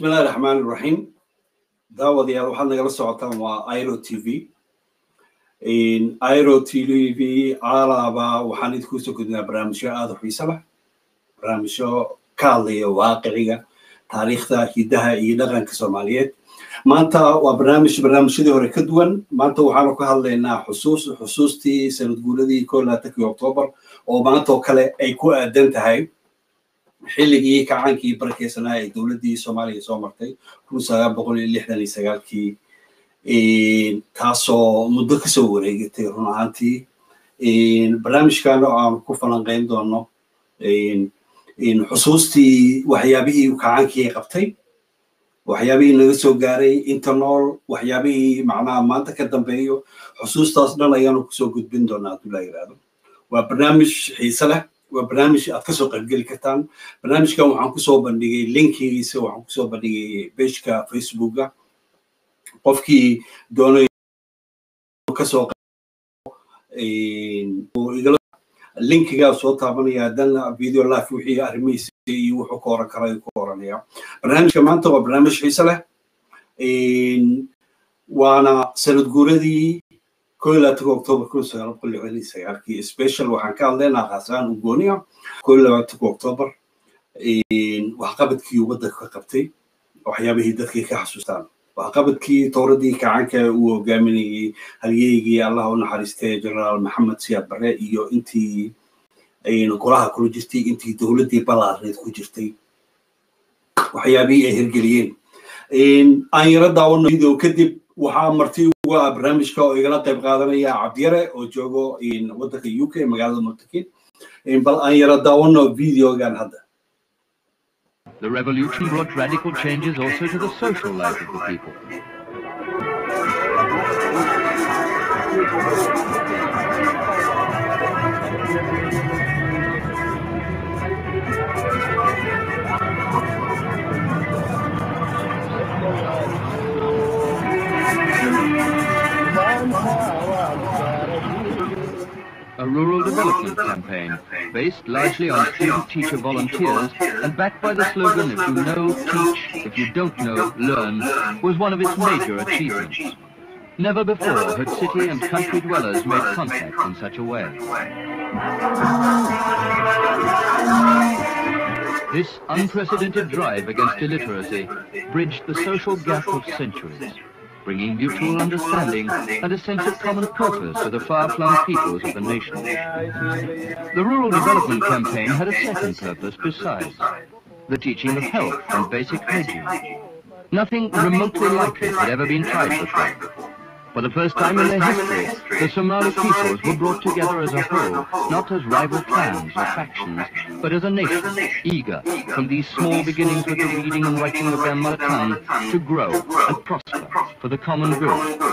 bismillahi raxmaan raxiim daawadayaal waxaad nagala socotaan waa iro t v. Iro t v alaaba waxaan idinku soo barnaamijyo aada u xiise leh. Barnaamijyo ka hadlaya waaqiciga taariikhda hidaha iyo dhaqanka soomaaliyeed. Maanta waa barnaamij barnaamijyadii hore ka duwan. Maanta waxaanu ka hadlaynaa xusuus xusuustii sanad guuladii ko laatankii octoobar oo maanta oo kale ay ku aadan tahay xilligii kacaankii barakeysanaa ee dowladdii soomaaliya soo martay sagaalkii taasoo muddo ka soo wareegatay run ahaantii. Barnaamijkan oo aanu ku falanqeyn doono xusuustii waxyaabihii kacaankii ay qabtay waxyaabihii naga soo gaaray inta nool waxyaabihii macnaha maanta ka dambeeyo xusuustaas dhan ayaanu ku soo gudbin doonaa hadduu laa yidhaahdo waa barnaamij xiise leh waa barnaamij aad ka soo qaybgeli kartaan. Barnaamijkan waxaan ku soo bandhigay linkigiisa waxaan ku soo bandhigay bejka facebooka qofkii doonay ka soo linkigaa soo taabanaya haddana video life wixii arrimihiisa iyo wuxuu ka oran kara ku oranaya barnaamijka maanta waa barnaamij xiise leh waana sanad guuradii ko iyo labaatanka octoobar kun sagaal boqol lixdan iyo sagaalkii special waxaan ka hadlaynaa khaasaan ugooniya ko iyo labaatanka octoobar waxqabadkii waddanka ka qabtay waxyaabihii dadkii ka xasuustaan. Waxqabadkii towradii kacanka uu hogaaminayey halyeygii allah u naxariistay generaal maxamed siyaad bare iyo intii golaha kula jirtay intii dowladdii balaareed ku jirtay. Waxyaabihii ay hirgeliyeen. Aan yaro daawano video kadib waxaa marti ah barnaamijka oo igala qayb qaadanaya cabdiyare oo joogo waddanka u k magaalada multakin bal aan yaro daawano videogan hadda The revolution. A rural development campaign based largely on student-teacher volunteers and backed by the slogan, if you know, teach, if you don't know, learn, was one of its major achievements. Never before had city and country dwellers made contact in such a way. This unprecedented drive against illiteracy bridged the social gap of centuries bringing mutual understanding and a sense of common purpose to the far-flung peoples of the nation. The Rural Development Campaign had a second purpose besides, the teaching of health and basic hygiene. Nothing remotely like it had ever been tried before. For the first time in their history, the Somali peoples were brought together as a whole, not as rival clans or factions, but as a nation, eager, from these small beginnings with the reading and writing of their mother tongue, to grow and prosper for the common good.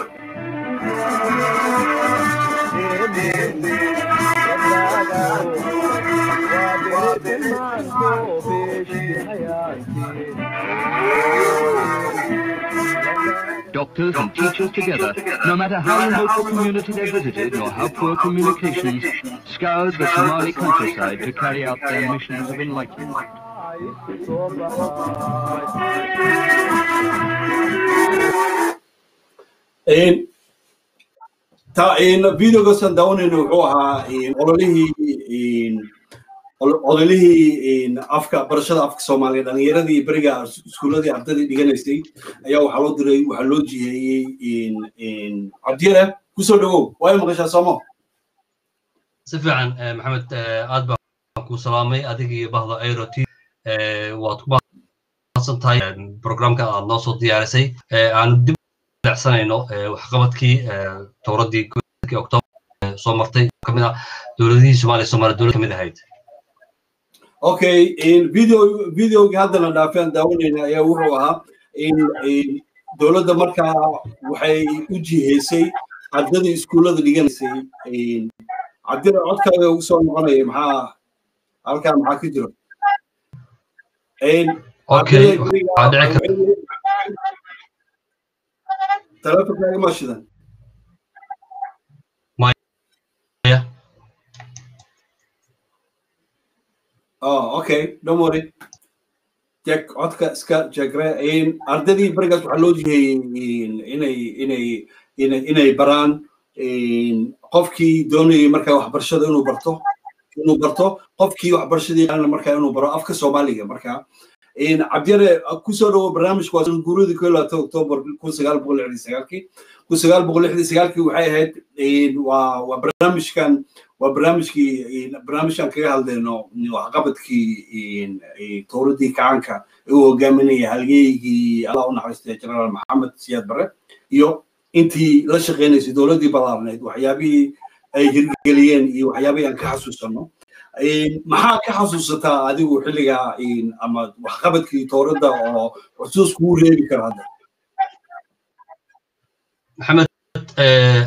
Doctors and teachers together, no matter how remote the community they visited or how poor communications, scoured the Somali countryside to carry out their missions of enlightenment. videogaasaan daawanayna wuxuu ahaa ololihii ololihii afka barashada afka soomaaliya dhalinyaradii beriga iskuuladii ardaydii dhiganaysay ayaa waxaa loo diray waxaa loo jiheeyey cabdiyare ku soo dhawow. Waayo maqashaa soomo? Si fiican maxamed aad baan ku salaamay. Adiga iyo bahda airo t waad ku mahadsan tahay programka aad noo soo diyaarisay. Aanu dib leecsanayno waxqabadkii towradii octoobar soo martay. Kamid ah dowladihii soomaaliya soomaaliya dowlad ka mid ahayd okay video videogii haddana dhaafeen daawanayna ayaa wuxuu ahaa. In dowladda markaa waxay u jiheysay ardadii iskuullada dhiganaysay cabdira codkaaga ugu soo noqonaya maxaa halkaa maxaa ka jiro? Telefonkaaga ma oh okay. Don't worry. Jek codka iska jegre ardadii barigaas waxaa loo jiheeyey inay baraan qofkii doonayay markaa waxbarashada inuu barto inuu barto qofkii waxbarashadii markaa inuu baro afka soomaaliga markaa cabdiyare ku soo dhawo barnaamijku waa guuradii koo labaatan oktoobar kun sagaal boqol lixdii sagaalkii kun sagaal boqol lixdii sagaalkii waxay ahayd waa barnaamijkan waa barnaamijkii barnaamijkan kaga hadlayno waxqabadkii towradii kacaanka uu hogaaminaya halgeygii allah u naxariistay jenaraal maxamed siyaad bare iyo intii la shaqeynaysay dowladdii ballaarneyd waxyaabihii ay hirgeliyeen iyo waxyaabihii aan ka xasuusano. Maxaa ka xasuusataa adigu xilliga ama waxqabadkii towradda oo xusuus kugu reebi kara hadda? Maxamed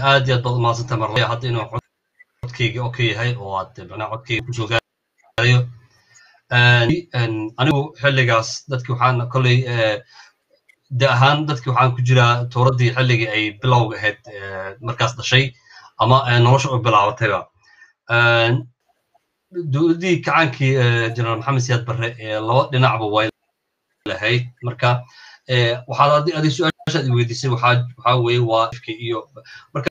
aad iyo aad baad umahadsantaa marlaya hadda inuu codkayga oo ka yahay oo aad macnaha codkayga ku soo gaarayo anigu xilligaas dadki waxaan kolley de ahaan dadki waxaan ku jiraa towraddii xilligii ay bilowga ahayd markaas dhashay ama nolosha u bilaabatayba dowladdii kacaankii jenaraal maxamed siyaad barre laba dhinacba way lahayd marka waxaad adi su'aashaad i weydiisay waxaa weeye waa iyo marka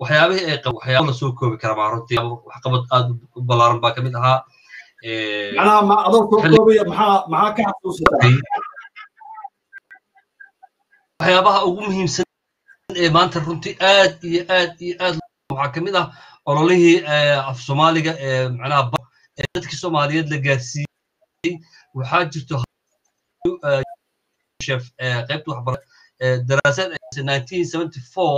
waxyaabihii ay qab waxyaaba la soo koobi kara maa runtii waxqabad aad u ballaaran baa ka mid ahaa. Macnaha ma adoo soo koobaya maxaa maxaa ka xasuusataa waxyaabaha ugu muhiimsan ee maanta runtii aad iyo aad iyo aad waxaa ka mid ah ololihii af soomaaliga ee macnaha ee dadkii soomaaliyeed la gaarsiiyey. Waxaa jirto chef qaybta waxbara daraasaad nineteen seventy four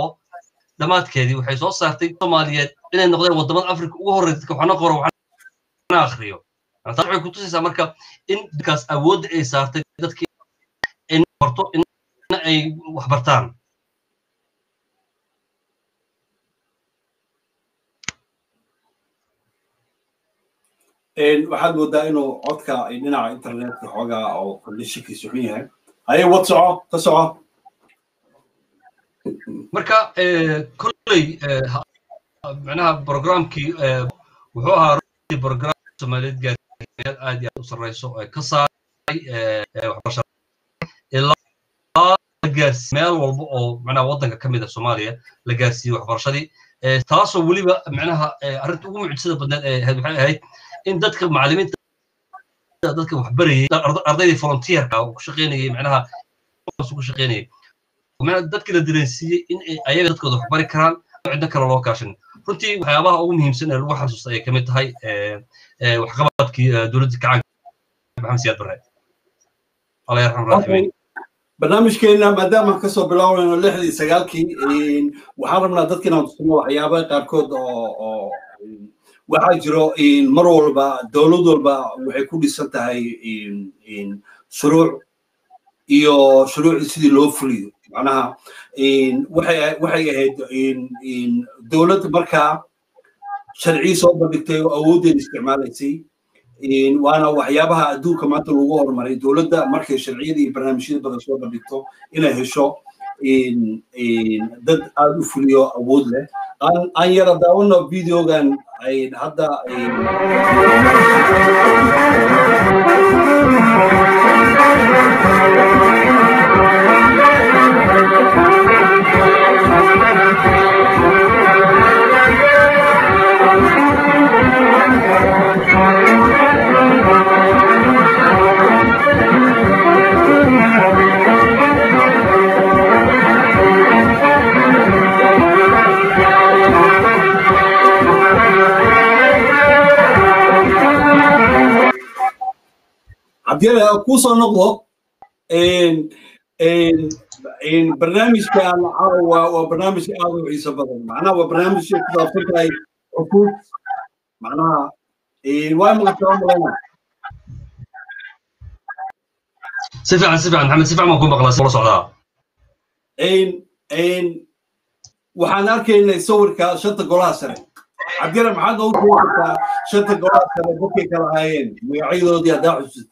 dhammaadkeedii waxay soo saartay soomaaliyeed inay noqdeen waddamada africa ugu horreysa dadka waxna qoro waxna akhriyo. Taas waxay kutusaysaa marka in dadkaas awoodda ay saartay dadkii in barto in ay wax bartaan waxaad moodaa inuu codka dhinaca internetka xoogaa oo kondishinkiisu xun yahay. Haye wad soco ka soco marka kolley macnaha programkii wuxuu ahaa program soomaaliyeed gaarsiiyaal aad iyo aad u sarreyso ee ka saaray waxbarashada meel walba oo macnaha waddanka ka mid a soomaaliya la gaarsiiyey waxbarashadii. Taasoo weliba macnaha arrinta ugu mucjisada badneed ee ahayd waxay ahayd in dadka macallimiinta dadka wax barayay ardaydii volunteerka ku shaqaynayay macnaha ku shaqaynayay dadkii la dareensiiyey in ayaga dadkooda wax bari karaan cidno kale loo kaashin. Runtii waxyaabaha ugu muhiimsan ee lagu xasuusta ayay ka mid tahay waxqabadkii dowladda kacaanka maxamed siyaad barre. Alla yarxam raaximiin barnaamijkeena maadaama ka soo bilaabnayno lixdii sagaalkii waxaan rabnaa dadka inaan tusno waxyaabaha qaarkood oo waxaa jiro mar walba dowlad walba waxay ku dhisan tahay shuruuc iyo shuruucii sidii loo fuliyo macnaha waxay ahayd dowlad markaa sharcii soo bandhigtay oo awooddeeda isticmaalaysay waana waxyaabaha adduunka maanta lagu horumaray. Dowladda markay sharciyada iyo barnaamijyada badan soo bandhigto inay hesho dad aad u fuliyo awood leh. Aan yara daawano videogan hadda ku soo noqdo barnaamijkan waa barnaamij aad u xiiso badan macnaha waa barnaamij ku saabsan tahay xukuud macnaha waa maqashaa malana si fiican si fiican maxamed si fiican baan ku maqlaa soo socdaa waxaan arkaynay sawirka shanta golaha sare cabdiyare maxaad noogu sheegi kartaa shanta golaha sare dadkay kala ahaayeen magacyadoodii haddaa xusud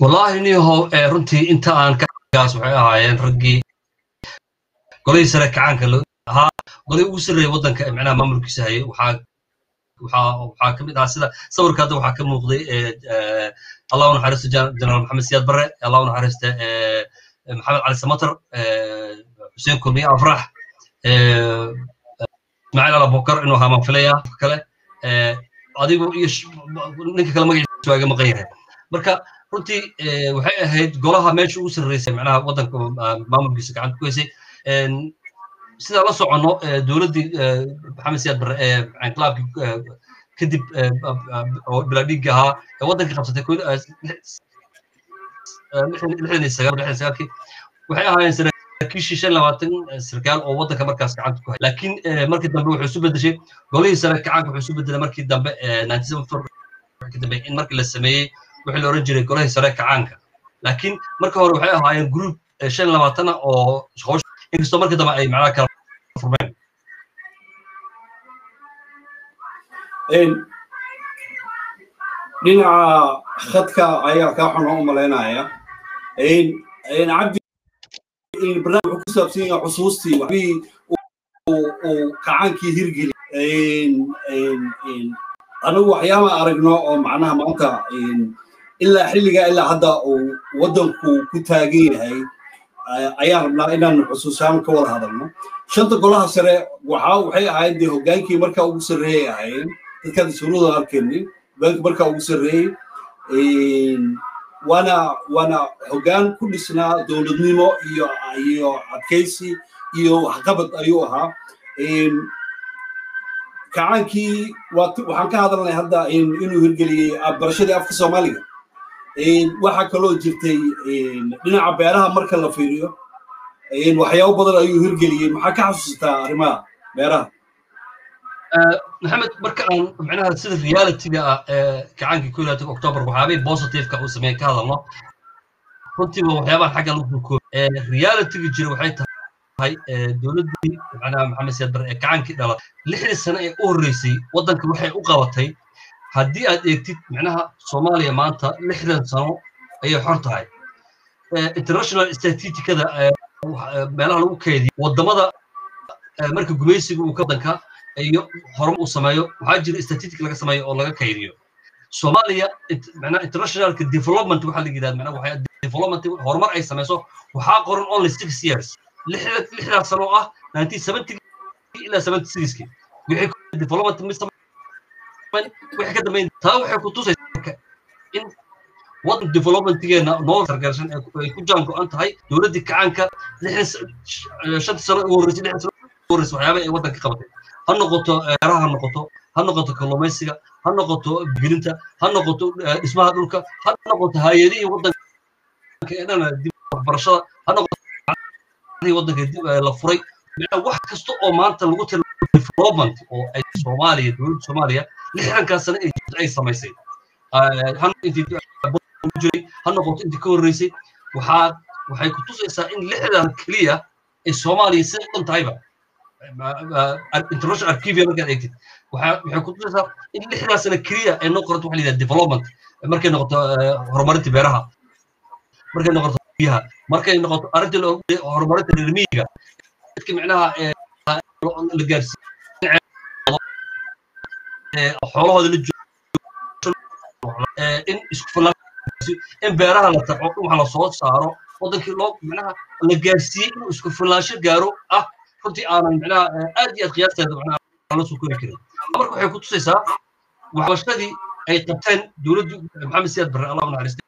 wallahi niyahow runtii inta aan kagaas waxay ahaayeen raggii golihii sare kacaanka ahaa golihii ugu sarreeyay waddanka macnaha maamulkiisa hayay waxaa waxaa ka mid ahaa sida sawirka hadda waxaa ka muuqday allah u naxariisto jenaraal maxamed siyaad barre allah u naxariista maxamed cali samatar xuseen kulmiye afrax ismaaciil alabukar inuu ahaa maan filaya kale adigu iyo ninka kale magaciisa waa iga maqan yahay marka runtii waxay ahayd golaha meesha ugu sarreysay macnaha waddanka maamulkiisa gacanta ku haysay. Sidaa la soconno dowladdii maxamed siyaad barre ee inqilaabkii kadib oo bilaadhiigga ahaa ee waddankii qabsatay waxay ahaayeen saraakiishii shan labaatan sarkaal oo waddanka markaas gacanta ku hay laakiin markii dambe wuxuu isu bedeshay golihii sare kacaanka wuxuu isu bedelay markii dambe in markii la sameeyey wixii la oran jiray golihii sare kacaanka. Laakiin marka hore waxay ahaayeen group shan labaatana oo inkastoo markii dambe ay macnaha kala furmeen. Dhinaca khadka ayaa kaa xun oo u malaynaya. Cabdi barnaamij ku saabsan yahay xusuustii waxbii uu kacaankii hirgeli anigu waxyaaba aragno oo macnaha maanta ilaa xilligaa ilaa hadda uu waddanku ku taagan yahay ayaan rabnaa inaan xusuusaan ka wada hadalno shanta golaha sare waxa waxay ahayd dee hoggaankii markaa ugu sarreeyay ahaayeen dadkaada suurada arkeenay hoggaankii markaa ugu sarreeyey waana waana hoggaan ku dhisnaa dowladnimo iyo iyo adkaysi iyo waxqabad ayuu ahaa kacaankii waxaan ka hadalnay hadda inuu hirgeliyey barashadii afka soomaaliga waxaa kaloo jirtay dhinaca beeraha marka la fiiriyo waxyaabo badan ayuu hirgeliyey. Maxaa ka xasuusataa arrimaha beeraha? Maxamed marka aan macnaha sida realityga ah ee kacaankii ku ilaatay october waxyaabay positiveka uu sameeyey ka hadalno. Runtiiba waxyaabahan xagga lagu koob realityga jira waxay tahay dowladdii macnaha maxamed siyaad bare ee kacaankii dhala lixdii sano ee u horreysay waddanka waxay u qabatay haddii aad eegtid macnaha soomaaliya maanta lixdan sano ayay xor tahay. International statisticada meelaha lagu keydiyo waddamada marka gumaysiga uu ka waddanka iyo horum uu sameeyo waxaa jira statistic laga sameeyo oo laga kaydiyo. Soomaaliya macnaha internationalka development waxaa la yidhahda macnaha waxay development horumar ay sameyso waxaa qoran only six years. Lixda lixdaas sano ah nineteen seventy ilaa seventy sixki wixii development taa waxay ku tusaysaa in waddan developmentgeena noo sargaarsan ay ku jaan go-an tahay dowladdii kacaanka shanta sano ugu horreysay sano ugu horreysay ay waddanka qabatay ha noqoto beeraha ha noqoto ha noqoto kalluumaysiga ha noqoto gelinta ha noqoto dhismaha dhulka ha noqoto hay'adihii waddanka ee dhana dib waxbarashada ha noqoto waddanka la furay wax kasta oo maanta lagu development oo ay soomaaliya dowladda soomaaliya lixdankaas sano ay samaysay. Jiray ha noqoto intii ka horreysay. Waxaa waxay ku tusaysaa in lixdan keliya ay soomaaliya sida dhan tahayba. International archivia markaad eegtid. Waxay ku tusaysaa in lixdaas sana keliya ay noo qorato waxa development. Markay noqoto horumarinta beeraha. Markay noqoto biyaha. Markay noqoto arrinta horumarinta reermiyiga micnaha la gaarsiiyo xoolahooda la in isku in beeraha la taco in wax la soo saaro wadankii loo micnaha la gaarsiiyey inuu isku filnaansho gaaro ah runtii aanan micnaha aad iyo aad qiyaasteeda la soo kori karin marka waxay ku tusaysaa waxbarashadii ay qabteen dowladdu maxamed siyaad barre allah naxariistay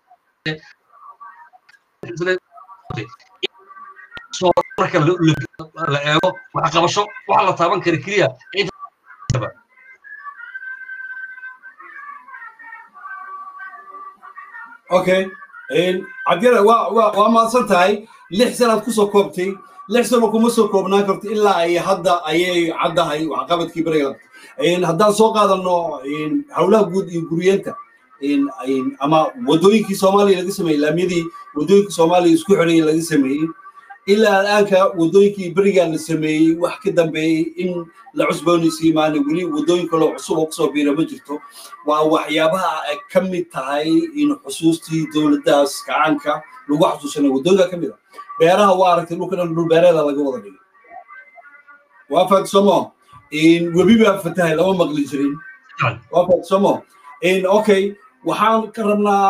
marka la eego wax qabasho waxa la taaban kara keliya. Okay cabdiyada waa mahadsan tahay lix sanaad ku soo koobtay. Lix sano kuma soo koobnaan karto ilaa ay hadda ayay caddahay waxqabadkii beriga haddaan soo qaadano howlaha guud iyo guryeenta ama waddooyinkii soomaaliya laga sameeyey laamyadii waddooyinka soomaaliya isku xidhaya laga sameeyey ilaa al'aanka waddooyinkii berigaa la sameeyey wax ka dambeeyey in la cusboonaysiin maana weli waddooyin kaloo cusub oo ku soo biira ma jirto. Waa waxyaabaha ay ka mid tahay in xusuustii dowladdaas gacaanka lagu xasuusanay waddooyinka ka mid a beeraha waa aragtay dhulka dhan dhul beereeda laga wada dhigay. Waa fagsamo webi baa fatahay lama maqli jirin. Waa fadsamo okay waxaan ka rabnaa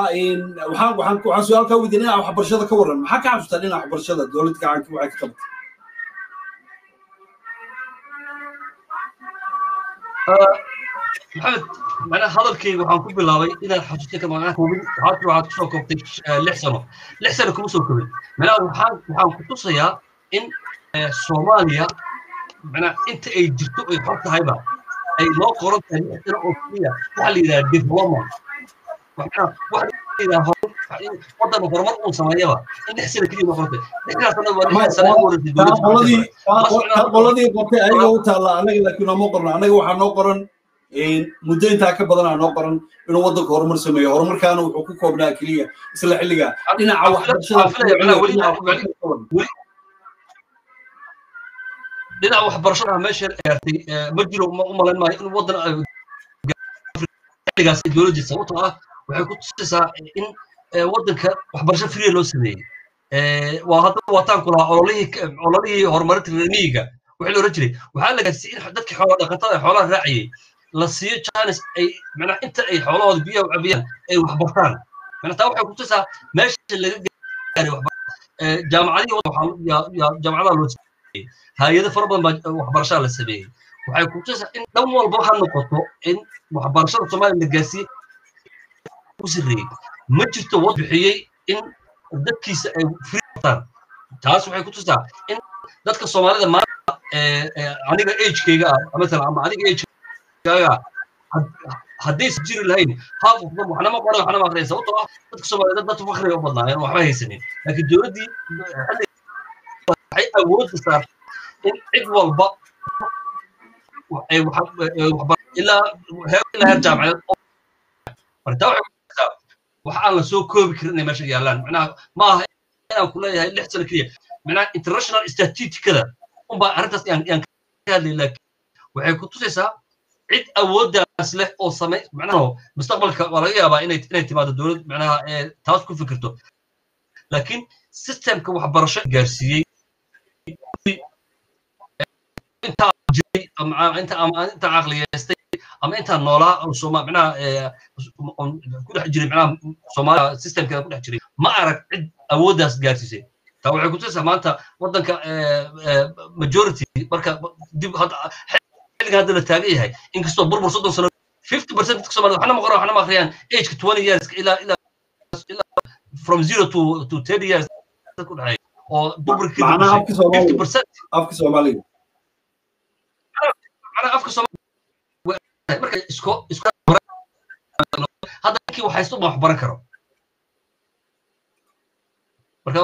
waxaan waxaan waxaan su'aal ka weydiin dhinaca waxbarashada ka waran maxaa ka xasuustaa dhinaca waxbarashada dowladda gacanka waxay ka qabatay maxamed macnaha hadalkayga waxaan ku bilaabay inaad xasuustay ka macnaha koobin waxaad waxaad ku soo koobtay lix sano. Lix sano kuma soo koobin. Macnaha waxaan waxaan ku tusayaa in soomaaliya macnaha inta ay jirto ay xor tahayba ay noo qoran tahay lix sano oo keliya. Waxa la yidhaha development macnaha waxa la yidhaha waddan horumar uu sameeyaba in lix sano keliya noo qoran tahay lixdaas sano waa lix sano ugu horeysay qoladii qortay ayaga u taalla anaga laakiin nooma qorno anaga waxaa noo qoran muddo intaa ka badanaa noo qoran inuu waddanka horumar sameeyo horumarkaana wuxuu ku koobnaa keliya isla xilliga dhinaca dhinaca waxbarashada meesha gaartay ma jiro u malayn maayo in waddan xilligaas sababtoo ah waxay ku tusaysaa in waddanka waxbarasho free loo sameeyey waa hadda wataan ku lahaa ololihii ololihii horumarinta miyiga. Wixii la oran jiray waxaa la gaarsiiyey in dadkii xoola dhaqatada xoolaha raacayay la siiyo chines ay macnaha inta ay xoolahooda biyaha u cabiyaan ay waxbartaan. Macnaha taa waxay kutusaa meesha laga gaaray jaamacadihii jaamacadaha loo sameeyey hay'ado fara badan baa waxbarashada la sameeyey waxay kutusaa in dhan walba ha noqoto in waxbarashada soomaaliya la gaarsiiyey وسري ما جرت وضع بحيي إن ذاك فريتر تاس وحي كنت إن ذاك الصومالي ما آه، آه، عنده إيج كي جا مثلا عم عنده إيج كي جا حديث جير الهين. هاف وضم أنا ما بعرف أنا ما أدري سوت ذاك الصومالي ذاك فخر يوم الله يعني وحنا هي سنين لكن دوري حي أول صار إن عقب الباء إيه، وحب إيه، وحب إلا هيك لها الجامعة. ورتاح wax aan la soo koobi karin inay meesha yaallaan macnaha ma aha inaan ku leeyahay lix sano keliya macnaha international statisticada unbaa arrintaas yaan ka hadlay laakiin waxay ku tusaysaa cid awooddaas leh oo samay macnaha mustaqbalka waa laga yaabaa inay inay timaado dowlad macnaha ee taas ku fikirto. Laakiin systemka waxbarasho gaarsiiyey intaa jiray ama inta inta caqliyeystay ama intaa noolaa macnaha ku dhex jiray macnaha soomaaliya systemkeeda ku dhex jiray. Ma arag cid awooddaas gaarsiisay taa waxay kutusaysaa maanta waddanka majority marka dib xilligan hadda la taagan yahay inkastoo burbur soddon sano fifty percent dadka soomaalida waxna ma qoran waxna ma akhriyaan ageka twenty years ilaa ilaa from zero to to thirty years ku dhexeeya oo burburka fifty percent. afka soomaaliga afka soomaaliga marka isko isko hadda ninkii waxaysto ma wax baran karo. Marka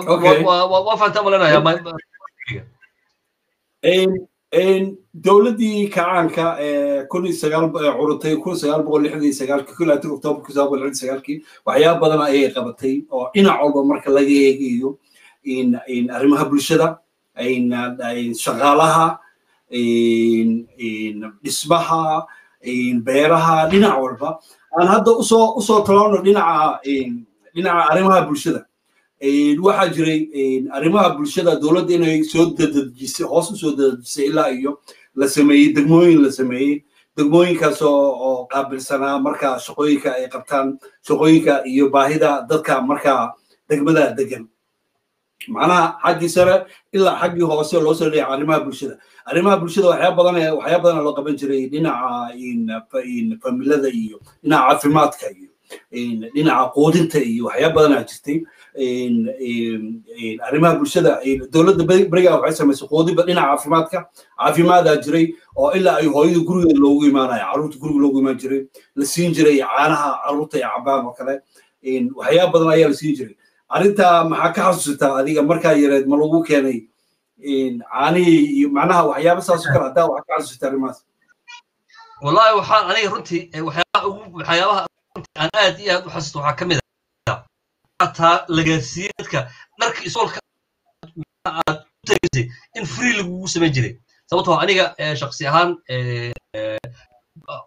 dowladdii kacaanka kun iyo sagaal curutay kun sagaal boqol lixdan sagaalki kun laatan oktoobar kun sagaal boqol lixdan sagaalkii waxyaaba badan ayay qabatay oo dhinac walba marka laga eegayo arrimaha bulshada shaqaalaha dhismaha beeraha dhinac walba. Aan hadda u soo u soo talaano dhinaca dhinaca arrimaha bulshada. Waxaa jiray arrimaha bulshada dowladda inay soo dadejisay hoos u soo dadejisay ilaa iyo la sameeyey degmooyin la sameeyey. Degmooyinkaas oo qaabilsanaa marka shaqooyinka ay qabtaan shaqooyinka iyo baahida dadka marka degmada degan macnaha xaggii sare ilaa xaggii hoose loo soo leeyahay arrimaha bulshada arrimaha bulshada waxyaa badan waxyaa badan loo qaban jiray dhinaca familada iyo dhinaca caafimaadka iyo dhinaca quudinta iyo waxyaa badanaa jirtay. Arrimaha bulshada dowladda beriga waxay samaysay quudiba dhinaca caafimaadka. Caafimaadaa jiray oo ilaa ay hooyada gurigeeda loogu imaanaya carruurta guriga loogu imaan jiray. La siin jiray caanaha carruurta ay cabaan oo kale. Waxyaa badan ayaa la siin jiray. Arrintaa maxaa ka xasuusataa adiga markaa yareed ma lagu keenay caanihii iyo waxaan aniga runtii waxyaabaha ugu waxyaabaha aan aad iyo aad u xasuusto waxaa ka mid ah. Taa la gaarsiiyey dadka dharka isoolka aad u tagaysay in free lagugu samayn jiray. Sababtoo aniga shaksi ahaan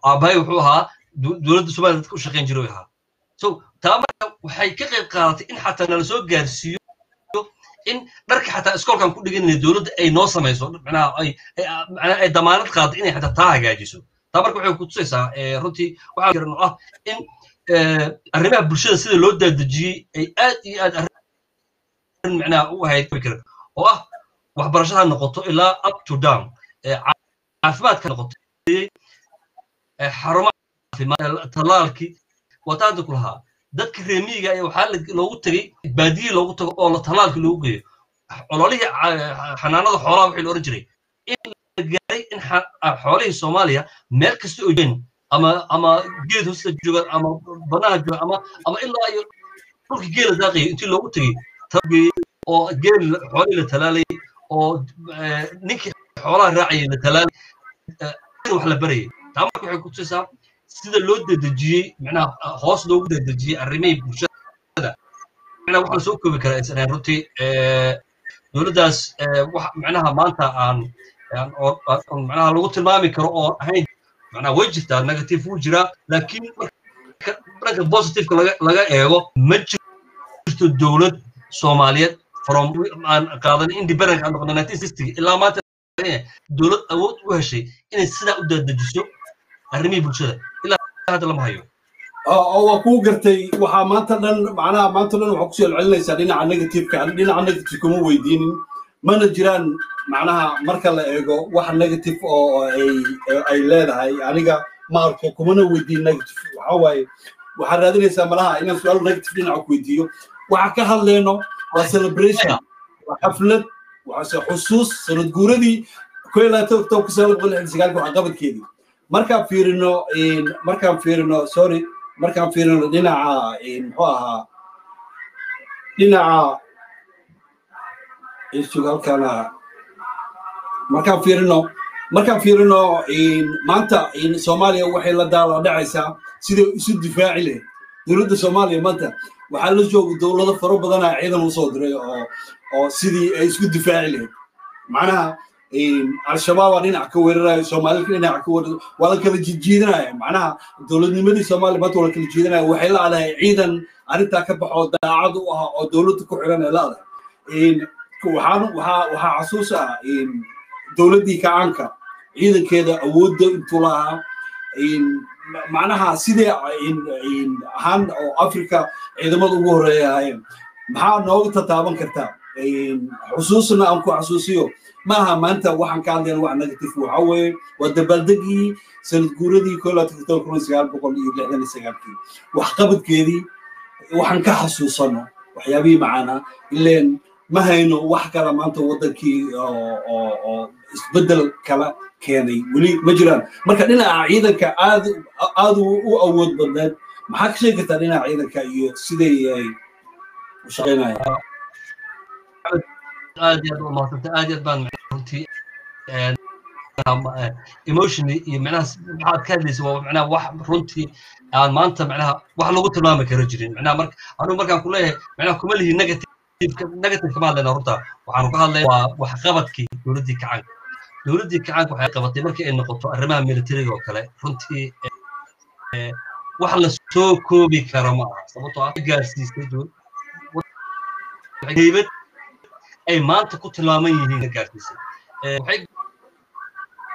aabahay wuxuu ahaa dowladda soomaaliya dadka u shaqayn jiray ahaa. So taa marka waxay ka qayb qaadatay in xataa nala soo gaarsiiyo in dharka xataa iskoolkan ku dhiganaya dowladda ay noo samayso macnaha ay macnaha damaanad qaadato inay xataa taa hagaajiso. Taa marka waxay kutusaysaa runtii waxaa jiran oo ah in arrimaha bulshada sida loo daadejiyey ay aad iyo aad arrin micnaha u ahayd oo ah waxbarashada noqoto ilaa up to down caafimaadka noqoto xarumaha tallaalkii wataada ku lahaa dadka reemiyiga ayaa waxaa loogu tegey baadiye loogu tago oo tallaalkii loogu geeyo. Ololihii xanaanada xoolaha wixii la jiray. In la gaaray in xoolihii soomaaliya meel kasta oo jeen ama ama geed hoosta joogaan ama banaha joogaan ama ama ilaa iyo dhulka geela daaqaya intii loogu tegey tabgeeyey oo geel xoolihii la talaalayay oo ninkii xoolaha raacayay la talaalay wax la barayay. Taa marka waxay kutusaysaa sida loo dedejiyey micnaha hoos loogu dedejiyey arrimihii bulshada. Micnaha waxa la soo koobi karaa ahayn runtii dowladdaas wax micnaha maanta aan micnaha lagu tilmaami karo oo ahayn micnaha way jirtaa negative wuu jiraa laakiin dhanka positiveka laga eego ma jirto dowlad soomaaliyeed from aan qaadan independent aan noqono nineteen sixty ilaa maanta dowlad awood u heshay inay sidaa u dadejiso arrimihii bulshada. Ilaa hadda lama hayo. Oo waa kuu gartay waxaa maanta dhan macnaha maanta dhan waxaa ku soo celinaysaa dhinaca negativeka dhinaca negative kuma weydiinin. Mana jiraan macnaha marka la eego wax negative oo ay ay leedahay aniga ma arko kumana weydiin negative. Waxa waaye waxaad raadinaysaa malaha inaan su'aal negative dhinaca ku weydiiyo. Waxa ka hadleyno waa celebration waa xaflad waxaase xusuus sanad guuradii koy labaatan october sagaal boqol lixdan sagaalka waxaa qabadkeedii markaan fiirino markaan fiirino sorry markaan fiirino dhinaca muxuu ahaa dhinaca isug halkana markaan fiirino markaan fiirino maanta soomaaliya waxay la daala dhacaysaa siday isu difaaci lahayd. Dowladda soomaaliya maanta waxaa la jooga dowlado faro badanaa ciidan u soo diray oo oo sidii ay isku difaaci lahayd. Macnaha al-shabaab aa dhinac ka weeraraya soomaalida dhinac ka weerar waa la kala jijiidanaya macnaha dowladnimadii soomaaliya maanta waa la kala jiidanaya waxay la-dahay ciidan arrintaa ka baxo daacad u ah oo dowladda ku xiran ay la-dahay waxaan waxaa waxaa xasuus ah dowladdii kacaanka ciidankeeda awoodda intuu lahaa macnaha sidee ahaan oo africa ciidamada ugu horreeya ahaayeen maxaa nooga tataaban kartaa xusuusna aan ku xasuusiyo maaha maanta waxaan ka hadlayna wax negative waxa weeye waa dabaaldegii sanad guuradii koo laatan toban kun sagaal boqol iyo lixdan iyo sagaalkii waxqabadkeedii waxaan ka xasuusano waxyaabihii macaanaa ileen ma hayno wax kala maanta waddankii oo isbeddel kala keenay. Weli ma jiraan. Marka dhinaca ciidanka aad u awood badneed. Maxaa ka sheegi kartaa dhinaca ciidanka iyo siday ay u shaqaynayaan aad iyo aad u mahadsanta aad iyo aad baan runtii emotionally iyo micnaha waxaad ka hadlaysa waa micnaha wax runtii aan maanta micnaha wax lagu tilmaami karo jirin. Micnaha marka anugu markaan ku leeyahay micnaha kuma lihi negative negative kama hadlayna horta waxaanu ka hadlaya waa waxqabadkii dowladdii kacaanka dowladdii kacaanka waxay qabatay markii ay noqoto arrimaha militariga oo kale runtii wax la soo koobi karo ma. Aha sababtoo ah gaarsiisay heybad ay maanta ku tilmaaman yihiin gaarsiisay waxay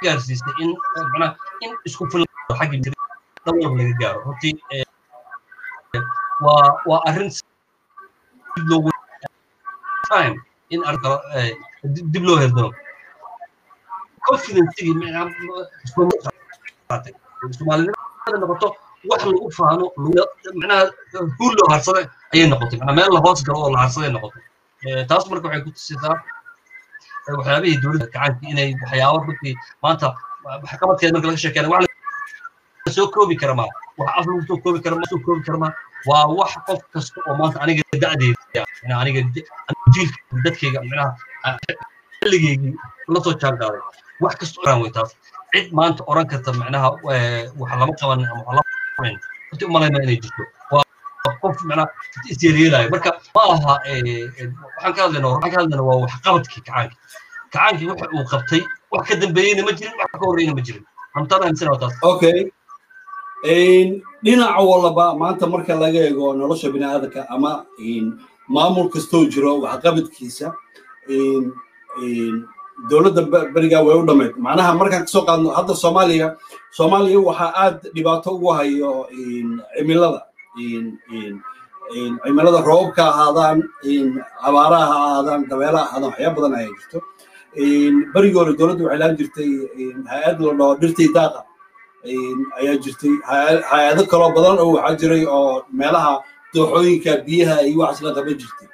gaarsiisay in macnaha in isku filan xaggii dhawr laga gaaro runtii waa waa arrin loogu time in dib loo herdamo confidencegii soomaalinimada noqoto wax lagu faano macnaha huul loo harsaday ayay noqotay meel la hoos galo oo la harsaday noqotay taas marka waxay ku tusisaa waxyaabihii dowladda gacanka inay waxyaabo runtii maanta waxqabadkeeda marka laga sheekeyna wax soo koobi kara maa wax af lagu soo koobi kara ma soo koobi kara maa waa wax qof kasta oo maanta aniga da'deeda aniga jiilka dadkayga micnaha xilligeygii la soo jaan qaaday wax kasta oran way taas cid maanta oran karta micnaha wax lama qaban ama wax lama qaban runtii umalayna inay jirto. Waa qof micnaha isyeelyeelaayo marka ma aha waxaan ka hadlayna waxaan ka hadlayna waa waxqabadkii kacaankii kacaankii waxa uu qabtay wax ka dambeeyeyna ma jirin wax ka horreeyna ma jirin. Hamtaan aaminsan waa okay dhinaca walaba maanta marka laga eego nolosha bini'aadanka ama maamul kastoo jiro waxqabadkiisa dowladda berigaa way u dhammayd macnaha markaan ka soo qaadno hadda soomaaliya soomaaliya waxaa aad dhibaato ugu hayo cimilada cimilada roobabka ahaadaan abaaraha ha ahaadaan dabeelaha ahaadaan waxyaa badan ayaa jirto. Berigii hore dowladda waxay laan jirtay hay'ad la dhaho dhirtii daaqa ayaa jirtay. Hay'ado kaloo badan oo waxaa jiray oo meelaha dooxooyinka biyaha iyo waxaas la qaban jirtay.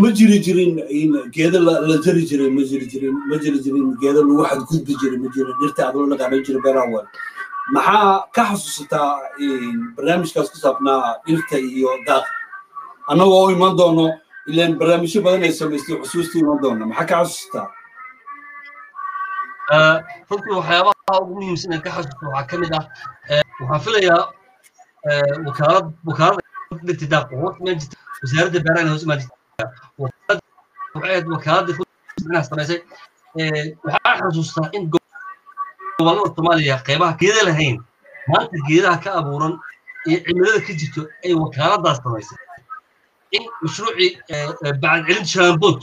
Ma jiri jirin geedo la jari jiray ma jiri jirin ma jiri jirin geedo lagu xadgudbi jiray ma jirin dhirta adoo la qaadan jiray beeraha wel maxaa ka xasuusataa barnaamijkaas ku saabnaa dhirta iyo daaqa annagoo u iman doono ilaan barnaamijyo badan ay samaystay xusuusta iman doona maxaa ka xasuusataa runtii waxyaabaha ugu muhiimsan ee ka xasuusta waxaa ka mid ah waxaan filayaa wakaalad wakaalada dhirta daaqa imaan jirta wasaaradda beeraha hoos imaan jirta wakaaladda inaha samaysay waxaa xasuustaa in gobollada soomaaliya qeybaha geeda lahayn maanta geedaha ka abuuran iyo cimilada ka jirto ay wakaaladaas samaysay in mashruucii bacad celin shaambood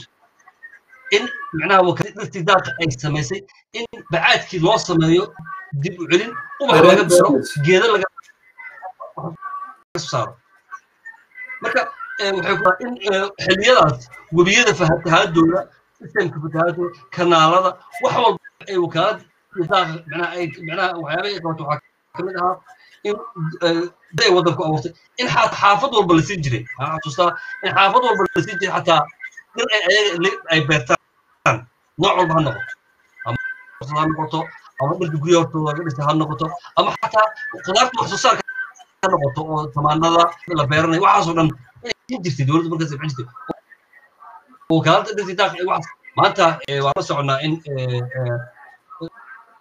in macnaha wakaalada dhirtii daaqa ay samaysay in bacaadkii loo sameeyo dib u celin ubax laga beero geeda laga saaro marka waxay ku in xilliyadaas webiyada fatahaadooda sistemka fatahaadooda kanaalada wax walba ay wakaalad macnaha ay macnaha waxyaabaha ay qabato waxaa ka mid ahaa in ay waddanku abuurtay in xaafad walba la siin jiray waxaan xasuustaa in xaafad walba la siin jiray xataa dhir ay ayaga ay beertaan nooc walba ha noqoto ama ha noqoto ama dhirta guryaha hortooda laga dhistay ha noqoto ama xataa qudaarta wax soo saarka ha noqoto oo tamaanada la beeranayo waxaasoo dhan inay jirtay dowladda markaas bixin jirtay wakaaladda dhirta daaq waxaas maanta waan la soconnaa in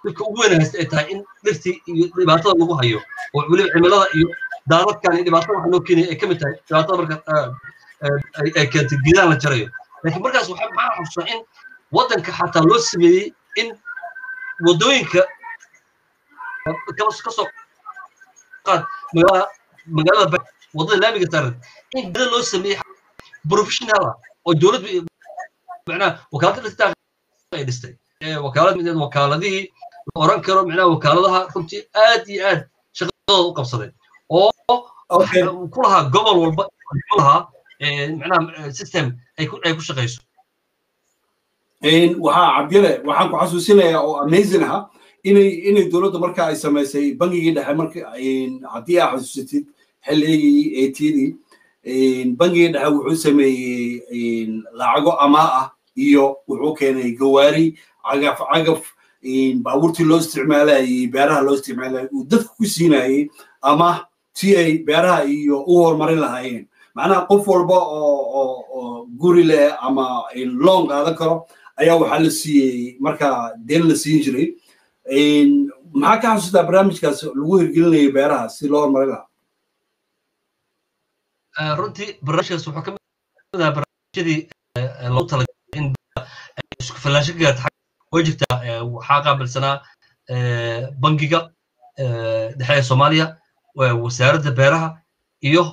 dhibka ugu haysta ay tahay in dhirtii iyo dhibaatada lagu hayo oo weliba cimilada iyo daadadkan iyo dhibaatada waxa loo keenaya ay ka mid tahay dhibaatada marka ay keentay geedahan la jarayo. Laakiin markaas waxaa maxaa xasuustaa in waddanka xataa loo sameeyey in waddooyinka ka soo qaad magaalada magaalada waddada laamiga saaran in geeda loo sameeyey professional ah oo dowladdu macnaha wakaaladda dhistay wakaalad wakaaladihii la oran karo macnaha wakaaladaha runtii aad iyo aad shaqadooda u qabsaday. Oo ku lahaa gobol walba lahaa macnaha system ay ku shaqayso waxaa cabdile waxaan ku xasuusinayaa oo amazing ah inay inay dowladda marka ay samaysay bangigii dhexe marka haddii aa xasuusatid xilligii eighteenii bangigii dhexe wuxuu sameeyey lacago amaa ah iyo wuxuu keenay gawaari cagaf cagaf baabuurtii loo isticmaalayay beeraha loo isticmaalayay uu dadka ku siinayay ama si ay beeraha iyo u horumarin lahaayeen. Macnaha qof walba oo guri leh ama loon qaadan karo ayaa waxaa la siiyey marka deen la siin jiray. Maxaa ka xasuustaa barnaamijkaas lagu hirgelinayay beeraha si loo horumarin lahaa? Runtii barnaamijkaas wuxuu ka mid ahaa barnaamijyadii loogu talagalay in isku filaansho ka gaarta way jirtaa waxaa qaabilsanaa bangiga dhexe ee soomaaliya wasaaradda beeraha iyo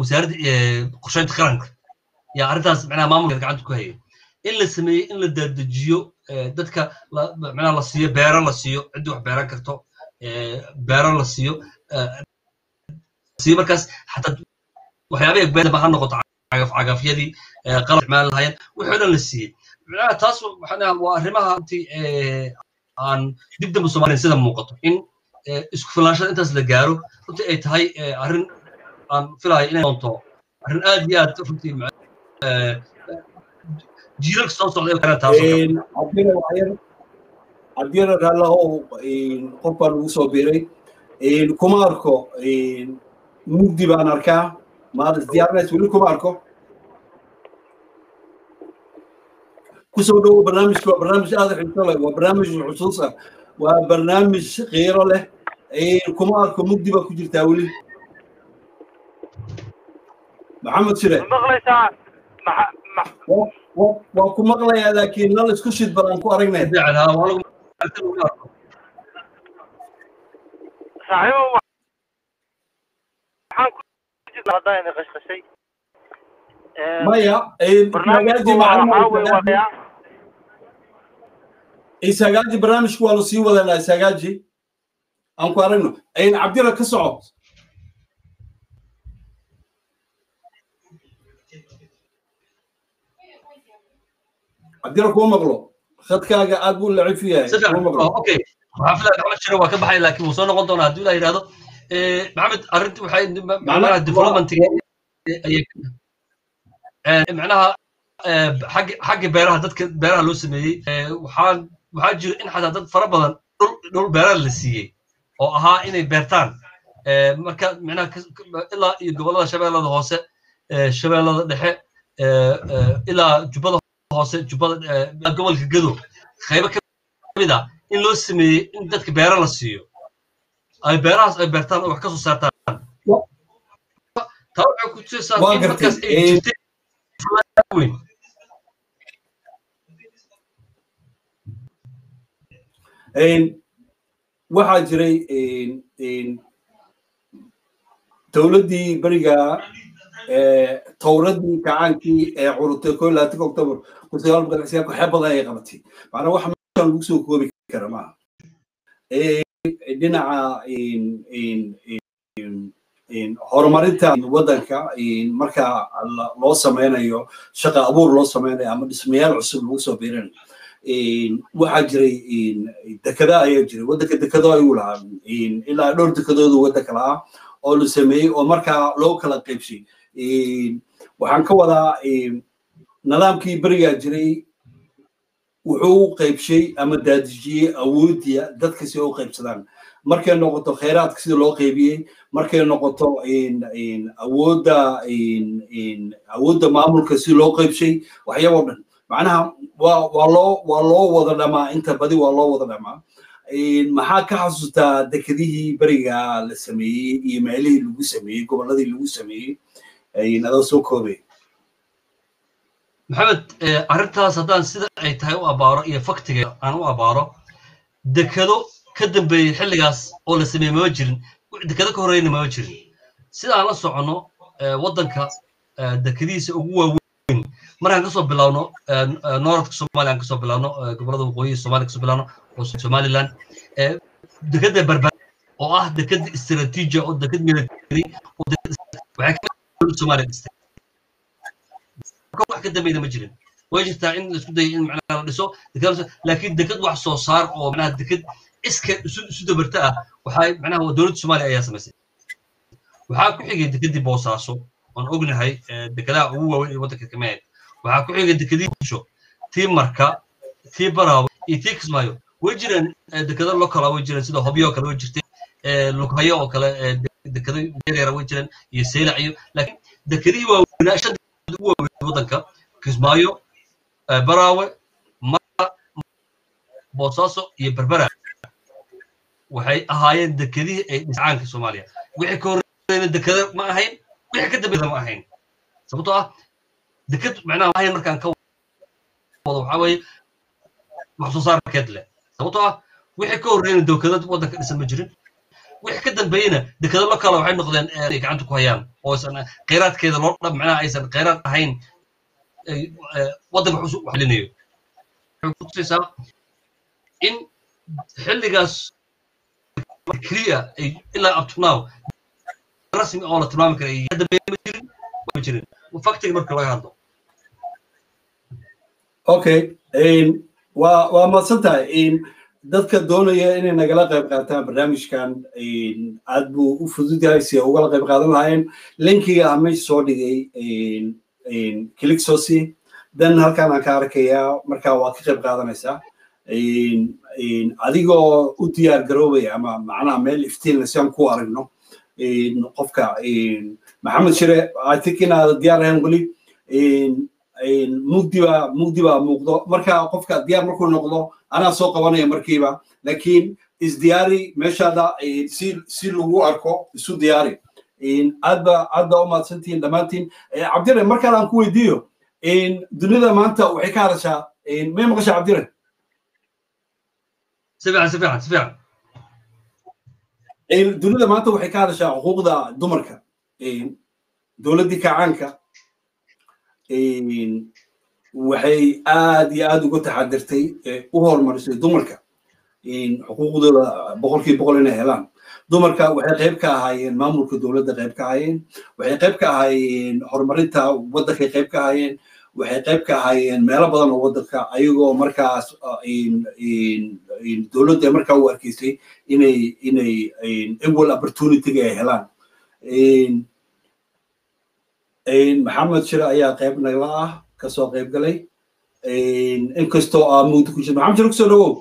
wasaaradda qorsheynta qaranka. Yaa arrintaas macnaha maamulka gacanta ku hayay. In la sameeyey in la dadejiyo dadka macnaha la siiyo beero la siiyo ciddii wax beeran karto beero la siiyo siiyo markaas xataa beedaba ha noqoto cagafyadii qalab isticmaali lahaayeen wixii o dhan la siiyey taas waa arrimaha intii aan dib dambe soomaaliya sida muuqato. In isku filaanshada intaas la gaaro runtii ay tahay arrin aan filayo inay doonto arrin aad iyo aad runtii jiilalka soo socda kana taascabdina raalahow qof baan ugu soo biiray. Kuma arko mugdi baan arkaa maad isdiyaarinays weli kuma arko ku soo dhowo barnaamijka waa barnaamij aad xiiso leh waa barnaamij xusuus ah. Waa barnaamij qiiro leh kuma arko mugdi baa ku jirtaa weli. Maxamed shire waa ku maqlayaa laakiin nal isku shid badan ku aragnay. Maya isagaaji barnaamijku waa la sii wadanaa isagaaji aan ku aragno ayn cabdira ka soco. Cabdira kuma maqlo. Khadkaaga aad buu lacif yahay. Filaya maxamed shire waa ka baxay laakiin wuu soo noqon doonaa haddii la yidhahdo maxamed arrinti waxay macnaha developmentiga macnaha xagga xagga beeraha dadka beeraha loo sameeyey. Waxaa waxaa jira in xataa dad fara badan dhul beeraha la siiyey oo ahaa inay beertaan. Marka macnaha ilaa iyo gobollada shabeellada hoose shabeellada dhexe ilaa jubbada hoose jubbada gobolka gado qaybo ka mid ah in loo sameeyey in dadka beera la siiyo. Ay beerahaas ay beertaan oo wax ka soo saartaan. Taa waxay ku tusaysaa in markaas ay jirtay weyn waxaa jiray dowladdii beriga towradii kacaankii ee curutay ko labaatanka october kun sagaal boqol lixdan waxyaa badan ay qabatay. Macnaa wax meeshan lagu soo koobi kara maaha dhinaca horumarinta waddanka marka loo sameynayo shaqa abuur loo sameynayo ama dhismayaal cusub lagu soo biirinayo waxaa jiray dekada ayaa jiray. Waddanka dekado ayuu lahaa. Ilaa dhowr dekadoodu waddanka lahaa oo la sameeyey oo markaa loo kala qaybshay waxaan ka wadaa nidaamkii berigaa jiray wuxuu qaybshay ama daadijiyey awooddiya dadka si u qaybsadaan markay noqoto khayraadka sida loo qaybiyey markay noqoto awoodda awoodda maamulka si loo qaybshay waxyaabo dhan macnaha waa loo waa loo wada dhamaa inta badi waa loo wada dhamaa. Maxaa ka xasuustaa dekedihii beriga la sameeyey iyo meelihii lagu sameeyey gobolladii lagu sameeyey? Adoo soo koobay maxamed arrintaas haddaan sida ay tahay u abaaro iyo faktiga aan u abaaro dekado ka dambeeyey xilligaas oo la sameeyey mama jirin dekado ka horeyna mama jirin. Sida aan la soconno waddanka dekadihiisa ugu waaweyn markaan ka soo bilowno nooradka soomaaliya aan ka soo bilowno gobollada waqooyiga soomaaliya ka soo bilowno oo somaliland dekada berber oo ah dekada istiraatiiji oo dekad military ka dhistay wax ka dambeyna ma jirin. Way jirtaa in isku dayay in macnaha la dhiso laakiin dekad wax soo saar oo macnaha dekad iska isu dabarta ah waxay macnaha dowladda soomaaliya ayaa samaysay waxaa ku xigay dekadii boosaaso waan ognahay dekadaha ugu waaweyn ee waddanka ahayd waxaa ku xigay dekadii bulsho tii marka tii baraawe iyo tii kismaayo. Way jireen dekado lokala way jireen sida hobyo kale way jirtay lughayo oo kale dekado yaryara way jireen iyo seylac iyo dekadihii waaweynaa waaweyn waddanka. Kismaayo baraawe mara boosaaso iyo berbera. Waxay ahaayeen dekadihii ay dhiscaanka soomaaliya. Wixii ka horreeyna dekada ma ahayn wixii ka dambeeyna ma ahayn. Sababtoo ah dekad macnaha ahayn markaan ka wado waxaa weeye wax leh sababtoo ah wixii ka horreeyna dekadad waddanka dhisan ma jirin wixii ka dambeeyena dekado lo kale waxay noqdeen ay gacanta ku hayaan oo aysan khayraadkeeda loo dhab macnaha aysan khayraad ahayn waddanka wax u xalinayo waxay ku tusaysaa in xilligaas keliya ay ilaa up to now rasmi oo la tilmaami kara ka dambeeya ma jirin ma jirin faktiga marka laga hadlo okay waa waa madsan tahay dadka doonaya inay nagala qayb qaataan barnaamijkan aad buu u fudud yahay si ay ugala qayb qaadan lahaayeen linkiga ah meesha soo dhigay clixosi dan halkaan aan ka arkayaa markaa waad ka qayb qaadanaysaa adigoo u diyaar garoobaya ama macnaha meel iftiinle si aan ku aragno qofka maxamed shire i think inaad diyaar ahayn weli mugdi baa mugdi baa muuqdo. Marka qofka diyaar markuu noqdo anaa soo qabanaya markiiba. Laakiin isdiyaari meeshaada si si lagu arko isu diyaari. Aad ba aad baa u mahadsantihiin dhammaantiin. Cabdire markaan aan ku weydiiyo dunida maanta waxay ka hadashaa may maqashaa cabdire? Dunida maanta waxay ka hadashaa xuquuqda dumarka dowladdii kacaanka waxay aad iyo aad uga taxadirtay u horumarisay dumarka. Xuquuqdooda boqolkiiba boqol inay helaan. Dumarka waxay qayb ka ahaayeen maamulka dowladda qayb ka ahaayeen waxay qayb ka ahaayeen horumarinta waddankay qayb ka ahaayeen waxay qayb ka ahaayeen meelo badan oo waddanka ayagoo markaas dowladda markaa u arkaysay inay inay equal opportunity-ga ay helaan maxamed shire ayaa qayb nagla ah ka soo qayb galay. Inkastoo aa mugdi ku jira maxamed shire ku soo dhawow.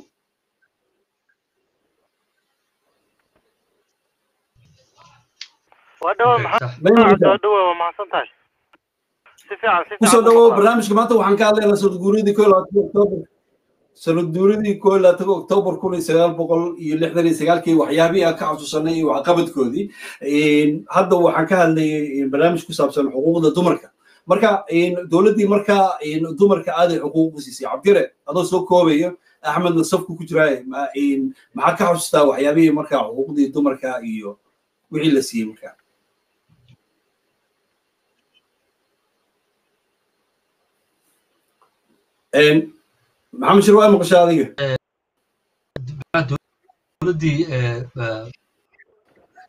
Kusoo dhawow barnaamijka maanta waxaan ka hadlaynaa sanadguuridii ko labaatan oktoobar sanadguuridii ko labaatan oktoobar kun iyo sagaal boqol iyo lixdan iyo sagaalkii waxyaabihii aan ka xasuusanay iyo waxqabadkoodii. Hadda waxaan ka hadlayay barnaamij ku saabsan xuquuqda dumarka. Marka dowladdii marka dumarka aaday xuquuq u siisay. Cabdire adoo soo koobayo axmedna safku ku jiraaye maxaa ka xasuustaa waxyaabihii marka xuquuqdii dumarka iyo wixii la siiyey marka maxamed shir waa maqashaa adiga? Dowladdii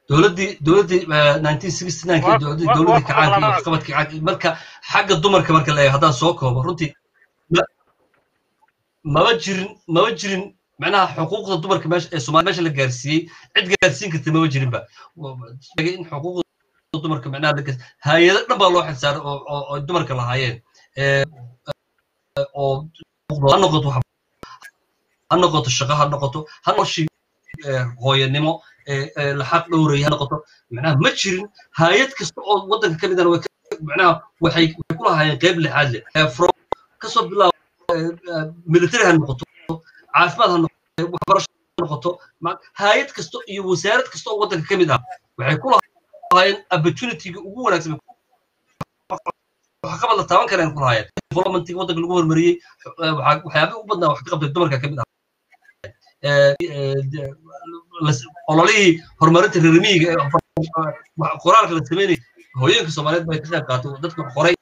dowladdii dowladdii nineteen sixty nine dowladdii dowladdii kacaanka iyo waxqabadka kacaanka marka xagga dumarka marka la eego haddaan soo koobo runtii maba jirin maba jirin macnaha xuquuqda dumarka meesha ee soomaaliya meesha la gaarsiiyey cid gaarsiin karta maba jirinba in xuquuqda dumarka macnaha hay'ado dhan baa loo xilsaaray oo oo dumarka lahaayeen oo ha noqoto ha noqoto shaqo ha noqoto hooyanimo la xaq dhowraya ha noqoto. Macnaha ma jirin hay'ad kasta oo waddanka ka midana macnaha waxay ku lahaayeen qayb lixaad leh. Kasoo bilaabo military ha noqoto caafimaad ha noqoto waxbarasho ha noqoto hay'ad kasta iyo wasaarad kasta oo waddanka ka mid ah waxay ku lahaayeen ugu wanaagsan waxqabad la taaban kareen ku lahaayeen developmentiga waddanka lagu horumariyey waxyaabihii ugu badnaa wax ka dumarka ka mid ah. Ololihii horumarinta reermiyiga qoraalka la sameynayay hooyooyinka soomaaliyeed bay ka qaatay dadka qoray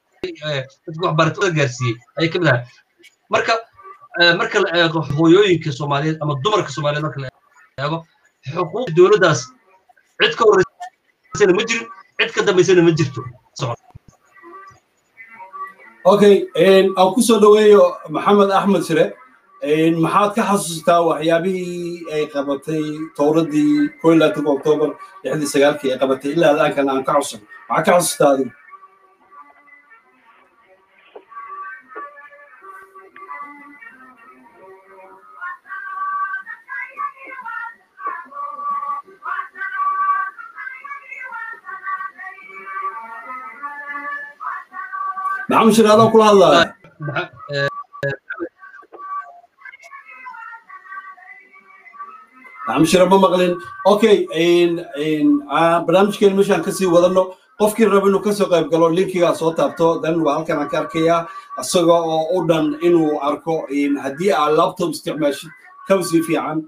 dadka waxbaratada gaarsiiyey ayay ka mid ahay marka marka la eego hooyooyinka soomaaliyeed ama dumarka soomaaliyeed marka la eego xuquuqda dowladdaas cid ka horeysana ma jirin cid ka dambaysana ma jirto okay aan ku soo dhaweeyo maxamed axmed shire maxaad ka xasuustaa waxyaabihii ay qabatay towradii sagaalkii ay qabatay ilaa adaankan aan ka xusan maxaad ka xasuustaa adigu maxamed shire adoo kula hadlaya maxamed shire ma maqlin okay barnaamijkeena meeshaan ka sii wadano qofkii raba inuu ka soo qayb galo linkigaa soo taabto dan waa halkan aan ka arkayaa isaga oo u dhan inuu arko haddii aad laptop isticmaashid kaba sii fiican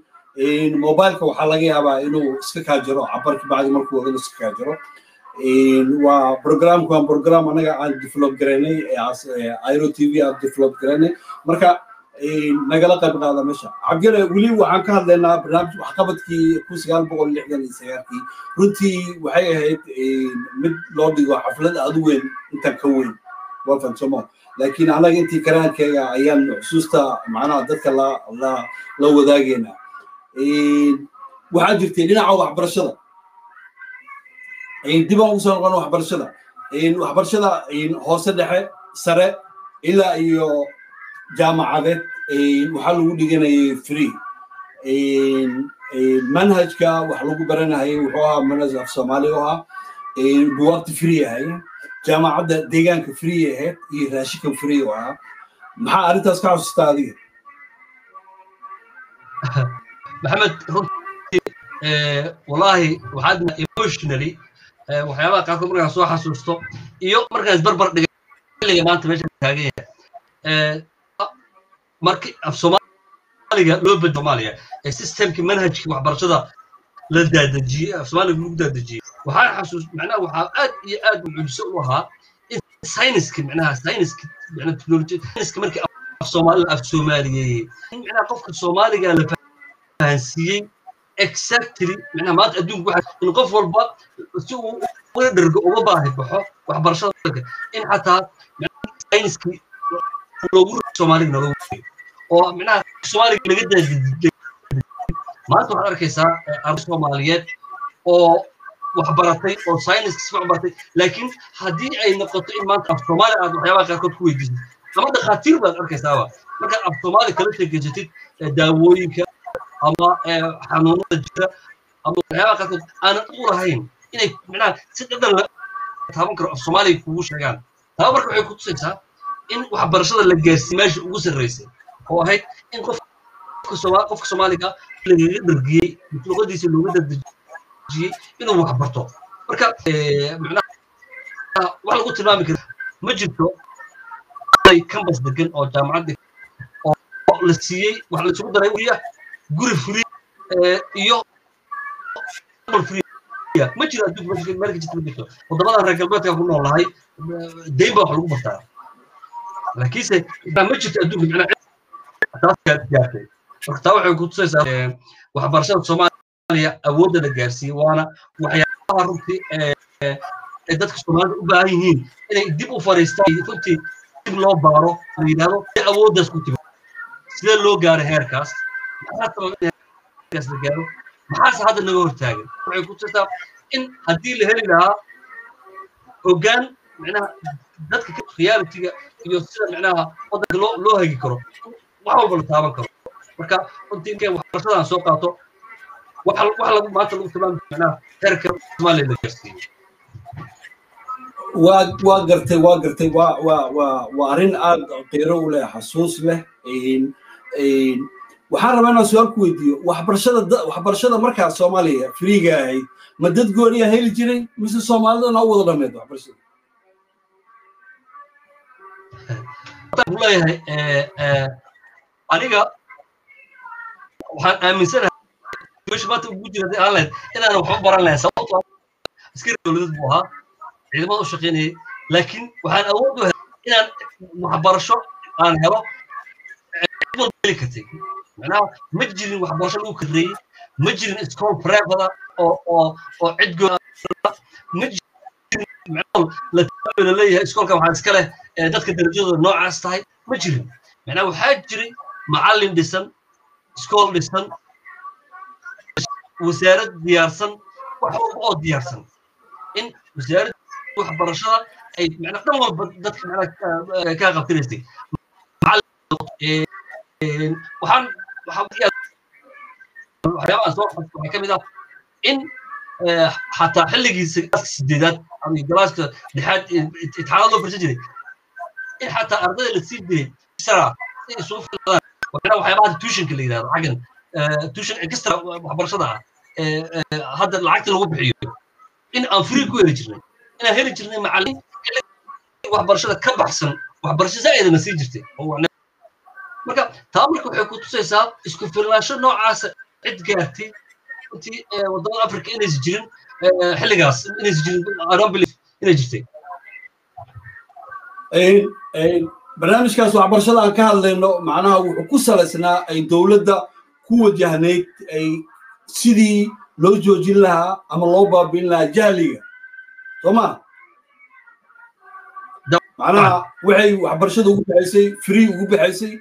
mobileka waxaa laga yaabaa inuu iska kaa jiro cabarki bacdi markuu wadano iska kaa jiro waa programku waa program anaga aan develop garaynay iro t v aan develop garaynay marka nagala qayb qaada meesha. Cabdire weli waxaan ka hadlaynaa barnaamij waxqabadkii kun sagaal boqol lixdan iyo sagaalkii runtii waxay ahayd mid loo dhigo xaflad aad u weyn intan ka weyn. Waa fansamo laakiin anaga intii karaankeyga ayaan xusuusta macnaha dadka la la la wadaagayna. Waxaa jirtay dhinaca waxbarashada dib aan ugu soo noqono waxbarashada. Waxbarashada hoose dhexe sare ilaa iyo jaamacadeed waxaa lagu dhiganayay free. Manhajka wax lagu baranayay wuxuu ahaa manhaj af soomaali u ahaa. Buwaagta free ahay jaamacadda deegaanka free ahayd iyo raashinka free u ahaa. Maxaa arrintaas ka xasuustaa adiga? Maxamed runtii wallaahi waxaad emotionally waxyaabaha qaarkood markaan soo xasuusto iyo markaan isbarbar dhigay maanta meesha taagan yahay. Marki af loo bed soomaaliya ee systemkii manhajkii waxbarashada la daadejiyey af soomaaliga lagu daadejiyey waxaa xasuus macnaha waxaa aad iyo aad mucjiso u ahaa in sayniska micnaha sayniska micnaha technology markii af soomaalida af in micnaha qofka soomaaliga la fahansiiyey exactly. Walba si uu uga dhergo uga baahi baxo waxbarashada in xataa sayniskii loogu oo maanta waxaad arkaysaa arday soomaaliyeed oo wax baratay oo sayniska si wax baratay laakiin haddii ay noqoto in maanta af soomaali aad waxyaabaha qaarkood ku weydiisay ama dhakhaatiir baad arkaysaaba. Markaad af soomaali kala sheekeysatid daawooyinka ama xanuunada jira ama waxyaabaha qaarkood aanad u lahayn inay micnaha si dhadhan la taaban karo af soomaaliga kugu sheegaan taa waxay ku tusaysaa in waxbarashada la gaarsiiy meesha ugu sarreysay oo ahayd in qofka soomaaliga lagaga dhargiyey luqadiisa looga dardejiyey inuu wax barto marka micnaha wax lagu tilmaami kara ma jirto kambas degan oo jaamacad oo la siiyey wax la isugu daray wiya guri free iyo free. Ma jiro waddamadan reer galbeedka ku nool lahay deyn baa wax lagu bartaa. Laakiinse ma jirto adduunka micnaha taas gaartay. Marka taa waxay ku tusaysaa waxbarashada soomaaliya awoodda la gaarsiiyey waana waxyaabaha runtii ee dadka soomaalida u baahan yihiin inay dib u fariistaan runtii dib loo baaro la yidhahdo awooddaas ku timi sidee loo gaaray heerkaas? gaaro maxaase hadda naga hortaagan? Waxay ku tusaysaa in haddii la heli lahaa hoggaan micnaha dadka realitiga iyo sida micnaha waddanka loo loo hagi karo wax walba la taaban karo. Marka runtii inkay soo qaato wax lagu maanta lagu tilmaami micnaha heerka soomaaliya la gaarsiiyey waa waa gartay waa gartay waa waa waa waa arrin aad qiiro u leh xasuus leh waxaan rabaa inaan su'aal ku weydiiyo. Waxbarashada markaa soomaaliya friiga ahayd ma dad gooniya heli jiray? Mise soomaalidana u wada dhameed waxbarashada leeyahay aniga waxaan aaminsanahay meesha maanta ugu jira aan lahayd inaan waxba baran lahayn. Sababtoo askari dowladeed buu ahaa ciidamada u shaqaynayay laakiin waxaan awood u helay inaan waxbarasho aan helo heli kartay macnaha ma jirin waxbarasho lagu kareeyey ma jirin iskool private oo oo oo cid goona ma jirin la leeyahay iskoolka waxaa iska leh dadka darajadooda noocaas tahay ma jirin macnaha waxaa jiray macallin dhisan iskool dhisan wasaarad diyaarsan wax walba oo diyaarsan in wasaaradda waxbarashada ay macnaa dhan walba dadka macnaa kaa qabtinaysay waxaan waxyaabaha soo waxaa in xataa xilligiisa galaaska sideedaad galaaska lixaad imtixaanaad jiray. In xataa ardayda la sii jiray waxyaabaha la yidhahdo xaggan. Tuition extra waxbarashada ah hadda lacagta lagu bixiyo. In aan free ku heli jirnay. Inaan heli jirnay macallin waxbarashada ka baxsan waxbarasho zaa'idana sii jirtay marka taa marka waxay ku tusaysaa isku filnaansho noocaasa cid gaartay waddamada africa inaysan jirin xilligaas inaysan jirin inay jirtay. Barnaamijkaas waxbarashada aan ka hadlayno macnaha wuxuu ku salaysnaa ay dowladda ku wajahnayd ay sidii loo joojin lahaa ama loo baabiin lahaa jahliga soo ma? Macnaha waxay waxbarashada ugu baxaysay free ugu baxaysay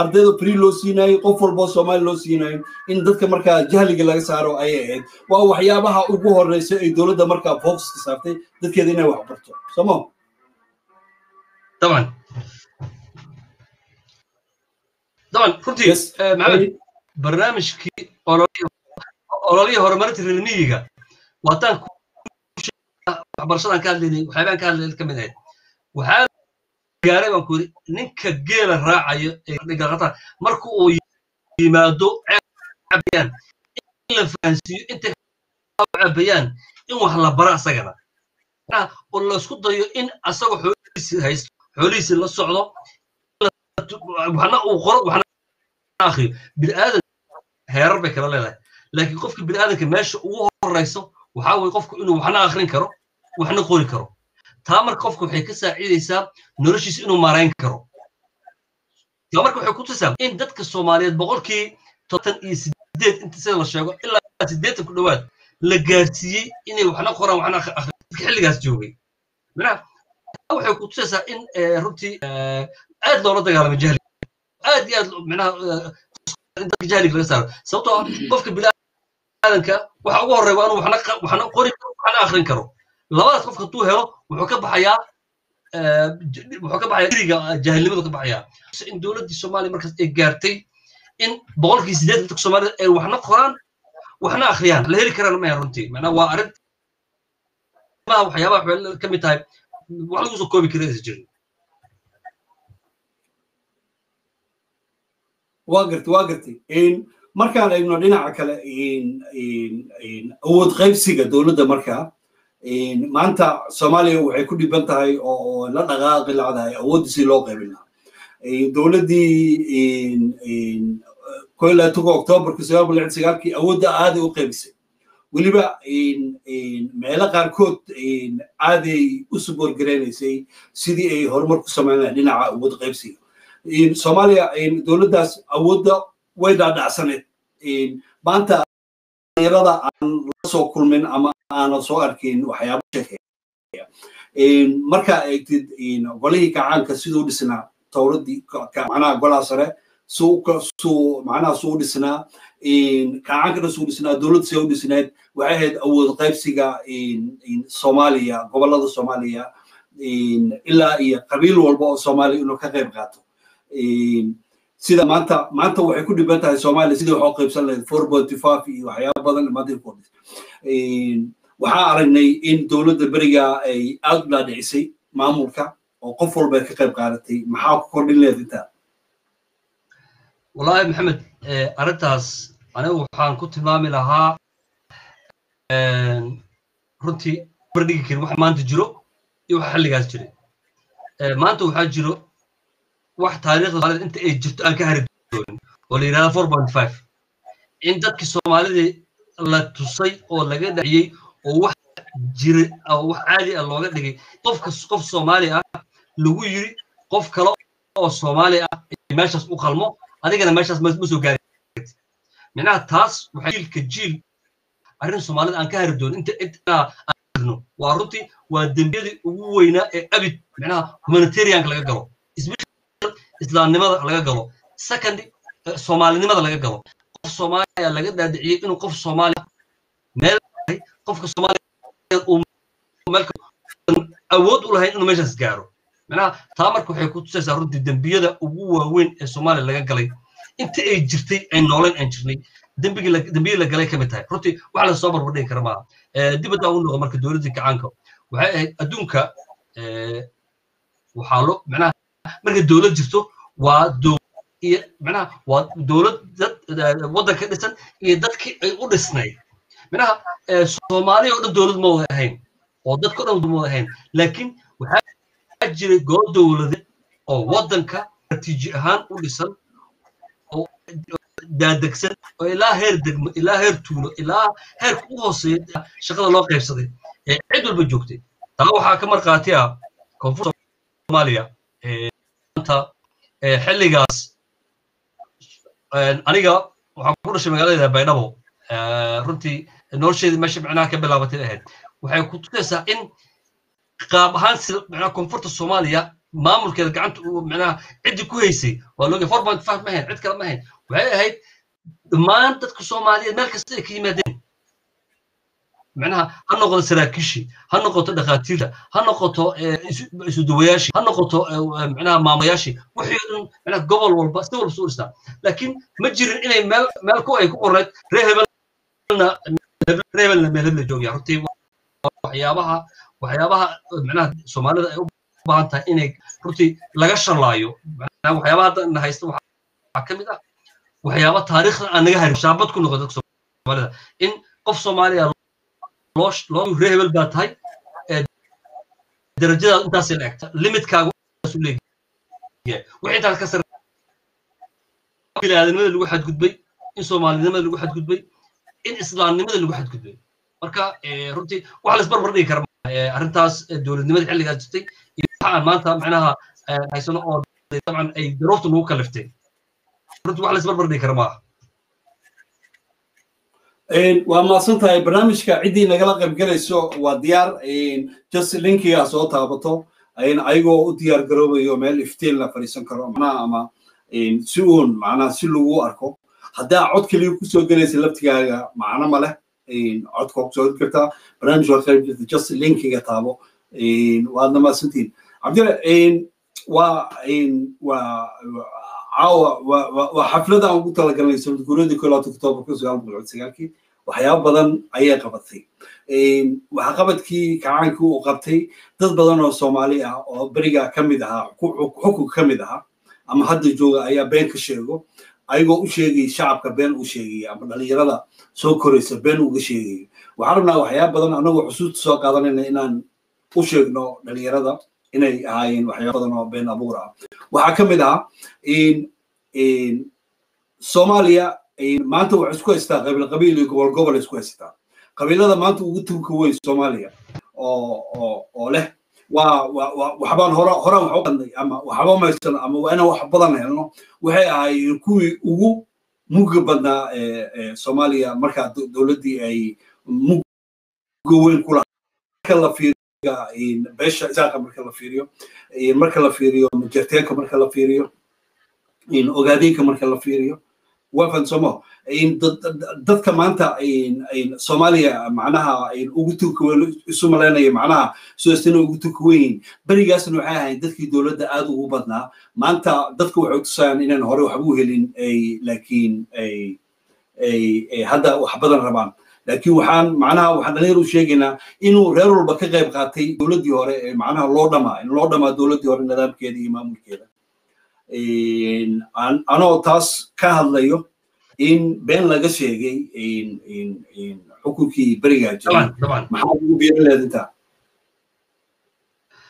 ardayda free loo siinaayey qof walboo soomaali loo siinaayey in dadka markaa jahliga laga saaro ayay ahayd waa waxyaabaha ugu horeysa ay dowladda markaa focuska saartay dadkeeda inay wax barto sooma طبعا طبعا runtii maxamed barnaamijkii ololihii horumarinta reer miyiga waataan waxbarashadan ka hadlaynay waxyaabaan ka hadlayn ka mid ahayd waxaa gaaray baan ku yidhi ninka geela raacayo ee marka uu yimaado cabayaan in la fahansiiyo intay cabayaan in wax la bara asagana. Oo laysku dayo in asaga xoolihiisi haysto xoolihiisi la socdo waxna uu qoro waxna akhriyo. Bini'aadan heerar bay kala leedahay. Laakiin qofka bini'aadanka meesha ugu horeyso waxaa weye qofku inuu waxna akhrin karo waxna qori karo taa marka qofka waxay ka saacidaysaa noloshiisa inuu maarayn karo. Taa marka waxay ku tusaa in dadka soomaaliyeed boqolkii toban iyo sideed inta sida la sheego ilaa siddeetan ku dhowaad la gaarsiiyey inay waxna qoraan waxna dadka xilligaas joogay. Manaha waxay ku tusaysaa in runtii aad loola dagaalamay jahli aad iyo aad manaha dadka jahliga laga saaro. Sababtoo ah qofka bilaadanka waxa ugu horreya waa inuu waxna qori karo waxna akrin karo. Labadaas qofka hadduu helo wuxuu ka baxayaa wuxuu ka baxaya iriga jahilnimadu ka baxayaa. In dowladdii soomaaliya markaas ay gaartay in boqolkii sideed dadka soomaalida ay waxna qoraan waxna akhriyaan. La heli karaan maya runtii. Macnaa waa arrin waxyaabaha waxay ka mid tahay. Wax lagu soo koobi kara jirin. Waa gartay waa gartay. Markaan eegno dhinaca kale awood qaybsiga dowladda markaa maanta soomaaliya waxay ku dhiban tahay oo la dhaqaaqi lacdahay awoodda si loo qaybin lahaa. Dowladdii ko ilaa togo oktoobarka sagaal boqol lixdan sagaalkii awoodda aaday u qaybisay. Weliba meelo qaarkood aaday u suboorgareynaysay sidii ay horumar ku samayn dhinaca awood qaybsiga. Soomaaliya dowladdaas awoodda way dhaadhacsaneed. Maanta dhalinyarada aan la soo kulmin ama aanan soo arkin waxyaaba markaa eegtid golihii kacaanka siduu dhisnaa towradii macnaha golaha sare macnaha suu dhisnaa kacaankana suu dhisnaa dowladda see u dhisnayd waxay ahayd awood qaybsiga soomaaliya gobollada soomaaliya ilaa iyo qabiil walba oo soomaaliya inuu ka qayb qaato sida maanta maanta waxay ku dhiban tahay soomaaliya sidii waxoo qaybsan lahayd four point five iyo waxyaaba badan maanta waxaa aragnay in dowladda beriga ay aad u dhaadhicisay maamulka oo qof walba ka qayb qaadatay. Maxaa ku kordhin leed intaa wallaahi maxamed arrintaas anigu waxaan ku tilmaami lahaa runtii bardhigi karin wax maanta jiro iyo wax xilligaas jiray. Maanta waxaa jiro wax taariikhda soomaalida inta ay jirto aan ka hari doonin oo la yidhahda four point five. In dadkii soomaalida la tusay oo laga dhaciyey oo wax jira wax caadi ah looga dhigay qofka qof soomaali ah lagu yiri qof kale oo soomaali ah meeshaas u qalmo adigana meeshaas ma soo gaari micnaha taas waxay jiilka jiil arrin soomaalida aan ka hari doonin inta inta aan waa runtii waa dembiyadii ugu weynaa ee abid micnaha humanitarianka laga galo islaamnimada laga galo. Second soomaalinimada laga galo. Qof soomaaliya laga dhaadhiciyey inuu qof soomaaliya meel qofka soomaaliya awood u lahayn inuu meeshaas gaaro. Macnaha taa marka waxay ku tusaysaa runtii dembiyada ugu waaweyn ee soomaaliya laga galay. Inta ay jirtay ay nooleen aan jirnay dembiyadii la galay ka mid tahay. Runtii wax la soo barbardhigi kara maaha. Dibadda u noqo marka dowladdii gacaanka waxay ahayd adduunka waxaa lo macnaha marka dowlad jirto waa iyo macnaha waa dowlad dad waddanka dhisan iyo dadkii ay u dhisnayd macnaha soomaaliya oo dhan dowlad ma ahayn oo dadka dhan ma ahayn laakiin waxaa jiray goob dowladeed oo waddanka natiiji ahaan u dhisan oo daadegsan oo ilaa heer degmo ilaa heer tuulo ilaa heerka u hooseeya shaqada loo qaybsaday ee cid walba joogtay. Taa waxaa ka markhaati ah koonfurta soomaaliya xilligaas aniga waxaan ku dhashay magaalada baydhabo runtii nolosheedii meesha micnaha ka bilaabatay ahayd. Waxay ku tusaysaa in qaab ahaan sida micnaha koonfurta soomaaliya maamulkeeda gacanta uu micnaha ciddii ku haysay waa looga four point five ma cid kale ma ahayn. Waxay ahayd dhammaan dadka soomaaliyeed meel kasta ay ka yimaadeen manaha ha noqoto saraakiishi ha noqoto dhakhaatiirta ha noqoto eh, isuduwayaashi ha noqoto eh, manaha maamayaashii wixii o dhan manaha gobol walba si walba suu dhistaa laakiin ma jirin inay meel meel ku ay ku qorneyd reer hebelna reer hebelna joogya runtii waxyaabaha waxyaabaha manaha soomaalida ay u baahan tahay inay runtii laga shalaayo manaa waxyaabaha hadda na haysta waxaa ka mid ah waxyaaba taariikhda aan naga harin. Shaabad ku noqda dadka in qof soomaaliya ree hebel baa tahay darajadaad intaas la egta intaas ka biniaadanimada lagu xadgudbay in soomaalinimada lagu xadgudbay in islaamnimada lagu xadgudbay marka runtii wax la isbarbar dhigi kara arrintaas dowladnimada xilligaas jirtay iyo waxa aan maanta macnaha haysano oo dabcan ay darooftu nagu kaliftay runtii wax laisbarbar dhigi kara maaha waa mahadsan tahay barnaamijka ciddii nagala qaybgalayso waa diyaar. Just linkiga soo taabato. Ayagoo u diyaar garoobayo meel iftiin la fadhiisan karo macnaha ama si uun macnaha si lagu arko. Haddaa cod keliya ku soo gelaysa laftigaaga macno ma leh. Codka ku soo kartaa barnaamij waa qayb jirta. Just linkiga taabo. Waadna mahadsantihin cabdire waa waa caawa waa xaflada ugu talagalnay sanadguuradii kolaad oktoobar kun sagaal boqol cod sagaalkii waxyaaba badan ayay qabatay. Waxqabadkii kacaankii uu qabtay dad badan oo soomaali ah oo berigaa ka mid ahaa xukunka ka mid ahaa ama hadda jooga ayaa been ka sheego ayagoo u sheegay shacabka been u sheegaya ama dhalinyarada soo koraysa been uga sheegaya waxaan rabnaa waxyaaba badan anagoo xusuusta soo qaadanayna inaan u sheegno dhalinyarada inay ahaayeen waxyaaba badan oo been abuur ah. Waxaa ka mid ah soomaaliya maanta waxay isku haystaa qabiil qabiil iyo gobol gobol isku haystaa. Qabiilada maanta ugu tunka weyn soomaaliya oo leh waxbaan hora horaan wax u qadnay ama waxba maysan ama waa inaan wax badan helno waxay ahaayeen kuwii ugu mugga badnaa soomaaliya markaa dowladdii ay mugga weyn lahaa. La fiiriyo beesha isaaqa marka la fiiriyo marka la fiiriyo majerteenka marka la fiiriyo ogaadeenka marka la fiiriyo. Wafan somo dadka maanta soomaaliya macnaha ugu weyn isu malaynaya macnaha suastina ugu weyn berigaasna waxay ahayd dadkii dowladda aad ugu badnaa. Maanta dadka waxay tusayaan inaan hore waxba u helin laakiin hadda wax badan rabaan laakiin waxaan macnaha waxaan dhalinyar u sheegaynaa inuu reer walba ka qayb qaatay dowladdii hore ee macnaha loo dhamaa in loo dhamaa dowladdii hore nidaamkeeda iyo maamulkeeda. Anoo taas ka hadlayo in been laga sheegay xukunkii berigaa jiray maxaa ugu intaa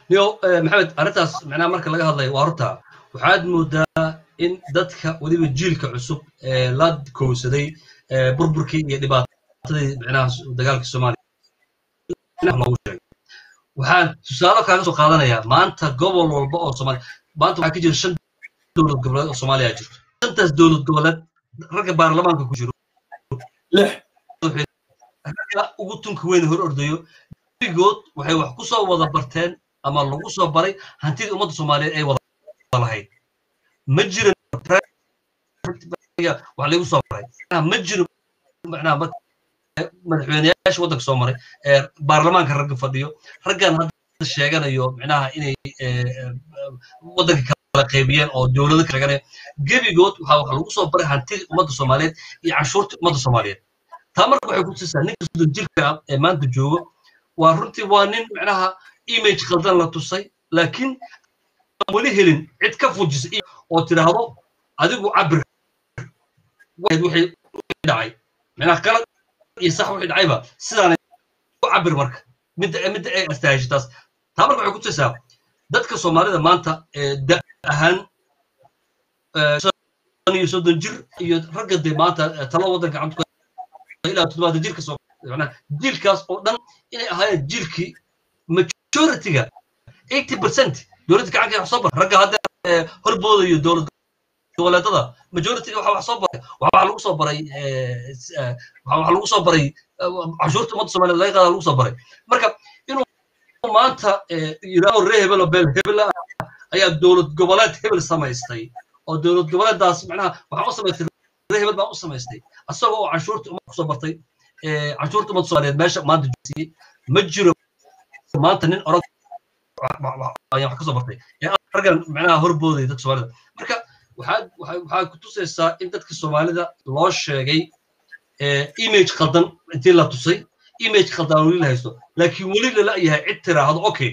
niyo maxamed arrintaas macnaha marka laga hadlayo waa horta waxaad moodaa in dadka weliba jiilka cusub ee la kowsaday burburkii iyo dhibaatadii waxaan tusaale kaaga soo qaadanayaa maanta gobol walba oo soomaaliya maanta waxaa ka jira shan dowlad goboleed oo soomaaliya jirto shantaas dowlad goboleed ragga baarlamaanka ku jiro ragga ugu tunka weyn hor ordayo weligood waxay wax ku soo wada barteen ama lagu soo baray hantidii ummadda soomaaliyeed ay wada lahayd ma jirin wax lagu soo baray ma jiro macnaha madaxweyneyaasha waddanka soo maray ee baarlamaanka ragga fadhiyo. Raggan hadda sheeganayo macnaha inay waddanka kala qaybiyeen oo dowlado ka sheeganaya gebigood waxaa waxa lagu soo baray hantidii ummadda soomaaliyeed iyo canshuurtii ummadda soomaaliyeed. Taa marka waxay kutusaa ninka soddon jirka ah ee maanta joogo waa runtii waa nin macnaha image khaldan la tusay laakiin weli helin cid ka fujisa oo tidhaahdo adigu cabir. Wixii dhacay. Macnaha qalad iyo sax wixii dhacayba sidaan u cabir marka. Midda midda ay taa marka waxay kutusaysaa dadka soomaalida maanta da ahaan iyo soddon jir iyo ragga dee maanta talo waddanka gacanta ilaa toddobaatan jirka soo macnaha jiilkaas oo dhan inay ahaayeen jiilkii majority-ga eighty percent dowladda gacanka wax soo baray ragga hadda horboodayo dowlad goboleedada majority-ga wax soo baray waxa lagu soo baray waxa lagu soo baray canshuurta ummadda soomaaliyeed laga qaada lagu soo baray. Marka inuu maanta yidhaaho ree hebel oo beel hebel ah ayaa dowlad goboleed hebel samaystay. Oo dowlad goboleeddaas macnaha waxaa u samaystay ree hebel baa u samaystay. Asagoo oo canshuurta ku soo bartay canshuurta ummadda soomaaliyeed meesha maanta joogsiiyey ma jiro maanta nin orod wax ka soo bartay. Ee argan macnaha horbooday dadka soomaalida. Marka waxaad waxaa ku tusaysaa in dadka soomaalida loo sheegay image khaldan intii la tusay. Image khaldan weli la haysto. Laakiin weli lala yahay cid tiraahdo okay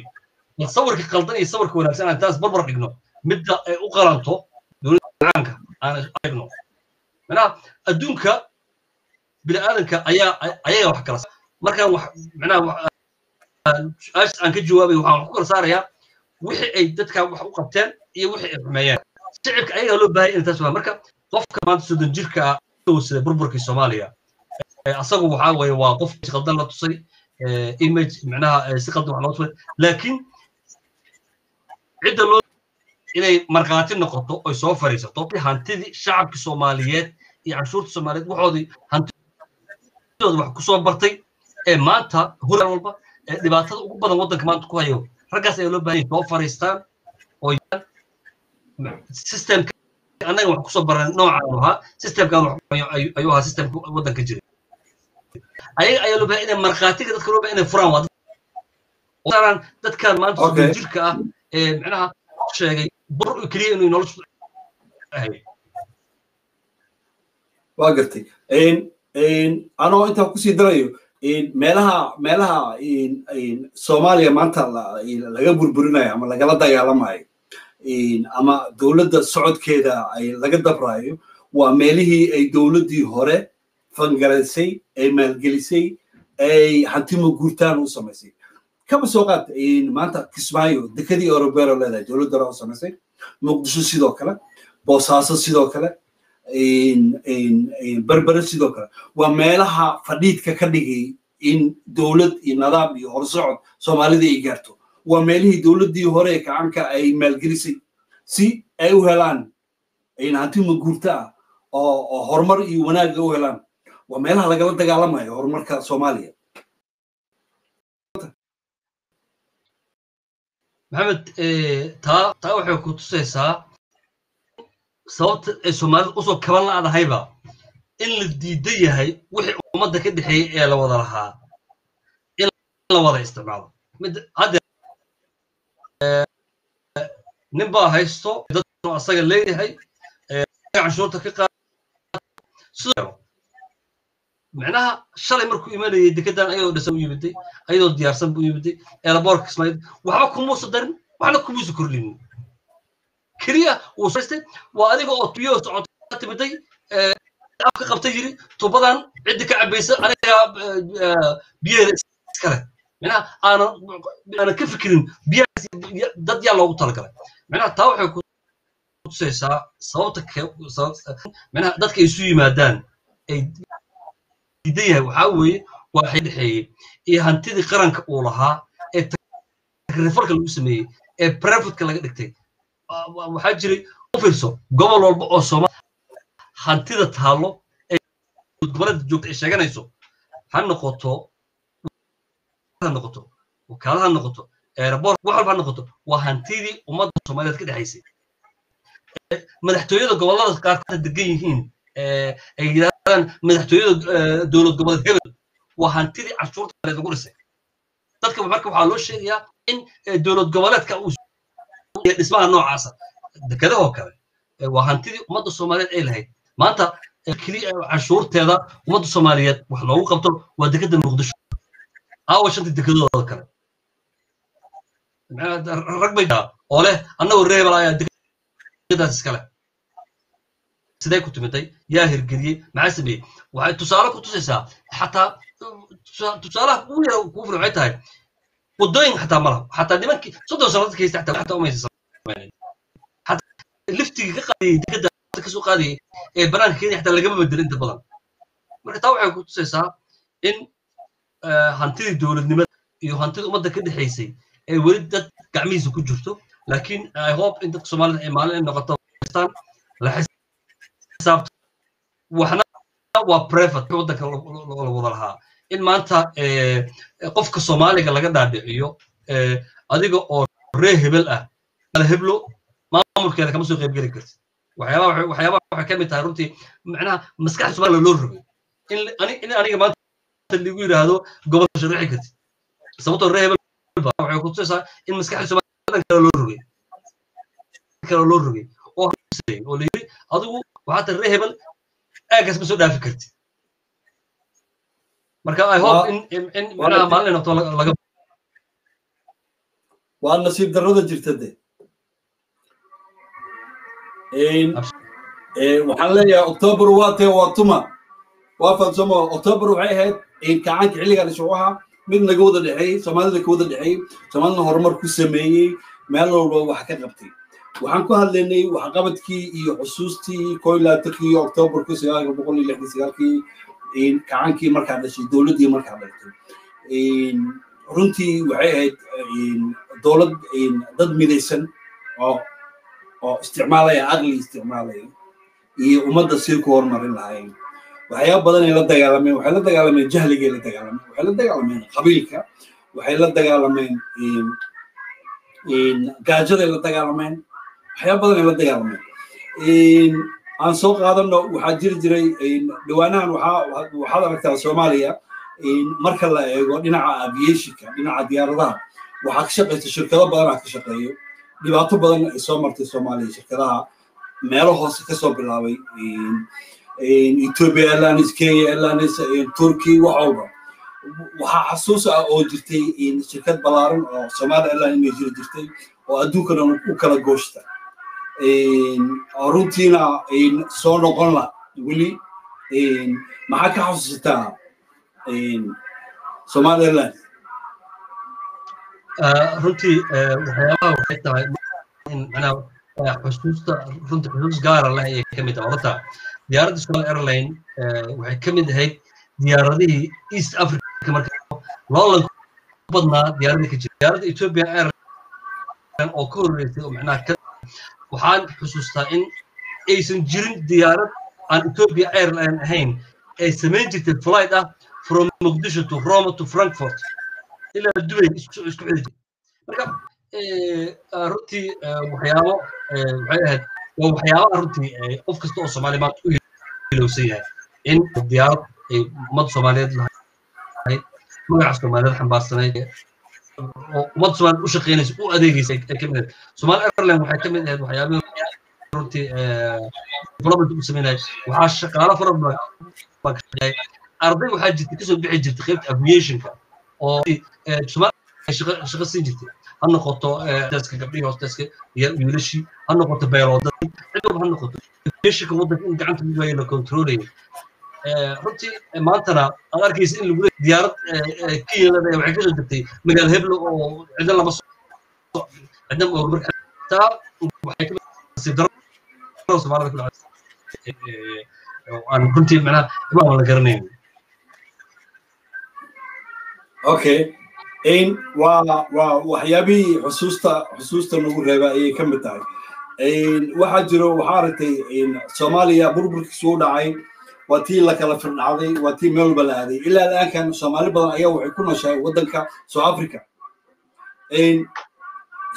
sawirka khaldan iyo sawirka wanaagsan aan taas barbar dhigno. Midda ay u qalanto dowladda caanka aan eegno macnaha adduunka bini'aadanka ayaa ayaga wax kala markaan wax macnaha su'aashaas aan ka jawaabay waxaan wax ku kala saarayaa. Wixii ay dadka wax u qabteen iyo wixii ay xumeeyeen shicibka ayagaa loo baahaya in taas waa marka qofka maanta soddon jirka sida burburkii soomaaliya asagu waxaa weeye waa qof khaldan la tusay image micnaha si qaldan wax loo turay laakiin cidda loo inay markhaati noqoto oy soo fariisato hantidii shacabkii soomaaliyeed iyo canshuurta soomaaliyeed waxoodii hantidooda wax ku soo bartay ee maanta huran walba ee dhibaatada ugu badan waddanka maanta ku hayo. Raggaas ayaa loo baahan soo fariistaan oo systemka annaga wax ku soo baran noocaanu ahaa systemkan ayuu ahaa systemka waddanka jiray. Ayaga ayaa loo baahan inay markhaatiga dadka loo baahan inay furaan waa dadkan maanta soddon jirka ah ee micnaha sheegay bor keliya inuu noloshu waa gartay anoo intaa ku sii darayo meelaha meelaha soomaaliya maanta laga burburinayo ama lagala dagaalamayo ama dowladda socodkeeda ay laga dabrayo waa meelihii ay dowladdii hore fangaraysay ay maalgelisay ay hantimo guurtaan u samaysay. Kaba soo qaad maanta kismaayo dekadii orobero leedahay dowladda hore u samaysay. Muqdisho sidoo kale boosaaso sidoo kale berbere sidoo kale. Waa meelaha fadhiidka ka dhigay in dowlad iyo nidaam iyo horsocod soomaalida ay gaarto waa meelihii dowladdii hore ee kacanka ay maalgelisay si ay u helaan hantimo guurta ah oo horumar iyo wanaagga u helaan. Waa meelaha lagala dagaalamayo horumarka soomaaliya. Maxamed taa taa waxay ku tusaysaa sababta ay soomaalida u soo kaban la-adahayba in la diidan yahay wixii ummadda ka dhexeeyey ee la wada lahaa. In la wada isticmaalo nin baa haysto dad asaga leeyahay canshuurta ka qaad micnaha shalay markuu imanayay dekedan ayadoo dhisan u yimiday ayadoo diyaarsan buu yimiday eelaboorka kismaayid waxba kumuusa darin waxna kumuusa kordhinin keliya saraystay waa adiga oo tubiyo socota timiday afka qabta yiri tubadan ciddi ka cabaysa aniga biyaheeda iskale micnaha aanan aanan ka fikirin dad yaa loogu talagalay. Micnaha taa waxay ku tusaysaa sababta micnaha dadka isu yimaadaan ay diidan yahay. Waxaa weeye waa waxay dhexeeyey iyo hantidii qaranka uu lahaa ee takrifalka lagu sameeyey ee privatka laga dhigtay. Waxaa jiray u gobol walba oo soomaali hantida taallo ee gobollada joogta ay sheeganayso. Ha noqoto ha noqoto wakaalaha noqoto airport wax walba noqoto waa hantidii ummadda soomaaliyeed ka dhexaysay. Madaxtooyada gobollada qaarkood degan yihiin ay yidhahdaan madaxtooyada dowlad goboleed hebel waa hantidii canshuurta lagu dhisay. Dadka marka waxaa loo sheegayaa in dowlad goboleedka dhismaha noocaasa. Dekedahoo kale waa hantidii ummadda soomaaliyeed ay lahayd. Maanta canshuurteeda ummadda soomaaliyeed wax loogu qabto waa dekeda muqdisho. Aawa shantii dekedooda kale rag bay oo leh annagoo reebel ayaa dekedaas iskale sidee ku timiday yaa hirgeliyey maxaa sameeyey waxay tusaale ku tusaysaa xataa tusaalaha ugu yara kuu filan waxay tahay waddooyin xataa ma laha. Xataa nimankii soddon sano dadka haysta xataa xataa umaysa liftigii ka qaadayay dekeda ka soo qaadayay ee banaanka kenya xataa lagama bedelo inta badan. Marka taa waxay ku tusaysaa in hantidii dowladnimada iyo hantida ummadda ka dhexaysay ee weli dad gacmihiisa ku jirto? Laakiin hope in dadka soomaalida ay maalin ay noqoto waxna waa private waddanka la wada lahaa. In maanta qofka soomaaliga laga dhaadhiciyo adiga oo ree hebel ah kala heblo maamulkeeda kama soo qaybgeli kartid waxyaabaha waxay ka mid tahay runtii macnaha maskaxda soomaaliya loo rogay in aniga maanta ligu yidhaahdo gobol sharixi kartid sababtoo ree hebel waxay ku tusaysaa in maskaxda soomaaliya kale loo rogay. Kale loo rogay. Oo oo la yiri adigu waxaa tahay ree hebel aagaas ma soo dhaafi kartid. Marka i hope in in macnaha maalin noqto laga waa nasiib darrada jirta de. Waxaan leeyahay october waa tee waa tuma. Waa fansamo october waxay ahayd kacaanka xilligan isugu mid naga wada dhexeeyey soomaalida ka wada dhexeeyey soomaalina horumar ku sameeyey meel walba wax ka qabtay. Waxaan ku hadlaynay waxqabadkii iyo xusuustii koo iyo labaatankii octoberku sagaalka boqol iyo lixdan sagaalkii kacaankii markaa dhashay dowladdii markaa dhashay. Runtii waxay ahayd dowlad dad midaysan oo oo isticmaalaya aqli isticmaalaya iyo ummadda si ku horumarin lahaayeen waxyaaba badan ay la dagaalameen waxay la dagaalameen jahligay la dagaalameen waxay la dagaalameen qabiilka waxay la dagaalameen gaajaday la dagaalameen waxyaaba badan ay la dagaalameen. Aan soo qaadano waxaa jiri jiray dhawaanahan waxaad aragtaa soomaaliya marka la eego dhinaca aviationka dhinaca diyaaradaha waxaa ka shaqaysa shirkado badanaa ka shaqeeyo. Dhibaato badan ay soo martay soomaaliya shirkadaha meelo hoose ka soo bilaabay ethiopia airlines kenya airlines turkey wax walba waxaa xasuus ah oo jirtay shirkad ballaaran oo somali airline inay jiri jirtay oo adduunkana u kala gooshta runtiina soo noqon la weli maxaa ka xasuusataa somali airline runtii waxyaabaha waxay tahay xusuusta runtii xusuus gaara leh ayay ka mid tahay horta diyaaradda somali airline waxay ka mid ahayd diyaaradihii east africa marka loolanka badnaa diyaaradii ka jira. Diyaaradda ethiopia airline oo ka horreysay macnaha waxaan xusuustaa in aysan jirin diyaarad aan ethiopia airline ahayn. Ay samayn jirtay flight ah from muqdisho to roma to frankfurt ilaa dubay isku xidhi marka runtii waxyaabo waxay ahayd waa waxyaabaha runtii qof kasta oo soomaaliya maanta u hilowsan yahay. In diyaarad ay ummadda soomaaliyeed lahayd magaca soomaaliyeed xambaarsanayd oo ummadda soomaaliyeed u shaqeynaysa u adeegaysa ay ka mid ahayd. Somaali airline waxay ka mid ahayd waxyaabihii runtii development u sameynaya waxaa shaqaalo fara badan arday waxaa jirtay ka soo bixi jirtay qaybta aviationka oo shaqo siin jirtay ha noqoto deska gabdhihii hoosteska iyo wiilashii ha noqoto beeloodadii cid walba ha noqoto aviationka waddanka in gacanta la controlaya runtii maantana aad arkaysa in lagu diyaarad kiyalada waxay ka soo degtay magaalo heblo oo cidna lama soo cidna horumarka taa waxay darro soomaalida ku dhacday aan runtii macnaha imaan la garanayn okay in waa waa waxyaabihii xusuusta xusuusta nagu reeba ayay ka mid tahay. Waxaa jiro waxaa aragtay soomaaliya burburkiisu u dhacay. Waa tii la kala firdhacday waa tii meel walba la aaday. Ilaa alaankan soomaali badan ayaa waxay ku nooshahay waddanka south africa.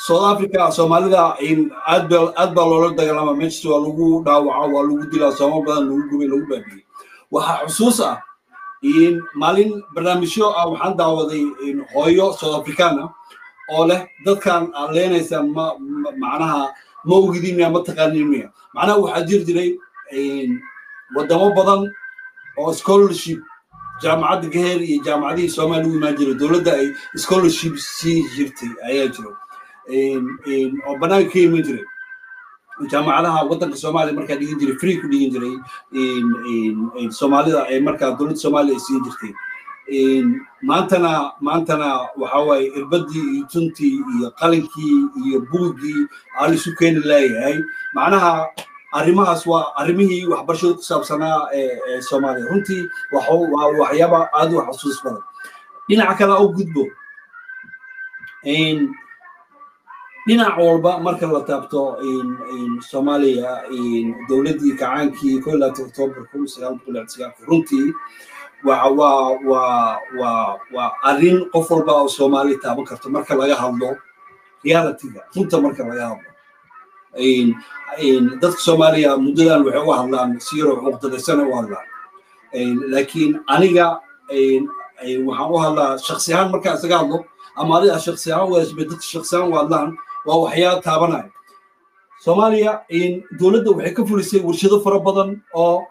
South africa soomaalida aad baa loola dagaalama. Meeshas waa lagu dhaawaca waa lagu dilaa soomaal badan lagu gubay lagu baabiyey waxaa xusuus ah maalin barnaamijyo ah waxaan daawaday hooyo south african ah oo leh dadkan aad leenaysaan ma macnaha ma ogidin miya ma taqaanin miya macnaha waxaa jiri jiray wadamo badan oo scholarship jaamacadda gaheer iyo jaamacadihii soomaaliya u imaan jiray dowladda ay scholarship sii jirtay ayaa jiro. Oo banaanka ka iman jiray jaamacadaha waddanka soomaaliya markaa dhigin jiray free ku dhigin jiray soomaalida ee markaa dowladda soomaaliya ay siin jirtay. Maantana maantana waxa waaye irbadii iyo tuntii iyo qalinkii iyo buuggii aan isu keeni laayahay macnaha arrimahaas waa arrimihii waxbarashada ku saabsanaa ee soomaaliya. Runtii waxyaaba aad u xasuus badan. Dhinaca kale u gudbo dhinac walba marka la taabto soomaaliya dowladdii kacaankii ko laata oktoobar kun sagaal boqol lixdan sagaalki runtii waa arrin qof walba oo soomaali taaban karto marka laga hadlo realityga runta marka laga hadlo. Dadka soomaaliya muddadan waxay uga hadlaan si yaroo u hadlaan. Laakiin aniga waxaan u hadlaa shaksi ahaan markaa isaga hadlo ama adiga shaksi ahaan wadashbay dadka shaksi ahaan u hadlaan waa waxyaal taabanaya. Soomaaliya dowladda waxay ka fulisay warshado fara badan oo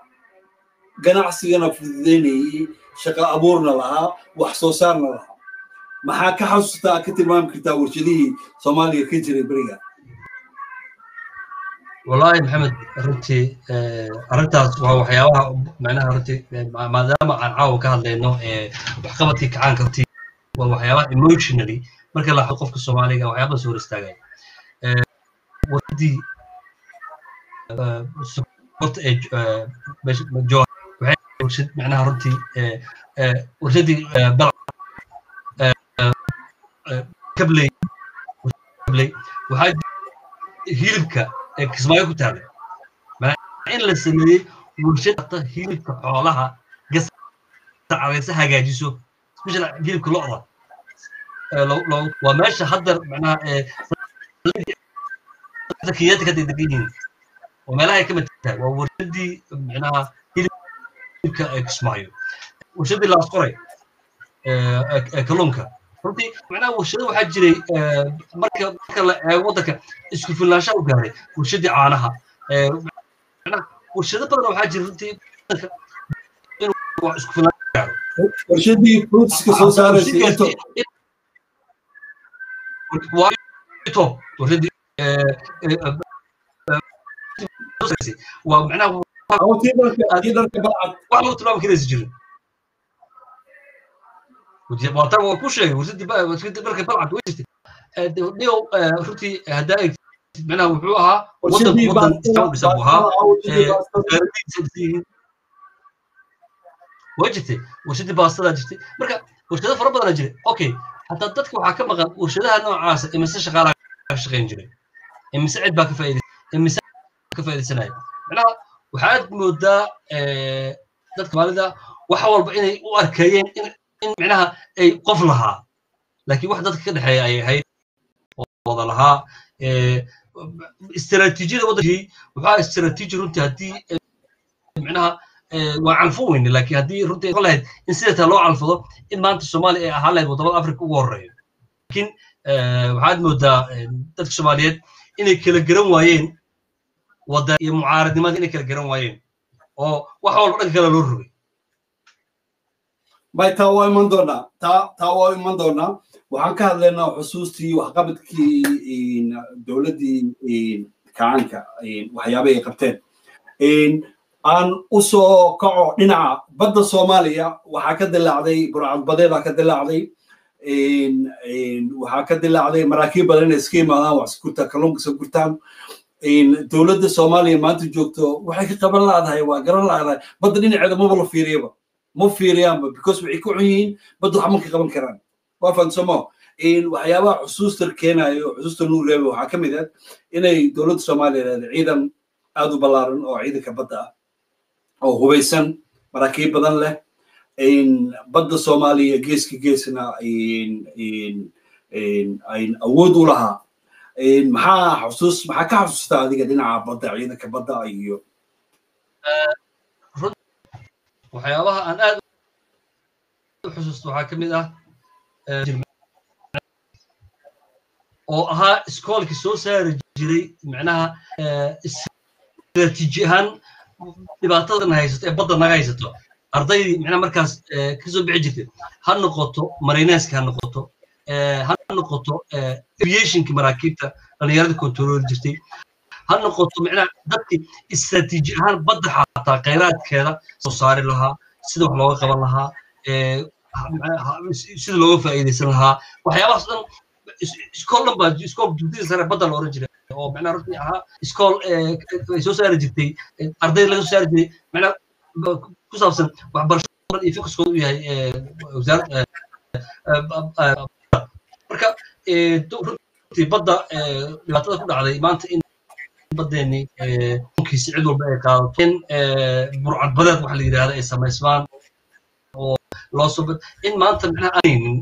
ganacsigana fududaynayey shaqa abuurna lahaa wax soo saarna lahaa. Maxaa ka xasuustaa ka tilmaami kartaa warshadihii soomaaliya ka jiray beriga? Wallaahi maxamed runtii eh, arrintaas waa waxyaabaha macnaha runtii eh, maadaama aan caawa ka hadlayno eh, waxqabadkii kacaanka runtii waa waxyaabaha emotionally marka la qofka soomaaliga waxyaabahaas hor istaagaya warshad macnaha runtii warshadii bal kabley kabley waxaa hilibka ee kismaayo ku taala in la sameeyey warshada hilibka xoolaha gasacadaysa hagaajiso. Special hilibka lo'da. Waa meesha hadda macnaha kiyaata ka degdegan yihiin oo meelaha ay ka mid tahay waa warshadii macnaha hilibka ee kismaayo warshadii laasqoray ee kalluunka runtii macnaha warshado waxaa jiray marka marka la eego waddanka isku filnaanshaha u gaaray warshadii caanaha macnaha warshado badan waxaa jira runtii inuu isku filnaansho gaaro warshadii fruitska soo saaraysa to warshadii waa macnaha wax lagu tilmaami karaysa jirin waatan waa ku sheegay warshadii marka balcad way jirtay dhigow runtii haddaa eeg macnaha wuxuu ahaa waddan waddan islaam dhisa buu ahaa way jirtay warshadii baastadaa jirtay marka warshado fara badanaa jiray okay hataa dadka waxaa ka maqan warshadaha noocaasa imise shaqaalaa ka shaqayn jiray imise cid baa ka faa'iidaysa imise ka faa'iidaysanaya macnaha waxaad moodaa dadka maalida wax walba inay u arkayeen in macnaha ay qof lahaa. Laakiin wax dadka ka dhexeeya ay ahayd wada lahaa istaraatiijiyada waddankii waxaa istaraatiiji runtii haddii macnaha waa calfo weyne. Laakiin haddii runtii noqon lahayd in sideetaa loo calfado in maanta soomaaliya ay ahaan lahayd waddamada afrika ugu horreeyo. Laakiin waxaad moodaa dadka soomaaliyeed inay kala garan waayeen wadda iyo mucaaradnimada inay kala garan waayeen oo wax walba dhanka kale loo rogay. Bay taa waa iman doonaa taa taa waa iman doonaa waxaan ka hadlaynaa xusuustii waxqabadkii dowladdii kacanka waxyaaba ay qabteen. Aan u soo kaco dhinaca badda soomaaliya waxaa ka dilaacday burcadbadeedaa ka dilaacday waxaa ka dilaacday maraakiib badan inay iska yimaadaan wax gurta kalluunka iska gurtaan. Dowladda soomaaliya maanta joogto waxay ka qaban laadahay waa garan laadahay badda dhinaceeda maba la fiiriyaba ma fiiriyaanba because waxay ku xun yihiin badda wax ma ka qaban karaan. Waa fahansamo waxyaabaha xusuusta keenayo xusuusta nuu reeba waxaa ka mid ah inay dowladda soomaaliya leedahay ciidan aad u ballaaran oo ciidanka badda ah oo hubaysan maraakiib badan leh badda soomaaliya geeska geesna ayn awood u lahaa. Maxaa xusuus maxaa ka xasuustaa adiga dhinaca badda ciidanka badda iyo? Waxyaabaha aan aad u xusuusto waxaa ka mid ah oo ahaa iskoolkii soo saari jiray macnaha istiraatiiji ahaan dhibaatada na haysato ee badda naga haysato ardaydii macnaha markaas ka soo bixi jirtay ha noqoto marineska ha noqoto ha noqoto aviationkii maraakiibta dhallinyarada control jirtay. Ha noqoto macnaha dadkii istiraatiiji ahaan badda xataa khayraadkeeda soo saari lahaa sida wax looga qaban lahaa sida looga faa'iidaysan lahaa. Waxyaabahaas dhan iskool baa iskool dugdida sare badda la oran jiray. Oo macnaha runtii ahaa iskool soo saari jirtay. Arday laga soo saari jiray. Macnaha ku saabsan waxbarashada iyo fikiskooda u yahay marka runtii badda dhibaatada ku dhacday maanta in badeeni kiisi cid walba ay qaadato in burcadbadeed waxa la yidhahda ay samaysmaan oo loo soo in maanta macnaha aanaynin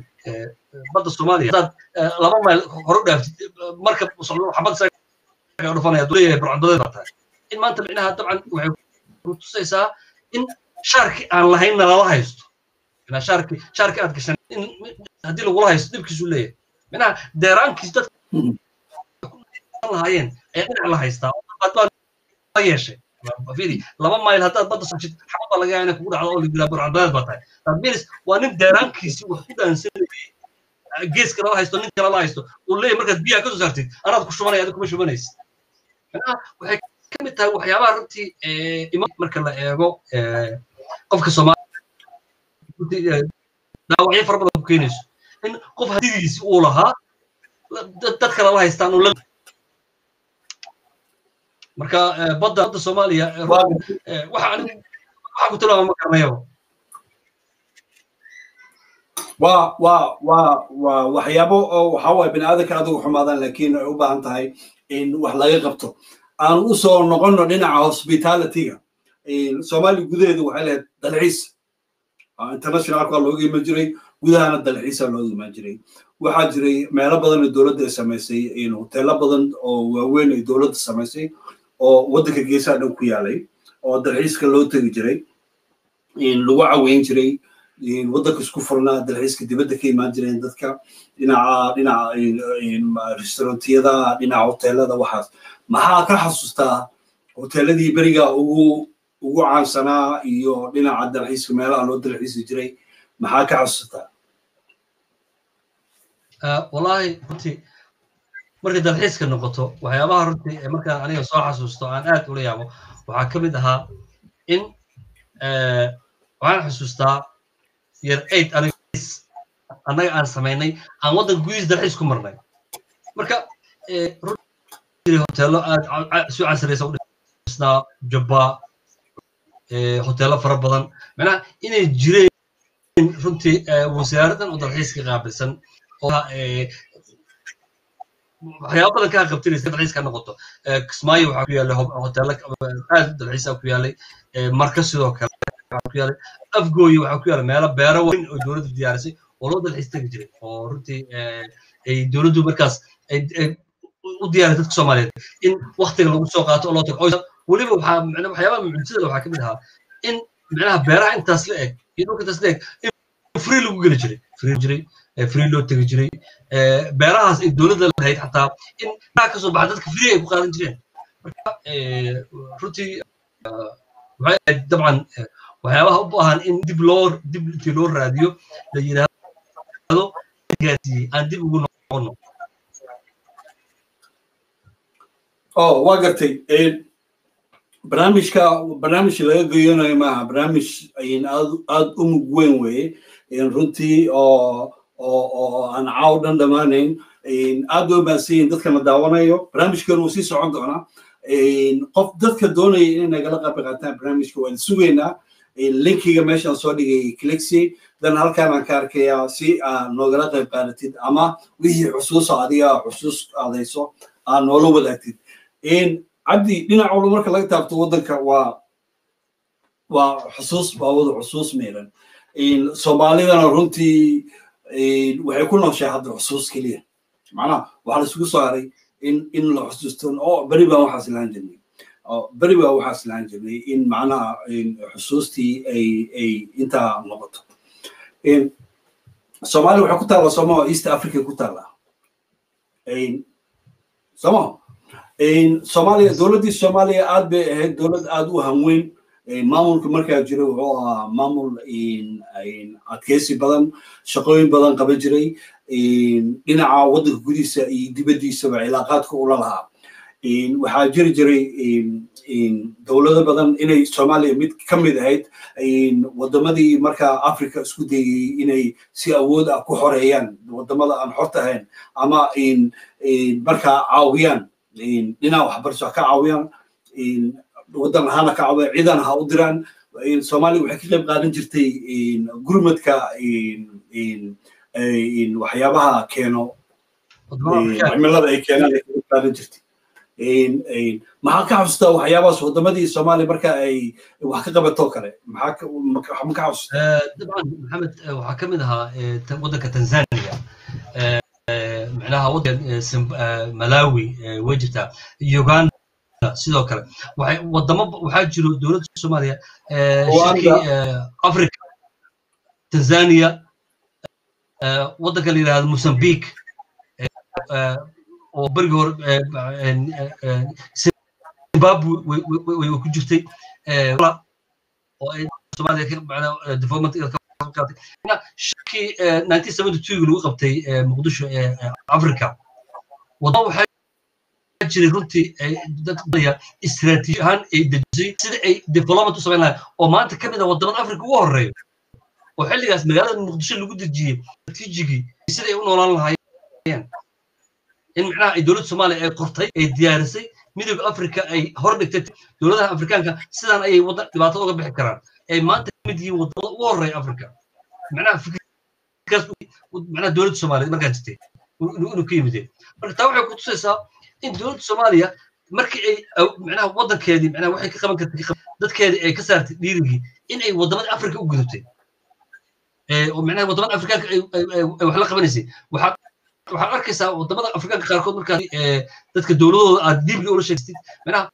badda soomaaliya haddaad laba mayl hore marka xabad isaga dhufanaya hadduu leeyahay burcadbadeed baa tahay in maanta macnaha dabcan waxay kutusaysaa in shaarki aan lahaynna lala haysto. Macnaha shaarki shaarki aad gashan. In haddii lagula haysto dhibkiisu leeyahay. Macnaha deeraankiis dadka lahaayeen ayaa dhinac la haystaa. La yeeshay. Firi laba mayl haddaad badda socotid xabad baa laga yaaba inay kugu dhacdo oo la yiraa burcadbadeed baa tahay. Tadmiris waa nin deeraankiisi wax ku dhaansanayay geeska lala haysto nin kale la haysto uu leeyahay markaad biyaha ka soo saartid anaad ku shubanaya adiga kuma shubanaysid macnaha waxay ka mid tahay waxyaabaha runtii ima marka la eego qofka soomaaliya dhaawacyo fara badan ku keenayso in qof hadidiisi uu lahaa dad kale la haystaan marka badda badda soomaaliya waxa anigu waxa ku tilmaama ma garanayaba waa waa waa waa waxyaabo oo waxaa waaye bini aadanka adigu xumaadaan laakiin ay u baahan tahay in wax laga qabto aan u soo noqonno dhinaca hospitalityga soomaaliya gudaheedu waxay lahayd dalxiis internationalka looga iman jiray gudahana dalxiisa looga iman jiray waxaa jiray meelo badan oo dowladda ay samaysay hoteelo badan oo waaweyn ay dowladda samaysay oo waddanka geesaha dhan ku yaalay oo dalxiiska loo tegi jiray lagu caweyn jiray waddanka isku furnaa dalxiiska dibadda ka imaan jireen dadka dhinaca dhinaca dhinaca hoteelada waxaas maxaa ka xasuustaa hoteeladii beriga ugu ugu caansanaa iyo dhinaca dalxiiska meelaha loo dalxiisi jiray maxaa ka xasuustaa wallaahi runtii markay dalxiiska noqoto waxyaabaha runtii ee markaan aniga soo xasuusto aan aad ula yaabo waxaa ka mid ahaa in waxaan xasuustaa year eight annaga aan samaynay aan waddanka gudihiis dalxiis ku marnay. Marka hoteelo aad su casraysa udhisnaa jabba hoteelo fara badan. Macnaha inay jireen runtii wasaaradan oo dalxiiska qaabilsan waxyaaba badan kaa qabtinaysa dalxiiska noqoto. Kismaayo waxaa ku yaallay hoteelo aad dalxiisa ku yaallay marka sidoo kale ku yaallay afgooye waxaa ku yaallay meelo beero weyn oo dowladdu diyaarisay oo loo dalxiis tegi jiray oo runtii ay dowladdu markaas u diyaaray dadka soomaaliyeed in waktiga lagu soo qaato oo loo tago weliba waxyaabaha mucjisada waxaa ka mid ahaa in micnaha beeraha intaas la eg iyo dhulka la eg in free lagu geli jiray free jiray free loo tegi jiray beerahaas ay dowladda lahayd xataa in beeraha ka soo baxa dadka free ay ku qaadan jireen. Marka runtii waxay ahayd dabcan waxyaabaha u baahan in dib loo dib intii loo raadiyo la yidhaahdo aan dib ugu noqono oh waa gartay barnaamijka barnaamij laga geeyanayo maaha. Barnaamij aad aad u mug weyn weeye. Runtii oo oo aan caaw dhan dhammaanayn. Aad loo baansanyihin dadkana daawanayo. Barnaamijkan wuu sii socon doonaa. Qof dadka doonaya inay nagala qayb qaataan barnaamijka waan sugaynaa linkiga meeshaan soo dhigay clixy dan halkaan aan ka arkayaa si aad noogala qayb qaadatid ama wixii xusuusa adiga xusuus adayso aad noola wadaagtid cabdi dhinac walba marka laga taabto waddanka waa waa xusuus waa wada xusuus meeran soomaalidana runtii waxay ku nooshahay hadda xusuus keliya. Macnaha waxaa la haray in in la xusuusto oo beri baan waxaas lahaan jirnay beri baa waxaas lahaan jirnay in macnaha xusuustii ay ay intaa noqoto. Soomaaliya waxay ku taallaa sooma east africa ku taallaa sooma soomaaliya dowladdii soomaaliya aad bay ahayd dowlad aad u hanweyn maamulka markaa jira wuxuu ahaa maamul adkeysi badan shaqooyin badan qaban jiray. Dhinaca waddanka gudihiisa iyo dibaddiisaba cilaaqaadka ula lahaa. Waxaa jiri jiray dowlado badan inay soomaaliya mid ka mid ahayd. Wadamadii markaa africa isku dayay inay si awood ah ku xoreeyaan waddamada aan xorta ahayn ama markaa caawiyaan dhinaca waxbarasho ka caawiyaan waddan ahaana ka caawiyaan ciidan ha u diraan soomaaliya waxay ka qayb qaadan jirtay gurmadka waxyaabaha keeno cimilada ay keenaan ay ka qaadan jirtay. Maxaa ka xasuustaa waxyaabahaas wadamadii soomaaliya marka ay wax ka qabatoo kale? Maxaa ma ka xasuustaa dabcan maxamed waxaa ka mid ahaa waddanka tanzania micnaha waddan malawi way jirtaa uganda sidoo kale. Waxay wadamo waxaa jiro dowladda soomaaliya shirkii africa tanzania waddanka la yidhahdo mozambique oo berigii hore zimbabwe way ku jirtay oo ay soomaaliya development shirkii nineteen seventy two lagu qabtay muqdisho ee africa. Wadamo waxay jiray runtii dadaya istiraatiiji ahaan ay dejisay sida ay development u samayn lahayn oo maanta ka mid ah waddamada africa ugu horeeyo oo xilligaas magaalada muqdisho lagu dejiyey istiraatiijigii sida ay u noolaan lahaayeen. In macnaha ay dowladda soomaaliya ay qortay ay diyaarisay midooda africa ay hor dhigtay dowladaha afrikaanka sidaan ayay wadda dhibaatada uga bixi karaan ay maanta ka mid yihiin waddamada ugu horreeya africa macnaha dowladda soomaaliya markaa jirtay inuu ka yimide marka taa waxay kutusaysaa in dowladda soomaaliya markii ay macnaha waddankeedii macnaha waxay ka qaban kartay dadkeedii ay ka saartay dhiirigii in ay waddamada afrika u gudubtay. Oo macnaha waddamada afrikaanka ay wax la qabanaysay. Waxaad arkaysaa waddamada afrikaanka qaarkood markaa dadka dowladooda aad diibli ula sheegtid macnaha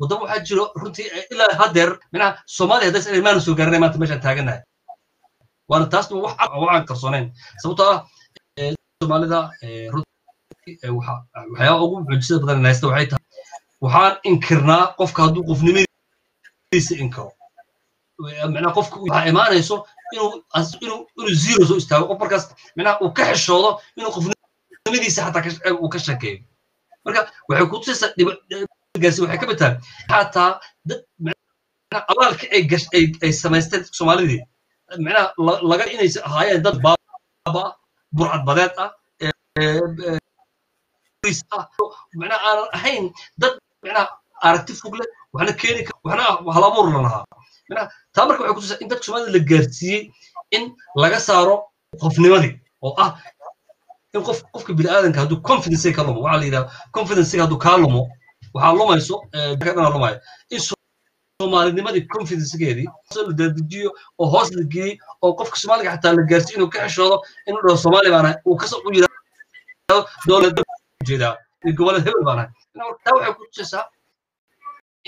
waddamo waxaa jiro runtii ilaa haddeer macnaha soomaaliya haddays inay maana soo gaaranay maanta meeshaan taaganahay waana taasna wax aan qarsoonayn sababtoo ah soomaalida waxyaaba ugu mucjisada badan haysta waxay tahay waxaan inkirnaa qofka hadduu qofnimadiisa inkiro macnaha qofka waxaa imaanayso inuu inuu zero soo istaago qof markaas macnaha uu ka xishoodo inuu qofnimadiisa xataa uu ka shakeeyo marka waxay ku tusaysaa gaarsi waxay ka mid tahay. Xataa dad abaalka ay gash ay ay samaysteen soomaalidii macnaha laga inaysa ahaayeen dad baaba burcad badeed ah macnaha aanan ahayn dad macnaha aragti fog leh waxna keeni waxna halabuur la lahaa. Macnaha taa marka waxay kutusaa in dadka soomaalida la gaarsiiyey in laga saaro qofnimadii oo ah in qof qofka bini'aadanka hadduu confidence ka lumo waxaa la yidhaha confidence hadduu kaa lumo waxaa lumayso lumaya in soomaalinimadii confidencegeedii la daadijiyo oo hoos la geeyey oo qofka soomaaliga xataa la gaarsiyo inuu ka xishoodo inuu dhaho soomaali baana uu ka soo u yidhahdo dowladda jeedaa iyo gobollada hebel baana taa waxay ku tusaysaa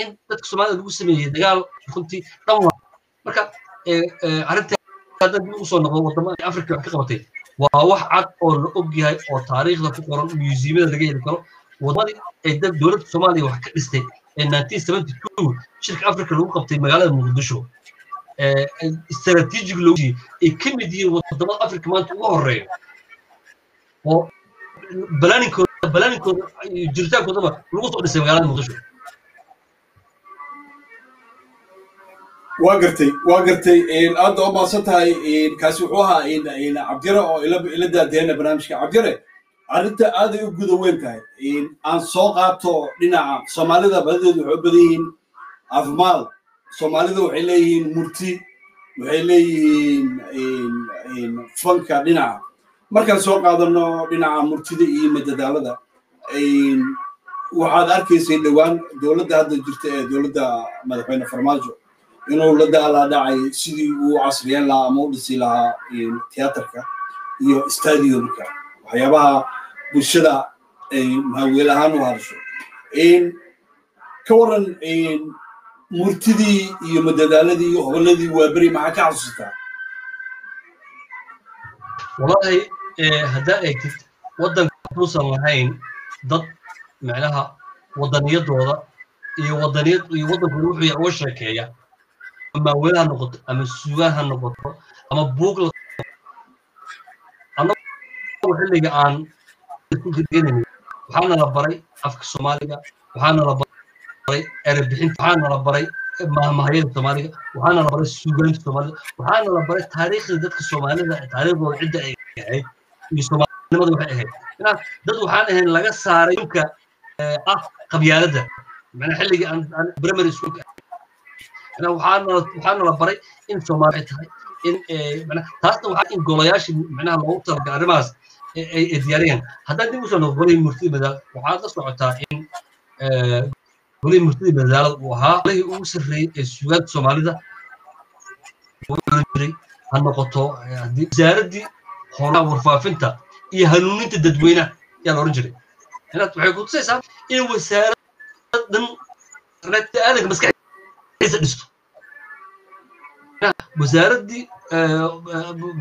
in dadka soomaalida lagu sameeyey dagaal runtii dhan marka arrinta hadda dib ugu soo noqdo waddamada afrika ka qabatay waa wax cad oo la og yahay oo taariikhda ku qoran museumada laga heli karo wadamadii ay dowladda soomaaliya wax ka dhistay ee shirka africa lagu qabtay magaalada muqdisho istaraatiijig loogu ay ka mid yihiin waddamada africa maanta ugu horreeya oo balaninkooda balaninkooda jiritaankoodaba lagu soo dhisay magaalada muqdisho waa gartay waa gartay aadda oo maadsan tahay kaasi wuxuu ahaa cabdire oo ila daadeena barnaamijka cabdire arrinta aaday u guda weyn tahay. Aan soo qaato dhinaca soomaalida badadeedu waxay u badan yihiin caafimaad soomaalida waxay leeyihiin murti waxay leeyihiin fanka dhinaca. Markaan soo qaadano dhinaca murtida iyo madadaalada waxaad arkaysay dhowaan dowladda hadda jirta ee dowladda madaxweyne farmaajo. Inuu la daalaa dhacay sidii uu casriyeyn lahaa ama u dhisi lahaa tiyaatarka iyo stadiumka waxyaabaha bulshada ay mahaweel ahaan u hadasho ka waran murtidii iyo madadaaladii iyo hobolladii waa beri maxaa ka xasuustaa wallahi haddaa eegtid waddanka hadduusan lahayn dad macnaha waddaniyadooda iyo waddaniyad iyo waddankooda wuxuu uga sheekeeya ama ha noqoto ama sugaan ha noqoto ama buug la annagu xilliga aan waxaana la baray afka soomaaliga waxaana la baray erebixinta waxaana la baray mahmahayada soomaaliga waxaana la baray suugaanta soomaalida waxaana la baray taariikhda dadka soomaalida taariikhdooda cidda ay ahayd iyo soomaalinimada waxay ahayd. Dad waxaan ahayn laga saaray dhulka ah qabyaaladda. Macnaa xilligii aan primary school waxaana la baray in soomaali ay tahay in taasna waxaa in golayaashii macnaha loogu talagalay arrimahaas ay diyaariyaan. Haddaan dib noqo golihii murtida madaal waxaad la socotaa in golihii murtida madaalada uu ahaa golihii ugu sarreeyey ee sugaanta soomaalida. Jiray ha noqoto wasaaraddii horaa warfaafinta iyo hanuuninta dadweynaha ayaa la oran jiray. Waxay ku tusaysaa in wasaaradan aadanka maskaxdiisa dhisto. Wasaaraddii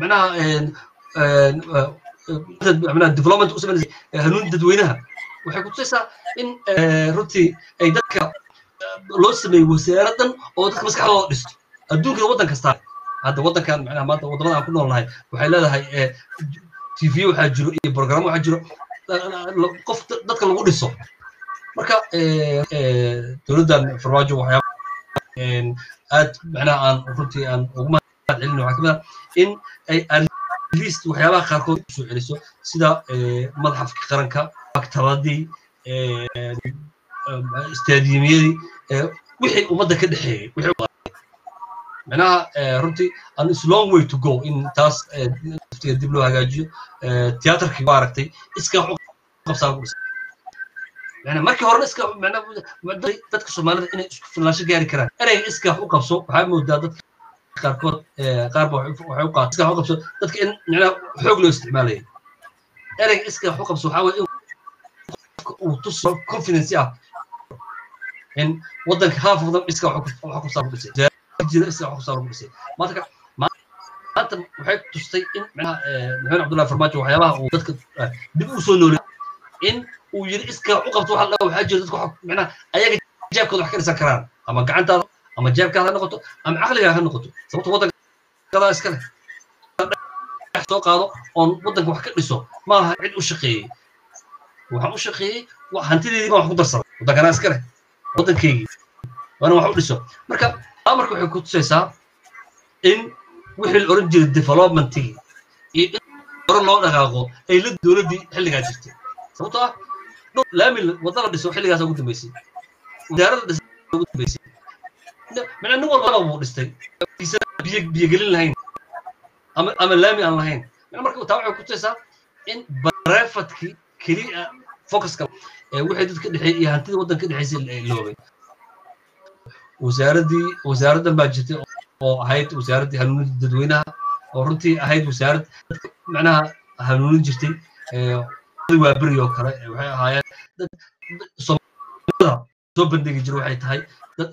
macnaha macnaha development u samaynaysa hanuun dadweynaha. Waxay ku tusaysaa in runtii ay dadka loo sameeyey wasaaradan oo dadka maskaxdooda dhisto. Adduunkana waddan kastaa hadda waddankan macnaha maanta waddamada aan ku nool nahay waxay leedahay tv waxaa jiro iyo program waxaa jiro qof dadka lagu dhiso. Marka dowladdan farmaajo waxyaaba aad macnaha aan runtii aan ugu mahad celin waxaa ka mid ah in ay list waxyaalaha qaarkood soo celiso sida eh, madaxafka qaranka maktabadii eh, eh, istaadiyamyadii wixii ummadda ka dhexeeyey micnaha runtii an is way to go in taas naftiga dib loo hagaajiyo tiyaatarkii maaragtay iskaaqabsaa markii horena iska dadka soomaalida inay isku filnaansho gaari karaan ereyga iskaax u qabso waxaa moodaa dadka qaarkood qaarba waxay u qaata iska wax qabso dadka in micnaha xoog loo isticmaalaya ereyga iska wax u qabso waxaa weye in uu tuso confidence ah in waddanka half of them iska wax qabsaa lagu dhisay jira iska wax qabsaa lagu dhisay maanta maanta waxay tustay in micnaha maxamed cabdullahi farmaajo waxyaabaha uu dadka dib u soo noolay in uu yiri iska u qabto waxa la waxaa jira dadka macnaha ayaga jeebkooda wax ka dhisan karaan ama gacantaada ama jeebkaada ha noqoto ama caqligaaga ha noqoto sababta waddankadaa iska leh soo qaado oon waddanka wax ka dhiso ma aha cid u shaqeeyey waxaan u shaqeeyey hantideedii baan wax ku darsaday waddankanaa iska leh waddankeygii waana wax u dhiso marka amarka waxay ku tusaysaa in wixii la oran jiray developmentigii iyo in hore loo dhaqaaqo ay la dowladdii xilligaa jirtay sababtoo ah laami wadda dhiso xilligaas ugu dambeysay wasaarada dhis ugu dambeysay macnaa nin walba buu dhistay biyo biyogelin lahayn ama ama laami aan lahayn marka taa waxay ku tusaysaa in barefadkii keliya focuska wixii dadka dhexeeyay iyo hantida waddanka dhexeysay loobay. Wasaaradii wasaaraddan baa jirtay oo ahayd wasaaraddii hanuuninta dadweynaha oo runtii ahayd wasaarad macnaha hanuunin jirtay waa beri oo kale waxay ahaayeen dad soo bandhigi jira waxay tahay dad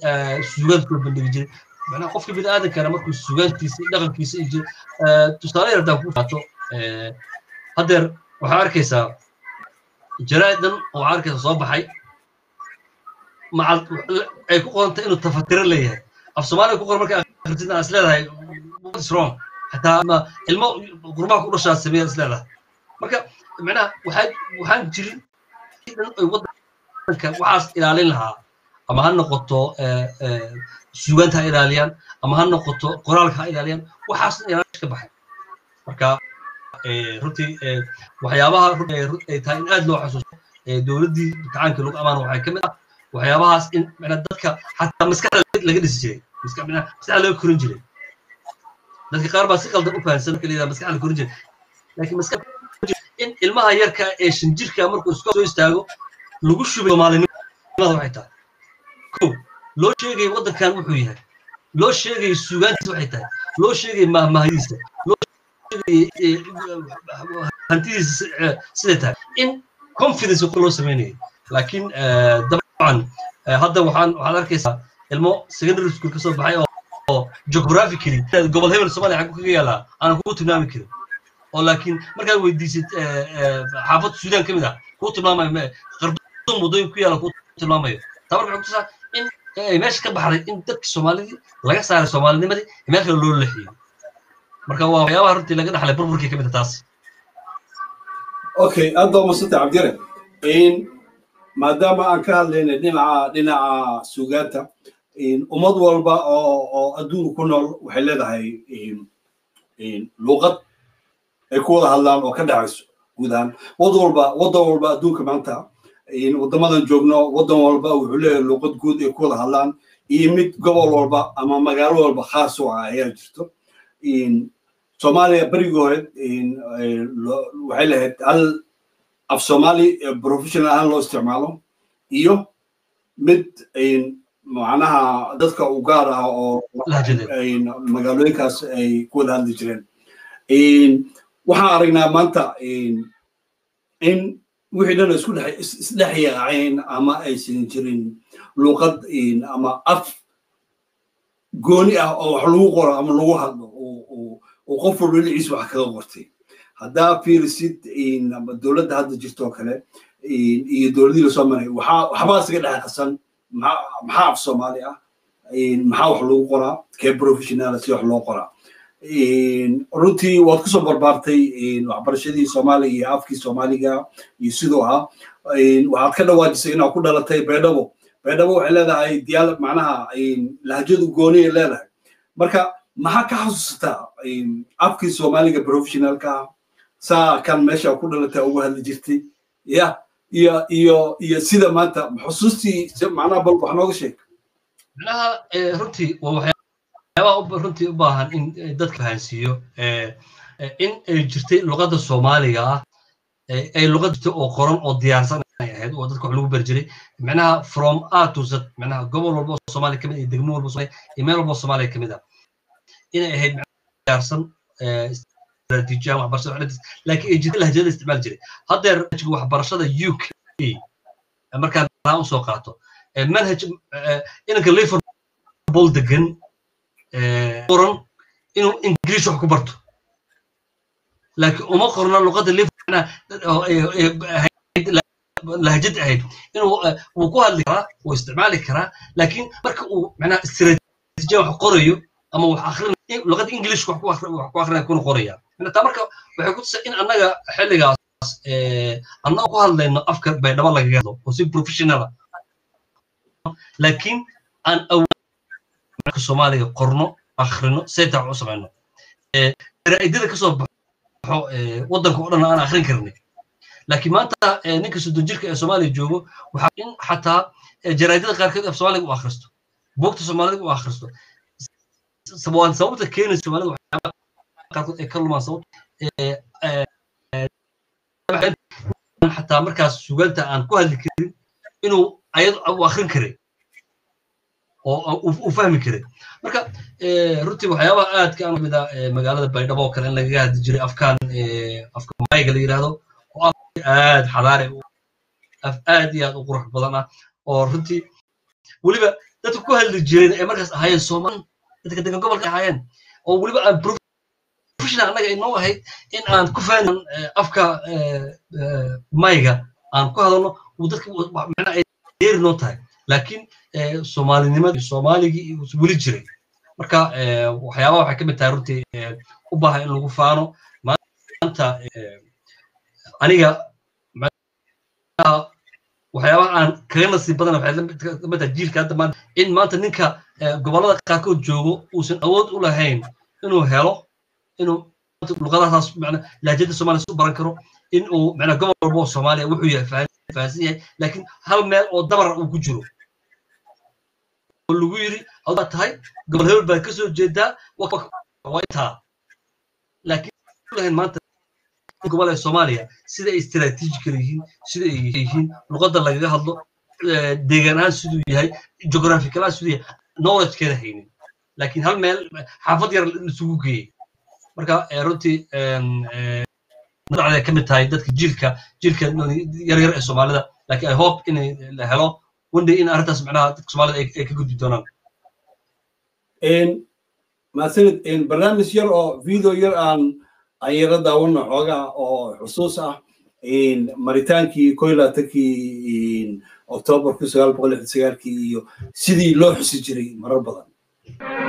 suugaanta soo bandhigi jiray macnaha qofka bini aadankana markuu suugaantiisa iyo dhaqankiisa iyo jira tusaale yar haddaan ku faato haddeer waxaa arkaysaa jaraa'idan waxaa arkaysaa soo baxay. Ay ku qorantay inuu tafatiro leeyahay. Af soomaaliga ku qoran marka akhrisidna is leedahay is xataa ilmo qurbaha ku dhashaa sameeya is leedahay. Marka macnaha waxaa waxaan jirin ay waddanka waxaas ilaalin lahaa ama ha noqoto suugaanta ha ilaaliyaan ama ha noqoto qoraalka ha ilaaliyaan waxaasna ka baxay. Marka runtii waxyaabaha ay tahay in aad loo xasuusto dowladdii gacaankii lagu amaano waxay ka ah waxyaabahaas in macnaa dadka xataa maskaxda laga dhisi jiray maskaxda laga korin jiray. Dadka qaar baa si qaldan u fahansan marka layidhaha maskaxda la korin jiray. Laakiin maskaxda in ilmaha yarka ee shinjirka markuu iska istaago lagu shubay soomaalinimada waxay tahay kow loo sheegay waddankan wuxuu yahay loo sheegay suugaantiisa waxay tahay loo sheegay mahmahadiisa loo sheegay hantidiisa siday tahay. In confidence loo sameynayay laakiin dabcan hadda waxaan waxaad arkaysaa ilmo secondary school ka soo baxay oo geographically gobol hebel soomaaliya xaggu kaga yaalaa aanan kugu tilmaami karin. Oo laakiin markaad weydiisid xaafadda suudaan ka mid ah kuu tilmaamayo qardoon waddooyin ku yaalla kuu tilmaamayo. Waxay kutusaa in meesha ka baxday in dadka soomaalidii laga saaray soomaalinimadii meel kale loo leexiyey marka waa waxyaabaha runtii laga dhaxlay burburkii ka mid ah taas okay aad baa umadsantay cabdire maadaama aan ka hadlaynay dhinaca dhinaca suugaanta ummad walba oo oo adduunka ku nool waxay leedahay luuqad ay ku wada hadlaan oo ka dhexayso guud ahaan. Wad walba waddan walba adduunka maanta waddamadan joogno waddan walba wuxuu leeyahay luuqad guud ay ku wada hadlaan. Iyo mid gobol walba ama magaalo walba khaas u ah ayaa jirto. Soomaaliya berigii hore waxay lahayd hal af soomaali professional ahaan loo isticmaalo. Iyo mid macnaha dadka u gaar ah oo magaalooyinkaas ay ku wada hadli jireen. Waxaan aragnaa maanta in wixii dhan isku isdhex yaaceen ama aysan jirin luuqad ama af gooni ah oo wax lagu qoro ama lagu hadlo oo qof walba dhinaciisa wax kaga qortay haddaa fiirisid dowladda hadda jirto oo kale iyo dowladihii la soo maray waxbaa isaga dhex qasan maxaa af soomaali ah maxaa wax lagu qoraa kee professional si wax loo qoraa runtii waad ku soo barbaartay waxbarashadii soomaaliga iyo afkii soomaaliga iyo siduu ahaa waxaad ka dhawaajisay inaad ku dhalatay beedhabo beedhabo waxay leedahay diyaal macnaha gooni ay leedahay. Marka maxaa ka xasuusataa afkii soomaaliga professionalka? Ah saa kan meesha ku dhalatay ugu hadli jirtay. Ya iyo iyo iyo sida maanta xusuustii macnaha bal wax nooga sheeg. Runtii runtii u baahan in eh, dadka fahansiiyo eh, eh, in ay jirtay luqada soomaaliga ah ay luqad jirtay oo qoran oo diyaarsan ahayd oo dadka wax lagu bar jiray. Macnaha from a to z micnaha gobol walba oo soomaaliya ka mid ah iyo degmo walba soomaaliya iyo meel walba soomaaliya ka mid ah. Inay ahayd diyaarsan istaraatiijiyaan waxbarashada xiladiis laakiin ay jirtay lahjada isticmaal jiray. Haddeer manhajka waxbarashada u k markaan u soo qaato manhaj inanka liverpool degan qoran inuu ingiriis wax ku barto. Laakiin uma qorna luqadda lahjad ahayd. Inuu wuu ku hadli karaa wuu isticmaali karaa laakiin marka uu macnaha istiraatiijiya wax qorayo ama wax akhrinayo luqadda english wax ku akrinaya kuna qoraya taa marka waxay ku tusay in annaga xilligaas annaga ku hadlayno afka baydhabo lagaga hadlo oo si professionala laakiin aan awoodka soomaaliga qorno akhrino seetax u samayno. Raa'idada ka soo baxo waddanka oo dhan aan akhrin karnay. Laakiin maanta ninka soddon jirka ee soomaaliya joogo waxaa in xataa jaraa'idada qaarkood af soomaaliga u akhristo. Buugta soomaalida u akhristo. Waan sababta keenaysa soomaalida waxyaaba ay ka lumaan sababta xataa markaas sugaanta aan ku hadli karin inuu ayad u akhrin karay u fahmi karay marka runtii waxyaabaha aadka aan ka mid ah magaalada baydhabo kale in lagaga hadli jiray afkaan afka mayga la yidhaahdo oo af aad xadaare af aad iyo aad u qurux badan ah oo runtii weliba dadka ku hadli jireen ay markaas ahaayeen soomaali dadka degan gobolka ahaayeen oo weliba aan professional annaga inoo ahayd in aan ku fahnan afka mayga aan ku hadalno dadka macnaa ay deeri noo tahay laakiin soomaalinimada soomaaligii weli jiray. Marka waxyaabaha waxay ka mid tahay runtii u baahan in lagu faano. Maanta aniga waxyaabaha aan kaga nasiib badan waxay la mid tahay jiilka hadda maanta. In maanta ninka gobollada qaarkood joogo uusan awood u lahayn inuu helo inuu luqadahaas macna lahjada soomaaliya su baran karo in uu gobol walba oo soomaaliya wuxuu yahay fahansan yahay laakiin hal meel oo dabara uu ku jiro. Oo lagu yiri adaa tahay? Gobol hebel baa ka soo jeedaa waa intaa laakiin maanta gobol ee soomaaliya sida ay istiraatiijikal yihiin sida ay yihiin luqadda lagaga hadlo deegaan ahaan siduu yahay geographical ahaan siduu yahay knowledgekeeda haynin. Laakiin hal meel xaafad yar isugu geeyey marka runtii madacday ka mid tahay dadka jiilka jiilka yaryar ee soomaalida. Laakiin i hope in la helo one in arrintaas macnaha dadka soomaalida ay ka gudbi doonaan. Maasanid barnaamij yar oo video yar aan aan yara xoogaa oo xusuus ah. Maritaankii ko iyo labaatankii oktoobar kun sagaal boqol lixdan sagaalkii iyo sidii loo xusi jiray marar badan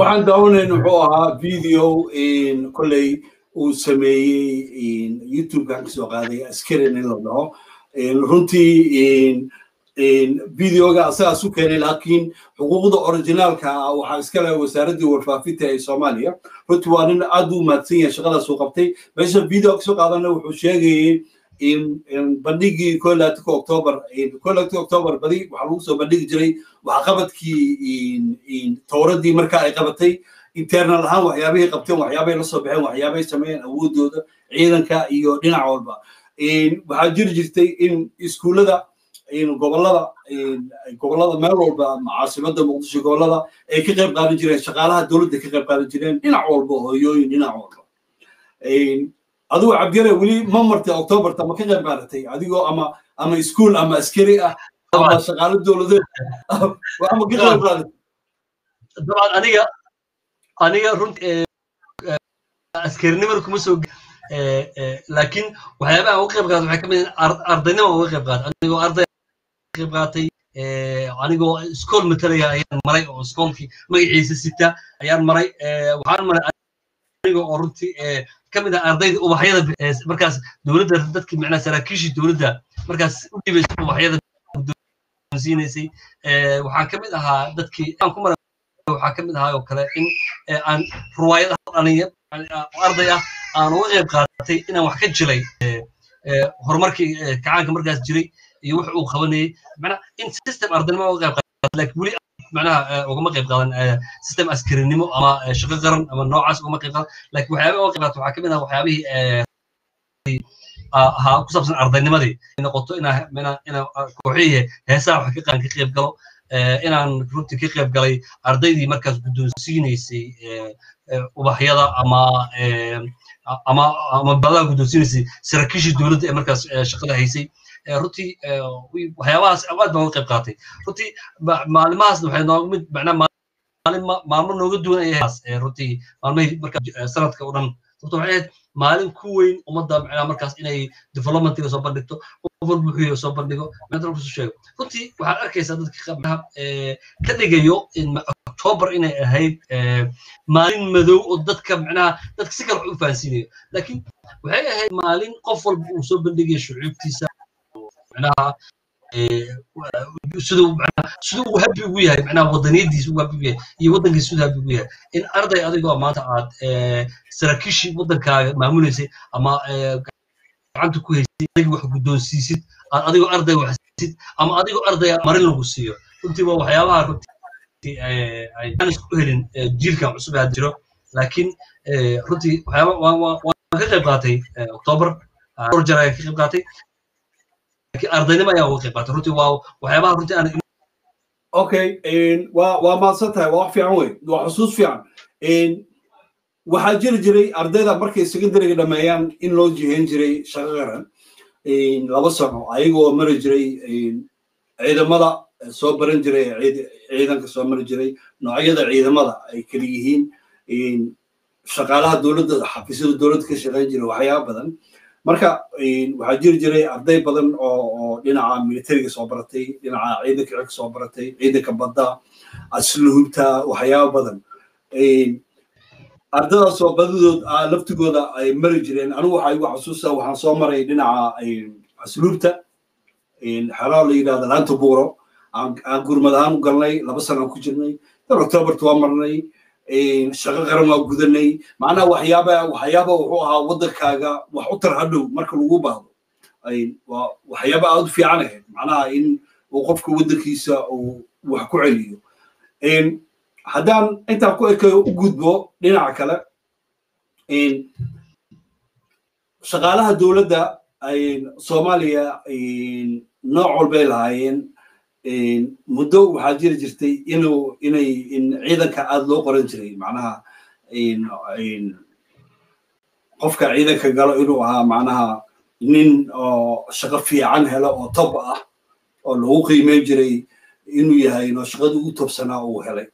waxaan daawanayna wuxuu ahaa video kolley uu sameeyey youtube-kan ka soo qaaday askarin in la dhaho. Runtii videoga asagaas u keenay laakiin xuquuqda originaalka ah waxaa iska leh wasaaraddii warfaafinta ee soomaaliya. Runtii waa nin aad u mahadsan yahay shaqadaas uu qabtay. Meesha video ka soo qaadana wuxuu sheegayay bandhigii ko laatanka october ko laatanka october badi waxaa lagu soo bandhigi jiray waxqabadkii towradii marka ay qabatay internal ahaan waxyaabahay qabteen waxyaabahay la soo baxeen waxyaabahay sameeyeen awoodooda ciidanka iyo dhinac walba. Waxaa jiri jirtay in iskuullada gobollada gobollada meel walba caasimada muqdisho gobollada ay ka qayb qaadan jireen shaqaalaha dowladda ka qayb qaadan jireen dhinac walba hooyooyin dhinac walba adigu cabdiyare weli ma martay octoberta ma ka qayb qaadatay. Adigoo ama ama iskuul ama askari ah ama shaqaalo dowladeed. Ama ka qayb qaadatay. Dabcan aniga aniga runti askarinimada kuma soo laakiin waxyaabaha uga qayb qaatay waxay ka mid ardaynima uga qayb qaatay anigoo arday qayb qaatay anigoo iskool matalaya ayaan maray oo iskoolkii magaciisa sita ayaan maray waxaan maray oo runtii ka mid ah ardayda ubaxyada markaas dowladda dadkii macnaa saraakiishii dowladda markaas u dhibaysay ubaxyada guddoonsiinaysay waxaan ka mid ahaa dadkii aan ku maray waxaa ka ahaa oo kale in aan ruwaayad dhalinya arday ah aan uga qayb qaatay inaan wax ka jilay horumarkii kacaanka markaas jiray iyo wax uu qabanayay. Macnaa in system ardaynimo uga qayb qaatay laakiin weli macnaha ugama qayb qaadan system askarinimo ama shaqo qaran ama noocaas ugama qayb qaadan. Laakiin waxyaabaha uga qayb qaatay waxaa ka mid ah waxyaabihii ahaa ku saabsan ardaynimadii noqoto inaa kooxihii heesaha wax ka qaan ka qayb galo inaan runtii ka qayb galay ardaydii markaas guddoonsiinaysay ubaxyada ama ama ama badaha guddoonsiinaysay saraakiishii dowladda ee markaas shaqada haysay runtii waxyaabahaas aad baan qayb qaatay. Runtii maalimahaasna waxay nooga mid macnaa maalin maalmo nooga duwan ay ahayd runtii maalmahii marka sanadka o dhan. Sababto waxay ahayd maalin ku weyn ummadda macnaa markaas inay developmentiga soo bandhigto qof walba wuxuu soo bandhigo ku soo sheego runtii waxaad arkaysaa dadka ka dhigayo in october inay ahayd maalin madow oo dadka macnaha dadka si kale wax u fahansiinayo laakiin waxay ahayd maalin qof walba uu soo bandhigayo shucuubtiisa macnaha siduu siduu uu habi ugu yahay macnaha wadaniyadiisa ugu habi ugu yahay iyo waddankiisa siduu habi ugu yahay. In arday adigoo maanta aad saraakiishii waddankaaga maamuleysay ama gacanta ku haysay adigii wax guddoonsiisid aad adigoo arday wax ama adigoo arday marin lagu siiyo. Runtii waa waxyaabaha runtii isku helin jiilkan cusub aa jiro. Laakiin runtii waxyaaba waan ka qayb qaatay october dhowr jeer ayaan ka qayb qaatay ardaynimo ayaa uga qayb runtii waa waxyaabaha runtii aan okay waa waa mahadsan tahay waa wax fiican wey. Waa xusuus fiican. Waxaa jiri jiray ardayda markay secondariga dhameeyaan in loo jihayn jiray shaqo qaran. Laba sano ayagoo mari jiray ciidamada soo baran jiray ciidanka soo mari jiray. Noocyada ciidamada ay kala yihiin shaqaalaha dowladda xafiisyada dowladda ka shaqayn jiray waxyaaba badan marka waxaa jiri jiray arday badan oo dhinaca militariga soo baratay dhinaca ciidanka cirka soo baratay ciidanka badda asluhubta waxyaaba badan. Ardadaasoo badidood laftigooda ay mari jireen. Anigu waxaa igu xasuusta waxaan soo maray dhinaca asluubta. Xeraa la yidhahda laanta buuro. Aan gurmad ahaan u galnay laba sana ku jirnay. Dan octobert waa marnay shaqo qaran waa gudanay. Macnaha waxyaaba waxyaaba wuxuu ahaa waddankaaga wax u tar hadhow marka lagu baahdo. Waa waxyaaba aad u fiican ahayd. Macnaha in uu qofka waddankiisa uu wax ku celiyo. Haddaan intaan ku ekayo u gudbo dhinaca kale shaqaalaha dowladda soomaaliya nooc walbay lahaayeen muddo waxaa jiri jirtay inuu inay in ciidanka aad loo qoran jiray. Macnaha qofka ciidanka galo inuu ahaa macnaha nin oo shaqo fiican helo oo tob ah oo lagu qiimeyn jiray inuu yahay no shaqada ugu tobsanaa uu helay.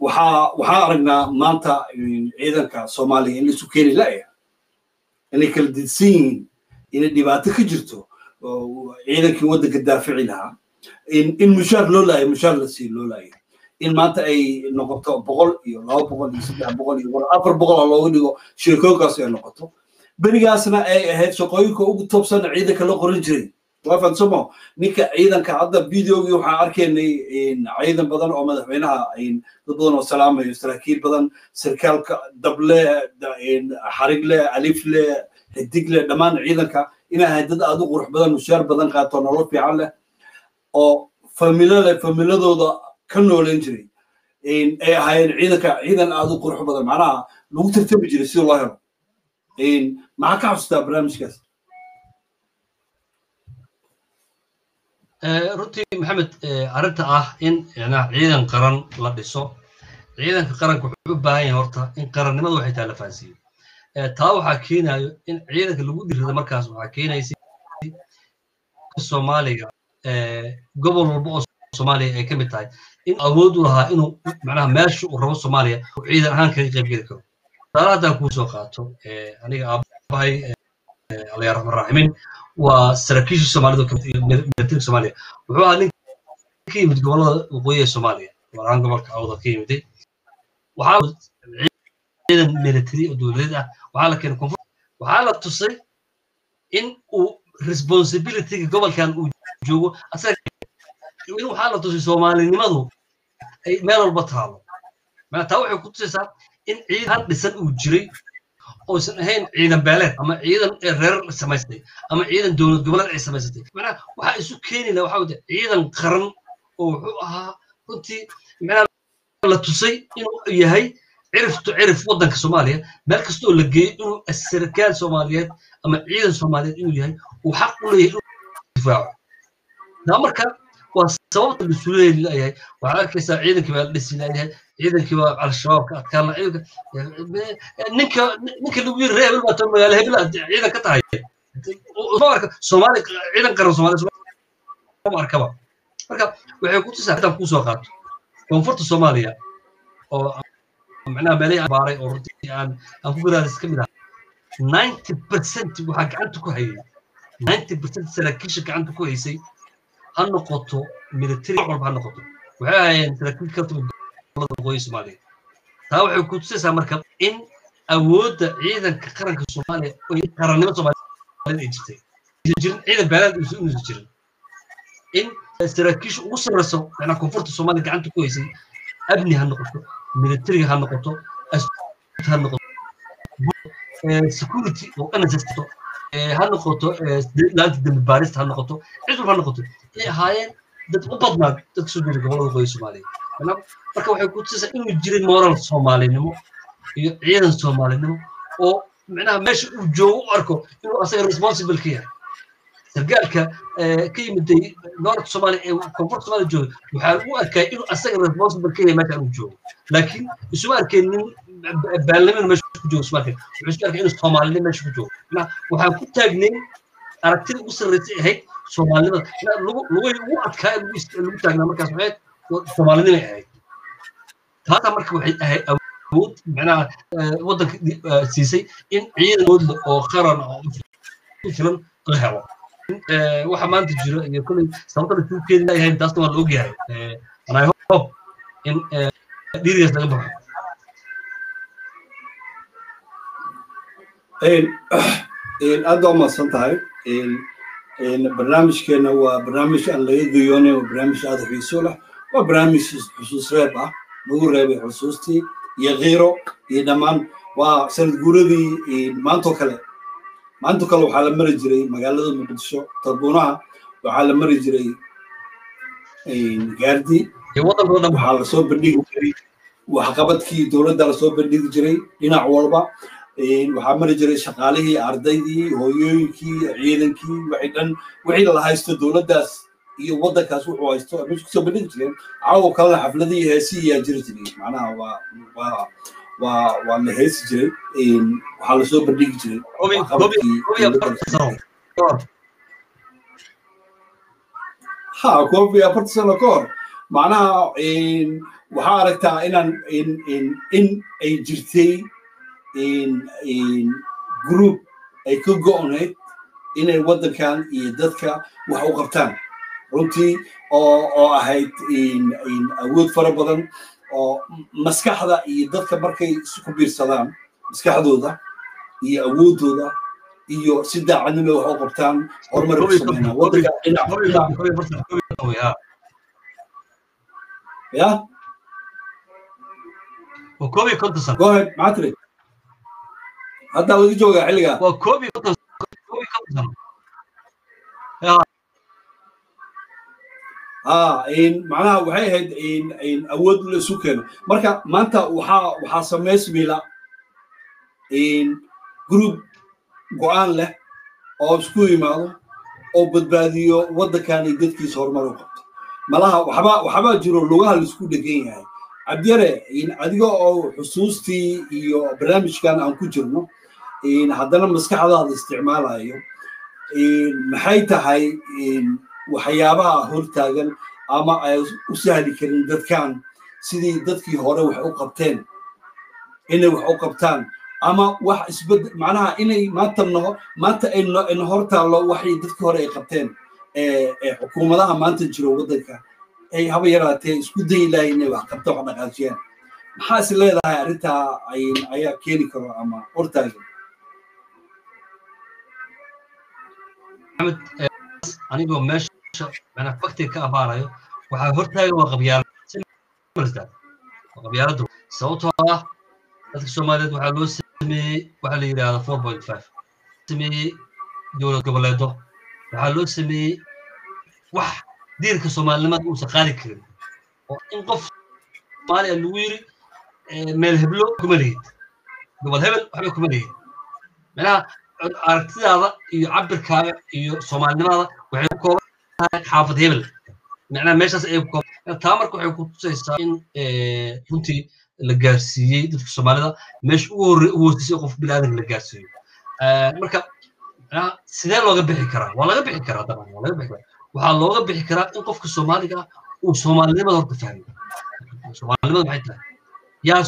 Waxaa waxaan aragnaa maanta ciidanka soomaaliya in laisu keeni la'ya inay kala didsan yihiin inay dhibaato ka jirto ciidankii waddanka daafici lahaa in mushaar loo laaya mushaar la sii loo laaya in maanta ay noqoto boqol iyo laba boqol iyo saddex boqol iyo afar boqol oo looga dhigo sheekooyinkaas ay noqoto. Berigaasna ay ahayd shaqooyinka ugu toobsana ciidanka la qoran jiray. Waa fansamo ninka ciidanka hadda videogii waxaan arkaynay ciidan badan oo madaxweynaha dad badan oo salaamayo saraakiil badan sarkaalka dable xarigle alifle xidigle dhammaan ciidanka inay ahayd dad aad u qurux badan mushaar badan qaato nolol fiican leh oo familo leh familadooda ka noolan jiray. Ay ahaayeen ciidanka ciidan aad u qurux badan. Macnaha lagu tartami jiray sida loo helo. Maxaa ka xasuustaa barnaamijkaas? Runtii maxamed arrinta ah in ciidan qaran la dhiso. Ciidanka qaranka wuxuu u baahan yahay horta in qarannimadu waxay tahay la fahansiiyo taa waxaa keenayo in ciidanka lagu dhirada markaas waxaa keenaysa soomaaliga gobol walba oo soomaaliya ay ka mid tahay. In awood u lahaa inuu macnaha meesha uu rabo soomaaliya ciidan ahaan kaga qayb geli karo. Tusaale haddaan kuu soo qaato aniga aabahay allayaa raxman raaximin waa saraakiishii soomaalida militariga soomaaliya. Wuxuu ahaa nin ka yimid gobollada waqooyi ee soomaaliya. Gaar ahaan gobolka awda ka yimiday waxaa ciidan military oo dowladeed ah. Waxaa la keenay koonfur waxaa la tusay in uu responsibilityga gobolkan uu joogo waxaa la tusay soomaalinimadu ay meel walba taalo. Taa waxay ku tusaysaa in ciidan dhisan uu jiray oosan ahayn ciidan beeleed ama ciidan reer samaystay ama ciidan dowlad goboleed ay samaysatay macnaha waxaa isu keeni laha waxaa ciidan qaran oo wuxuu ahaa runtii macnaha la tusay inuu yahay cirif to cirif waddanka soomaaliya. Meel kastoo la geeyo inuu sarkaal soomaaliyeed ama ciidan soomaaliyeed inuu yahay uu xaq u leeyahay inuu difaaco marka waa sababta mas'uuliyad leeyahay waxaad arkaysaa ciidankii baa la dhisi leeyahay ciidankii baa al-shabaabka adkaan ninka ninka lagu yiri reer hebel baa tan magaalo hebel ciidan ka tahay soomaali ciidan qaran soomaali ma arkaba marka waxay ku tusaa haddaan ku soo qaato koonfurta soomaaliya oo macnaha meelihii baaray oo runtii aan aan ku garaadis ka mid ah ninety percent waxaa gacanta ku hayay ninety percent saraakiisha gacanta ku haysay ha noqoto military walba ha noqoto waxay ahaayeen saraakiil soomaaliya taa waxay ku tusaysaa marka in awoodda ciidanka qaranka soomaaliya oo qarannimo soomaaliyeed ay jirtay. Jirin ciidan beelaad inuusan jirin. In saraakiisha ugu sarreyso macnaa koonfurta soomaaliya gacanta ku haysay amni ha noqoto militariga ha noqoto ha noqoto security oo nss ha noqoto laanta dembi ha noqoto cid walba ha noqoto ahaayeen dad u badnaa dad soo jira gobollada soomaaliya marka waxay ku tusaysaa inuu jiray moral soomaalinimo iyo ciidan soomaalinimo oo micnaha meesha uu joogo u arko inuu asaga responsible ka yahay. Sargaalka ka yimiday north somalia ee koonfurta somalia jooga waxaa u arkaya inuu asaga responsible ka yahay meesha uu joogo. Laakiin isuma arkeen nin baalnimin meesha ku joogo isuma wuxuu isku arkay inuu soomaalinimo meesha ku joogo. Waxaan ku taagnay aragtida ugu sarreysay ahayd soomaalinimada lugay ugu adkaa lagu taagnaa markaas waxay soomaalinimay ahayd. Taata marka waxay ahayd awood macnaha waddanka siisay in ciidan oo qaran oo filan la helo. Waxa maanta jiro iyo kolley sababta lasu keeni layahay taasna waa la ogyahay and i hope in dhiirigaas laga baxo aad baa umahadsan tahay barnaamijkeena waa barnaamij aan laga geyoonayn waa barnaamij aada xiiso leh waa barnaamij xusuus reeb ah lagu reebay xusuustii iyo kiiro iyo dhammaan waa sanad guuradii maantoo kale maantoo kale waxaa la mari jiray magaalada muqdisho tarbuunaha waxaa la mari jiray gaardi waxaa la soo bandhigi jiray waxqabadkii dowladda la soo bandhigi jiray dhinac walba waxaa mari jiray shaqaalihii ardaydii hooyooyinkii ciidankii waxay dhan wixii la haysto dowladdaas iyo waddankaas wuxuu haysto meesha ku soo bandhigi jireen caawo kalena xafladihii heesihii yaa jiri jiray. Macnaha waa waa waa waa la heesi jiray. Waxaa la soo bandhigi jiray. Ha koob iyo afartan sano ka hor. Macnaha waxaa aragtaa inaan in ay jirtay group ay ka go'nayd inay waddankan iyo dadka wax u qabtaan runtii oo ahayd awood fara badan oo maskaxda iyo dadka markay isku biirsadaan maskaxdooda iyo awooddooda iyo si daacadnimo wax u qabtaan horumar ku sameynaa ya go ahead haddaa wadi joogaa xilligaa waa koobi macnaha waxay ahayd awood la isu keeno. Marka maanta waxaa waxaa samaysmila gruub go'aan leh oo isku yimaado oo badbaadiyo waddankan iyo dadkiisa horumar u qabto. Malaha waxbaa waxbaa jiro lugaha la isku dhegan yahay. Cabdiyare adiga oo xusuustii iyo barnaamijkan aan ku jirno haddana maskaxdaada isticmaalayo maxay tahay waxyaabaha hortaagan ama ay u sahli karin dadkan sidii dadkii hore wax u qabteen inay wax u qabtaan ama wax isbed macnaha inay maanta no maanta ayna hor taallo waxay dadkii hore ay qabteen ee xukuumadaha maanta jiro waddanka ay haba yaraatee isku dayi lahay inay wax qabto wax dhaqaajiyaan. Maxaa is leedahay arrintaa ayaa keeni karo ama hortaagan anigoo meesha manaa faktiga ka abaarayo waxaa hortaagan waa qabyaalad qabyaaladu sababtoo ah dadka soomaaliyeed waxaa loo sameeyey waxaa la yidhahda four point five. Sameeyey dowlad goboleedo waxaa loo sameeyey wax diirka soomaalinimada uusan qaadi karin. Oo in qof soomaaliya lagu yiri meel heblo kuma lihid. Gobol hebel waxba kuma lihid. Manaha aragtidaada iyo cabirkaaga iyo soomaalinimada waxay ku kooban tahay xaafad hebel. Macnaha meeshaas ayay taa marka waxay ku tusaysaa in runtii la gaarsiiyey dadka soomaalida meesha ugu horre ugu qof bilaadanka la gaarsiiyo. Marka sidee looga bixi karaa? Waa laga bixi karaa daban waa laga bixi karaa. Waxaa looga bixi karaa in qofka soomaaliga ah uu soomaalinimada horta fahmo. Soomaalinimada maxay tahay yaa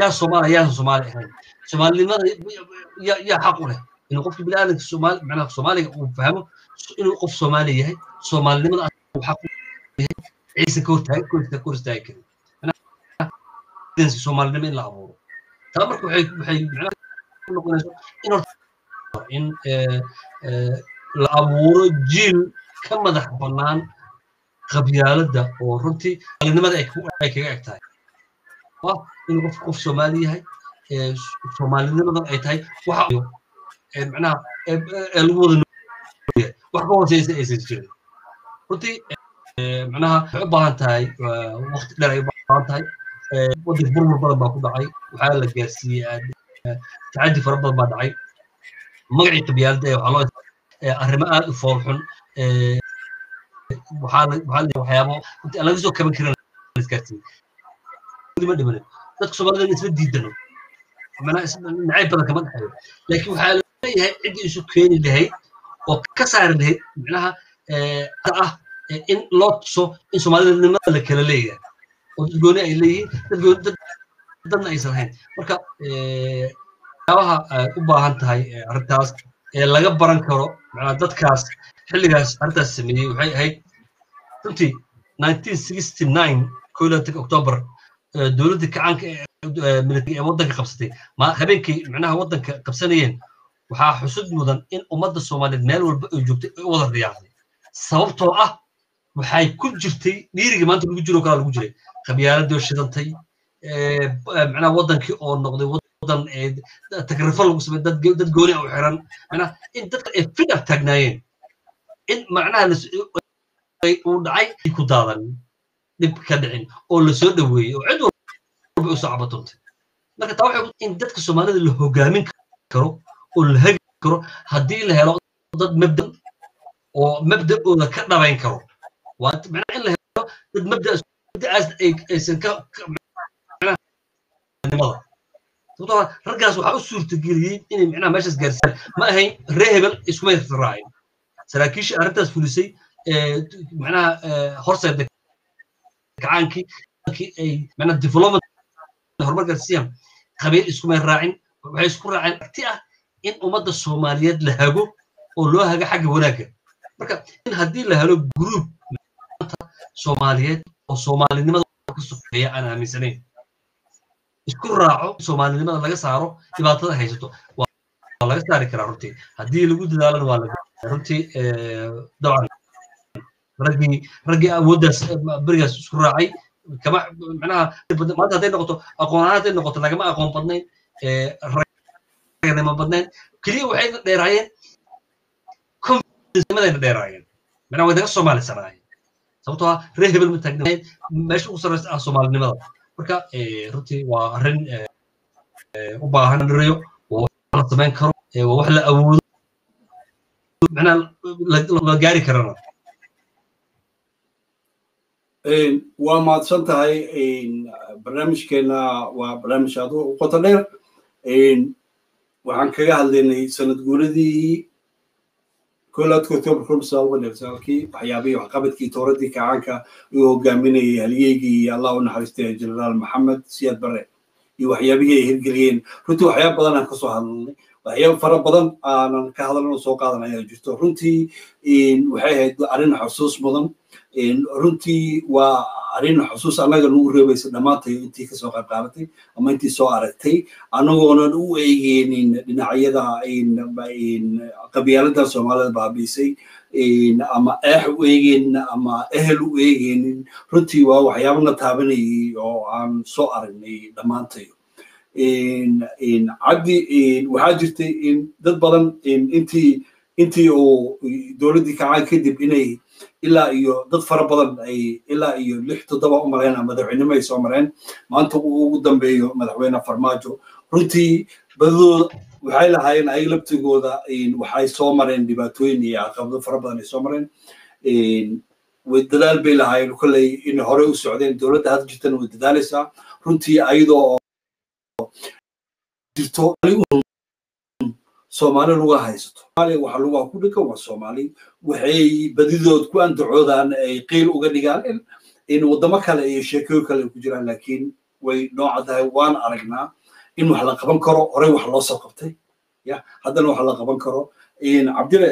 yaa soomaaliya yaasan soomaali ahayn soomaalinimada yaa xaq u leh inuu qofka biniaadanka soomaali macnaha soomaaliga uu fahmo inuu qof soomaali yahay soomaalinimada ciise ka hortaag ka hor istaagi karin soomaalinimo in la abuuro taa marka waxay waxay macnaha noqonaysa in in la abuuro jiil ka madax bannaan qabyaaladda oo runtii soomaalinimada ay kaga eg tahay in qof qof soomaali yahay soomaalinimadan ay tahay waxa macnaha lagu wada wax ka hooseysa aysan jirin runtii macnaha waxay u baahan tahay waqti dheer ay u tahay waddanka burmur badan baa ku dhacay waxaa la gaarsiiyey tacadi fara badan baa dhacay magacii qabyaaladda ee waxaa loo arrimo aad u foolxun waxyaabo inta laga soo kaban karin isgaarsiiyey dadka soomaalida isma diidano nacayb badan kama dhexeeyo laakiin waxaa leeyahay ciddii isu keeni lahayd oo ka saari lahayd micnaha ah in loo tuso in soomaalinimada la kala leeyahay oo dad gooni ay leeyihiin dad dadna aysan lahayn marka waxyaabaha ay u baahan tahay arrintaas ee laga baran karo macnaa dadkaas xilligaas arrintaas sameeyey waxay ahayd runtii 1969 koo labaatanka octoobar dowladdii kacaanka ee waddanka qabsatay habeenkii macnaha waddanka qabsanayeen waxaa xusud mudan in ummadda soomaaliyeed meel walba ay joogtay ay u wada riyaacday sababtoo ah waxay ku jirtay dhiirigii maanta lagu jiro kalaa lagu jiray qabyaaladii oo shidantay macnaha waddankii oo noqday waddan tagrifo lagu samey dad gooni u xiran macnaha in dadka ay fidab taagnaayeen in macnaha uu dhacay ku daadan dhib ka dhicin oo la soo dhoweeyey oo cid walba u cabatuntay marka taa waxay in dadka soomaalida la hogaamin karo oo la karo haddii la helo dad mabda oo mabda'ooda ka dhabayn karo. Waa macnaha in la helo dad mabda'aas aysan raggaas waxaa u suurtageliyey inay macnaha meeshaas gaarsiiyaan. Ma ahayn ree hebel iskumay raacin saraakiishii arrintaas fulisay macnaha horseeda kacaankii ay macnaha development horumar gaarsiiyaan. Qabiil iskumay raacin waxay isku raaceen arti ah in ummadda soomaaliyeed la hago oo loo hago xagga wanaagga. Marka in haddii la helo group soomaaliyeed oo soomaalinimada ka sokeeya aan aaminsanayn isku raaco soomaalinimada laga saaro dhibaatada haysato laga saari karaa runtii. Haddii lagu dadaalana waa runtii dabcan. Raggii raggii awooddaas berigaas isku raacay kama macnaha maanta hadday noqoto aqoon ahaan hadday noqoto lagama aqoon badnayn ragnimo badnayn keliya waxayna dheeraayeen confidencemadayna dheeraayeen macnaha way naga soomaalisanaayeen sababtoo ah reer hebel ma taagnaayeen meesha ugu sarreysa ah soomaalinimada marka runtii waa arrin u baahan riyo waa la samayn karo waa wax la awoodo macnaha la gaari karana waa mahadsan tahay barnaamijkeena waa barnaamij aad u qoto dheer waxaan kaga hadlaynay sanad guuradii kolaadka boqol sagaalkii waxyaabihii waxqabadkii towradii kacaanka uu hogaaminayay halyeygii allah u naxariistay generaal maxamed siyaad bare iyo waxyaabihii ay hirgeliyeen. Runtii waxyaaba badan aan ka soo hadlalnay waxyaaba fara badan aanan ka hadalno soo qaadanaya jirto. Runtii waxay ahayd arrin xusuus mudan runtii waa arrin xusuus annaga nagu reebaysa dhammaantay intii ka soo qayb qaadatay ama intii soo aragtay. Annagoonan u eegeynin dhinacyada qabyaalada soomaalida baabiisay ama eex u eegeynin ama ehel u eegeynin runtii waa waxyaabana taabanayay oo aan soo aragnay dhammaantay cabdi waxaa jirtay dad badan intii intii uu dowladdii kacaan kadib inay ilaa iyo dad fara badan ay ilaa iyo lix toddoba u mareen madaxweynimo ay soo mareen. Maanta uu ugu dambeeyo madaxweyne farmaajo. Runtii badidooda waxay lahaayeen ayaga laftigooda waxay soo mareen dhibaatooyin iyo caqabado fara badan ay soo mareen. Dadaal bay lahaayeen. Kolley in horey u socdeen dowladda hadda jirtana way dadaalaysaa runtii ayadoo jirto soomaali luga haysato. Lugaa ku dhigan waa soomaali. Waxay badidood ku andacoodaan ay qiil uga dhigaan in waddamo kale iyo sheekoyo kale ku jiraan. Laakiin way nooca tahay waan aragnaa in wax la qaban karo. Horey wax loo soo qabtay. Ya haddana wax la qaban karo. Cabdire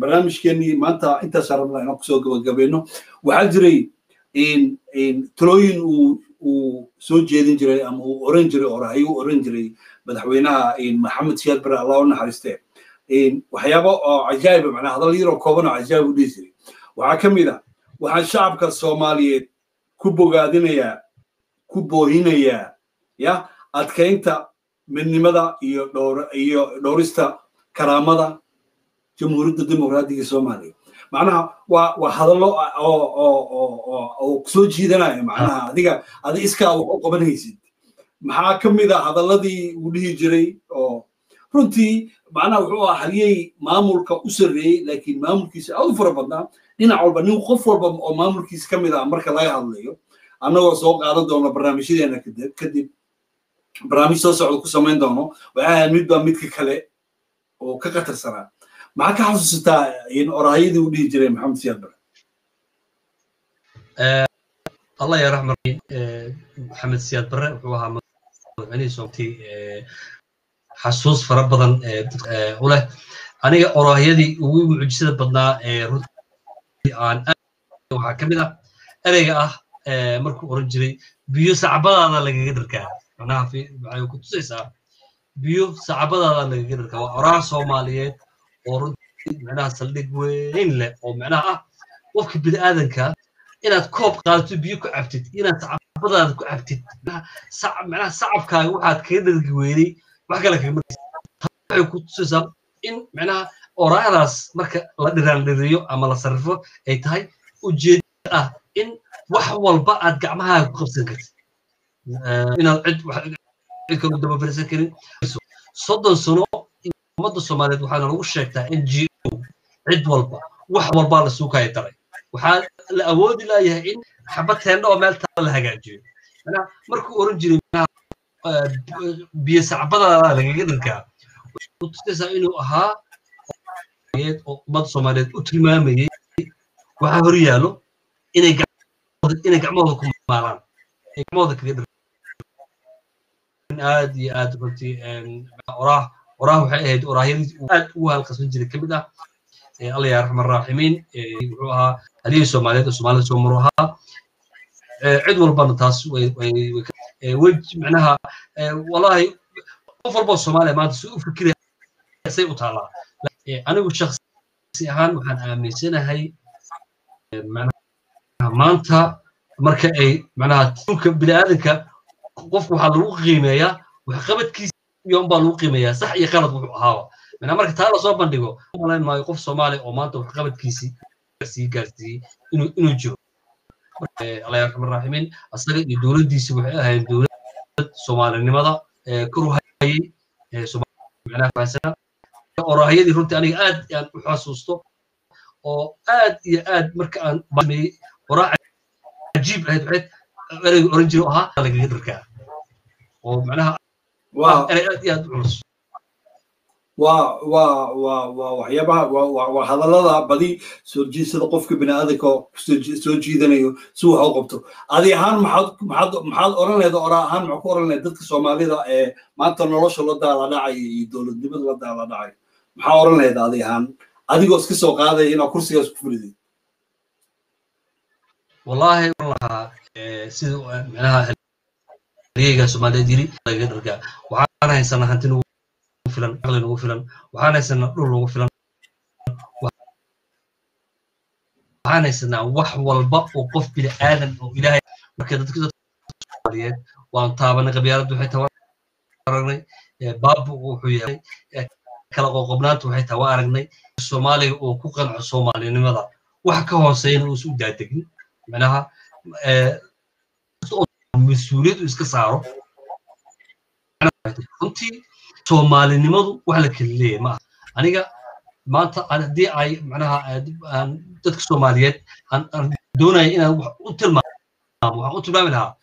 barnaamijkeenii maanta intaas rabnaa inaan ku soo gabagabayno waxaa jiray talooyin uu uu soo jeedin jiray ama uu oran jiray orahayuu oran jiray madaxweynaha maxamed siyaad bare allah u naxariiste waxyaaba oo cajaa'iba macnaa hadal yaroo kooban oo cajaa'ib u dhihi jiray. Waxaa ka mid ah waxaan shacabka soomaaliyeed ku bogaadinayaa ku boohinayaa ya adkaynta midnimada iyo dhowrista karaamada jamhuuriyadda dimuqraadiga soomaaliya macnaha waa waa hadallo oo oo oo oo soo jiidanaya macnaha adiga adi iskaa wax u qabanaysid. Maxaa ka mid ah hadalladii uu dhihi jiray oo runtii macnaha wuxuu ahaa haliyey maamulka u sarreeyey laakiin maamulkiisa aad u fara badnaa. Dhinac walba nin qof walba oo maamulkiisa ka mid ah marka laga hadlayo annagoo soo qaadan doono barnaamijyadeena kadib barnaamij soo socda ku samayn doono. Waxay ahayd midba midka kale oo ka qatarsanaa maxaa ka xasuusataa orahayadii u dhihi jiray maxamed siyaad bare allah ya raxma maxamed siyaad bare wuxuu ahaa madaxweynihii soomtii xasuus fara badan u leh. Aniga orahayadii ugu mucjisada badnaa ee runtii waxaa ka mid ah ereyga ah markuu oran jiray biyo sacbadaada lagaga dharkaa. Macnaha waxay ku tusaysaa biyo sacbadaada lagaga dharkaa. Waa oraha soomaaliyeed macnaha saldhig weyn leh oo macnaha ah qofka bini'aadanka inaad koob qaadato biyo ku cabtid inaad sacbadaada ku cabtid macnaha sacabkaaga waxaad kaga dhargi weynay wax kale kaga waxay ku tusaysaa in macnaha oraadaas marka la dhiraandhiriyo ama la sarrifo ay tahay ujeedada ah in wax walba aad gacmahaaga ku qabsan kartid. Inaad cid cid kale u daba karin. Soddon sano ummadda soomaaliyeed waxaana lagu sheegtaa n g o cid walba wax walbaa la suukaya daray. Waxaa la awoodi laayahay in xabad teendho oo meel taa la hagaajiyo. Markuu oran jiray biyo sacbadaada lagaga tusaysaa inuu ahaa oo ummadda soomaaliyeed u tilmaamayey waxaa hor yaallo inay gacmahooda ku maalaan ay gacmahooda kaga dhar aad iyo aad runtii oraah oraah waxay ahayd oraahyadii aad ugu halqasan jiray ka mid ah alla yaa raxman raaximiin wuxuu ahaa haliyey soomaaliyeed oo soomaalida soo maru ahaa. Cid walbana taas macnaha wallahi qof walboo soomaaliya maanta si u fikiraya say u taallaa. Anigu shaksi ahaan waxaan aaminsanahay maanta marka ay manaha tunka bini'aadanka qofku waxaa lagu qiimeeyaa waxqabadkiisa baa lagu qiimeeyaa sax iyo qalad wuxuu ahaaba mana marka taa la soo bandhigo malayn maayo qof soomaaliya oo maanta waxqabadkiisii gaarsiiyey gaarsiiyey inuu inuu jiro. Allah yarxam araaximiin asaga iyo dowladdiisi waxay ahayd dowlad soomaalinimada kor u hayay orahyadii runtii aniga aad aan u xasuusto oo aad iyo aad marka aan bameeyey oraa cajiib ahayd ereyga oran jiro ahaa lagaga dharkaa oo macnaha waa waa waa waa waxyaabaha waa hadallada badi soo jiisada qofka bini'aadanka soo jiidanayo si wax u qabto. Adi ahaan maxaad maxaad oran leeda oraa ahaan maxaa ku oran leeda dadka soomaalida ee maanta nolosha la daala dhacaya iyo dowladnimada la daala dhacaya maxaa oran leeda adi ahaan? Adigoo iska soo qaadaya inaad kursigaas ku fulidid wallahi oran lahaa sida micnaha halyeyga soomaaliyeed yiri laga dhargaa waxaan haysanaa hanti nagu filan aqli nagu filan. Waxaan haysanaa dhul nagu filan. Waxaan haysanaa wax walba oo qof bini aadan oo ilaahay marka dadka soomaaliyeed waan taabanay qabyaaladdu waxay tahay aragnay baabu wuxuu yahay kala qoqobnaanta waxay tahay waa aragnay soomaaliga oo ku qanco soomaalinimada. Wax ka hooseeyana uusan u daadegin macnaha mas'uuliyad uu iska saaro. Runtii soomaalinimadu wax la kala leeyahay maaha aniga maanta haddii ay macnaha dadka soomaaliyeed aan doonaya inaan wax u tilmaamo waxaan u tilmaami lahaa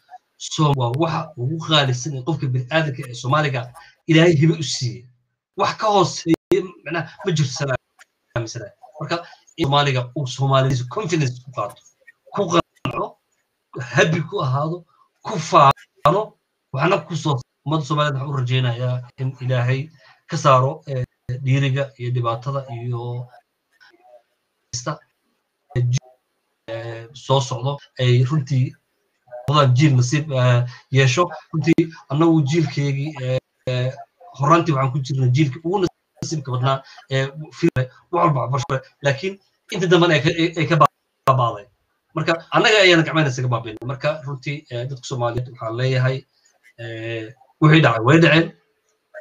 waa waxa ugu qaalisan ee qofka bini'aadanka ee soomaaliga ilaahay hibe u siiyey. Wax ka hooseeya macnaha ma jirto salaamisana marka soomaaliga uu soomaaliyadiisa confidence ku qaato ku qanco habi ku ahaado ku faano waxna ku soo ummadda soomaaliyed waxaan u rajaynayaa in ilaahay ka saaro dhiiriga iyo dhibaatada iyo soo socdo ay runtii jiil nasiib yeesho runtii annagu jiilkeygii horaantii waxaan ku jirnay jiilkii ugu nasiibka badnaa ee wax walba waxbarasho laakiin inta dambana ay ka baabaaday marka annaga ayaana gacmayna isaga baabinay marka runtii dadka soomaaliyeed waxaan leeyahay wixii dhacay way dhaceen.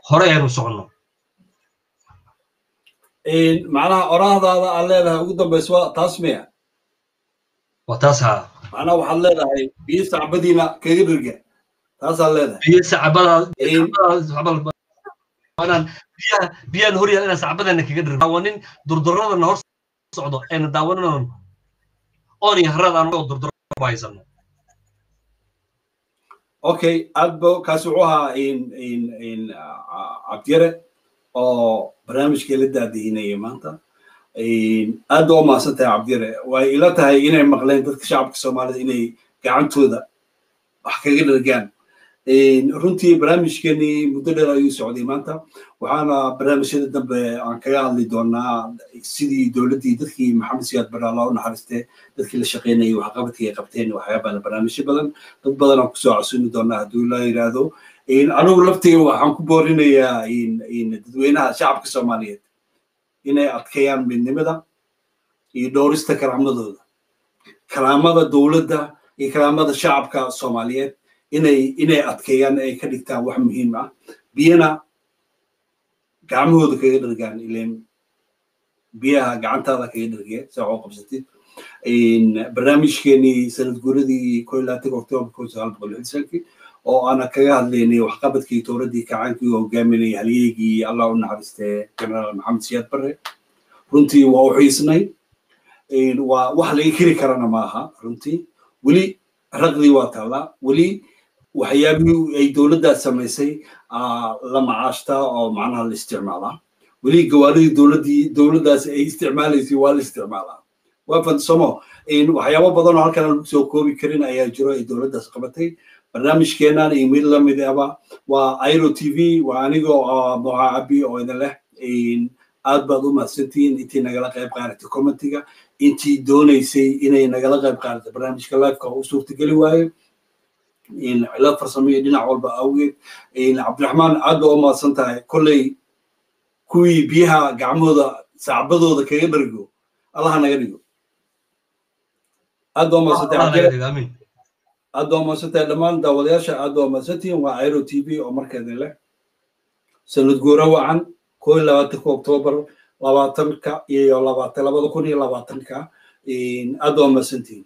Hore aynu soconno. Macnaha oraahdaada aad leedahay ugu dambaysa waa taas miya. Waa taas haa macnaha waxaad leedahay biyo sacbadiina kaga dhirga taasaad leedahay. Biyo sacbada inaan biyaha biyaan hor yaal inaan sacbadana kaga dhirga daawanin durduradana hor socdo ayna daawanan oon iyo harad aan durduro haysano okay aad bo kaasi wuxuu ahaa cabdiyare oo barnaamijkii la daadihinaya maanta aad baa u mahadsan tahay cabdiyare way ila tahay inay maqleen dadka shacabka soomaalida inay gacantooda wax kaga dhargaan runtii barnaamijkeenii muddo dheer ayuu socday maanta. Waxaana barnaamijyada dambe aan kaga hadli doonaa sidii dowladdii dadkii maxamed siyaad bare allah u naxariiste dadkii la shaqeynayay waxqabadkii ay qabteen waxyaabana barnaamijyo badan. Dad badan aan ku soo casumi doonaa hadduu la yidhaahdo anigu laftiga waxaan ku boorinayaa dadweynaha shacabka soomaaliyeed inay adkeeyaan midnimada iyo dhowrista karaamadooda karaamada dowladda iyo karaamada shacabka soomaaliyeed inay inay adkeeyaan ay ka dhigtaan wax muhiim ah. Biyana gacmahooda kaga dhargaan ileen. Biyaha gacantaada kaga dhargaya saa oo qabsatid. Barnaamijkeenii sanad guuradii ko ilaatanka octoobar kun sagaal boqol lixdankii oo aana kaga hadlaynay waxqabadkii towraddii kacaankii oo hogaaminayay halyeygii allah u naxariistee generaal maxamed siyaad barre. Runtii waa u xiisnay. Waa wax laga keri karana maaha runtii. Weli raqdii waa taallaa. Weli waxyaabihii ay dowladdaas samaysay la macaashtaa oo macnaha la isticmaalaa weli gawaaridii dowladdii dowladdaas ay isticmaalaysay waa la isticmaalaa waa fansomo waxyaabo badan oo halkan lagu soo koobi karin ayaa jiro ay dowladdaas qabatay. Barnaamijkeenan iyo mid la mid aba waa airo t v. Waa anigoo moha abi oo idin aad baad u mahadsantihiin intii nagala qayb qaadatay commentiga intii doonaysay inay nagala qayb qaadato barnaamijka liveka u suurtageli waaye cilad farsamo iyo dhinac walba awgeed cabdiraxmaan aad baa u mahadsan tahay kolley kuwii biyaha gacmahooda sacbadooda kaga dhargo allaha naga dhigo aad baa mahadsantay aad baa mahadsantay dhammaan daawadayaasha aad baa mahadsantihiin waa airo t v oo markeeda leh sanad guura wacan koo iyo labaatanka oktoobar labaatanka iyo labaatan labada kun iyo labaatanka aad baa mahadsantihiin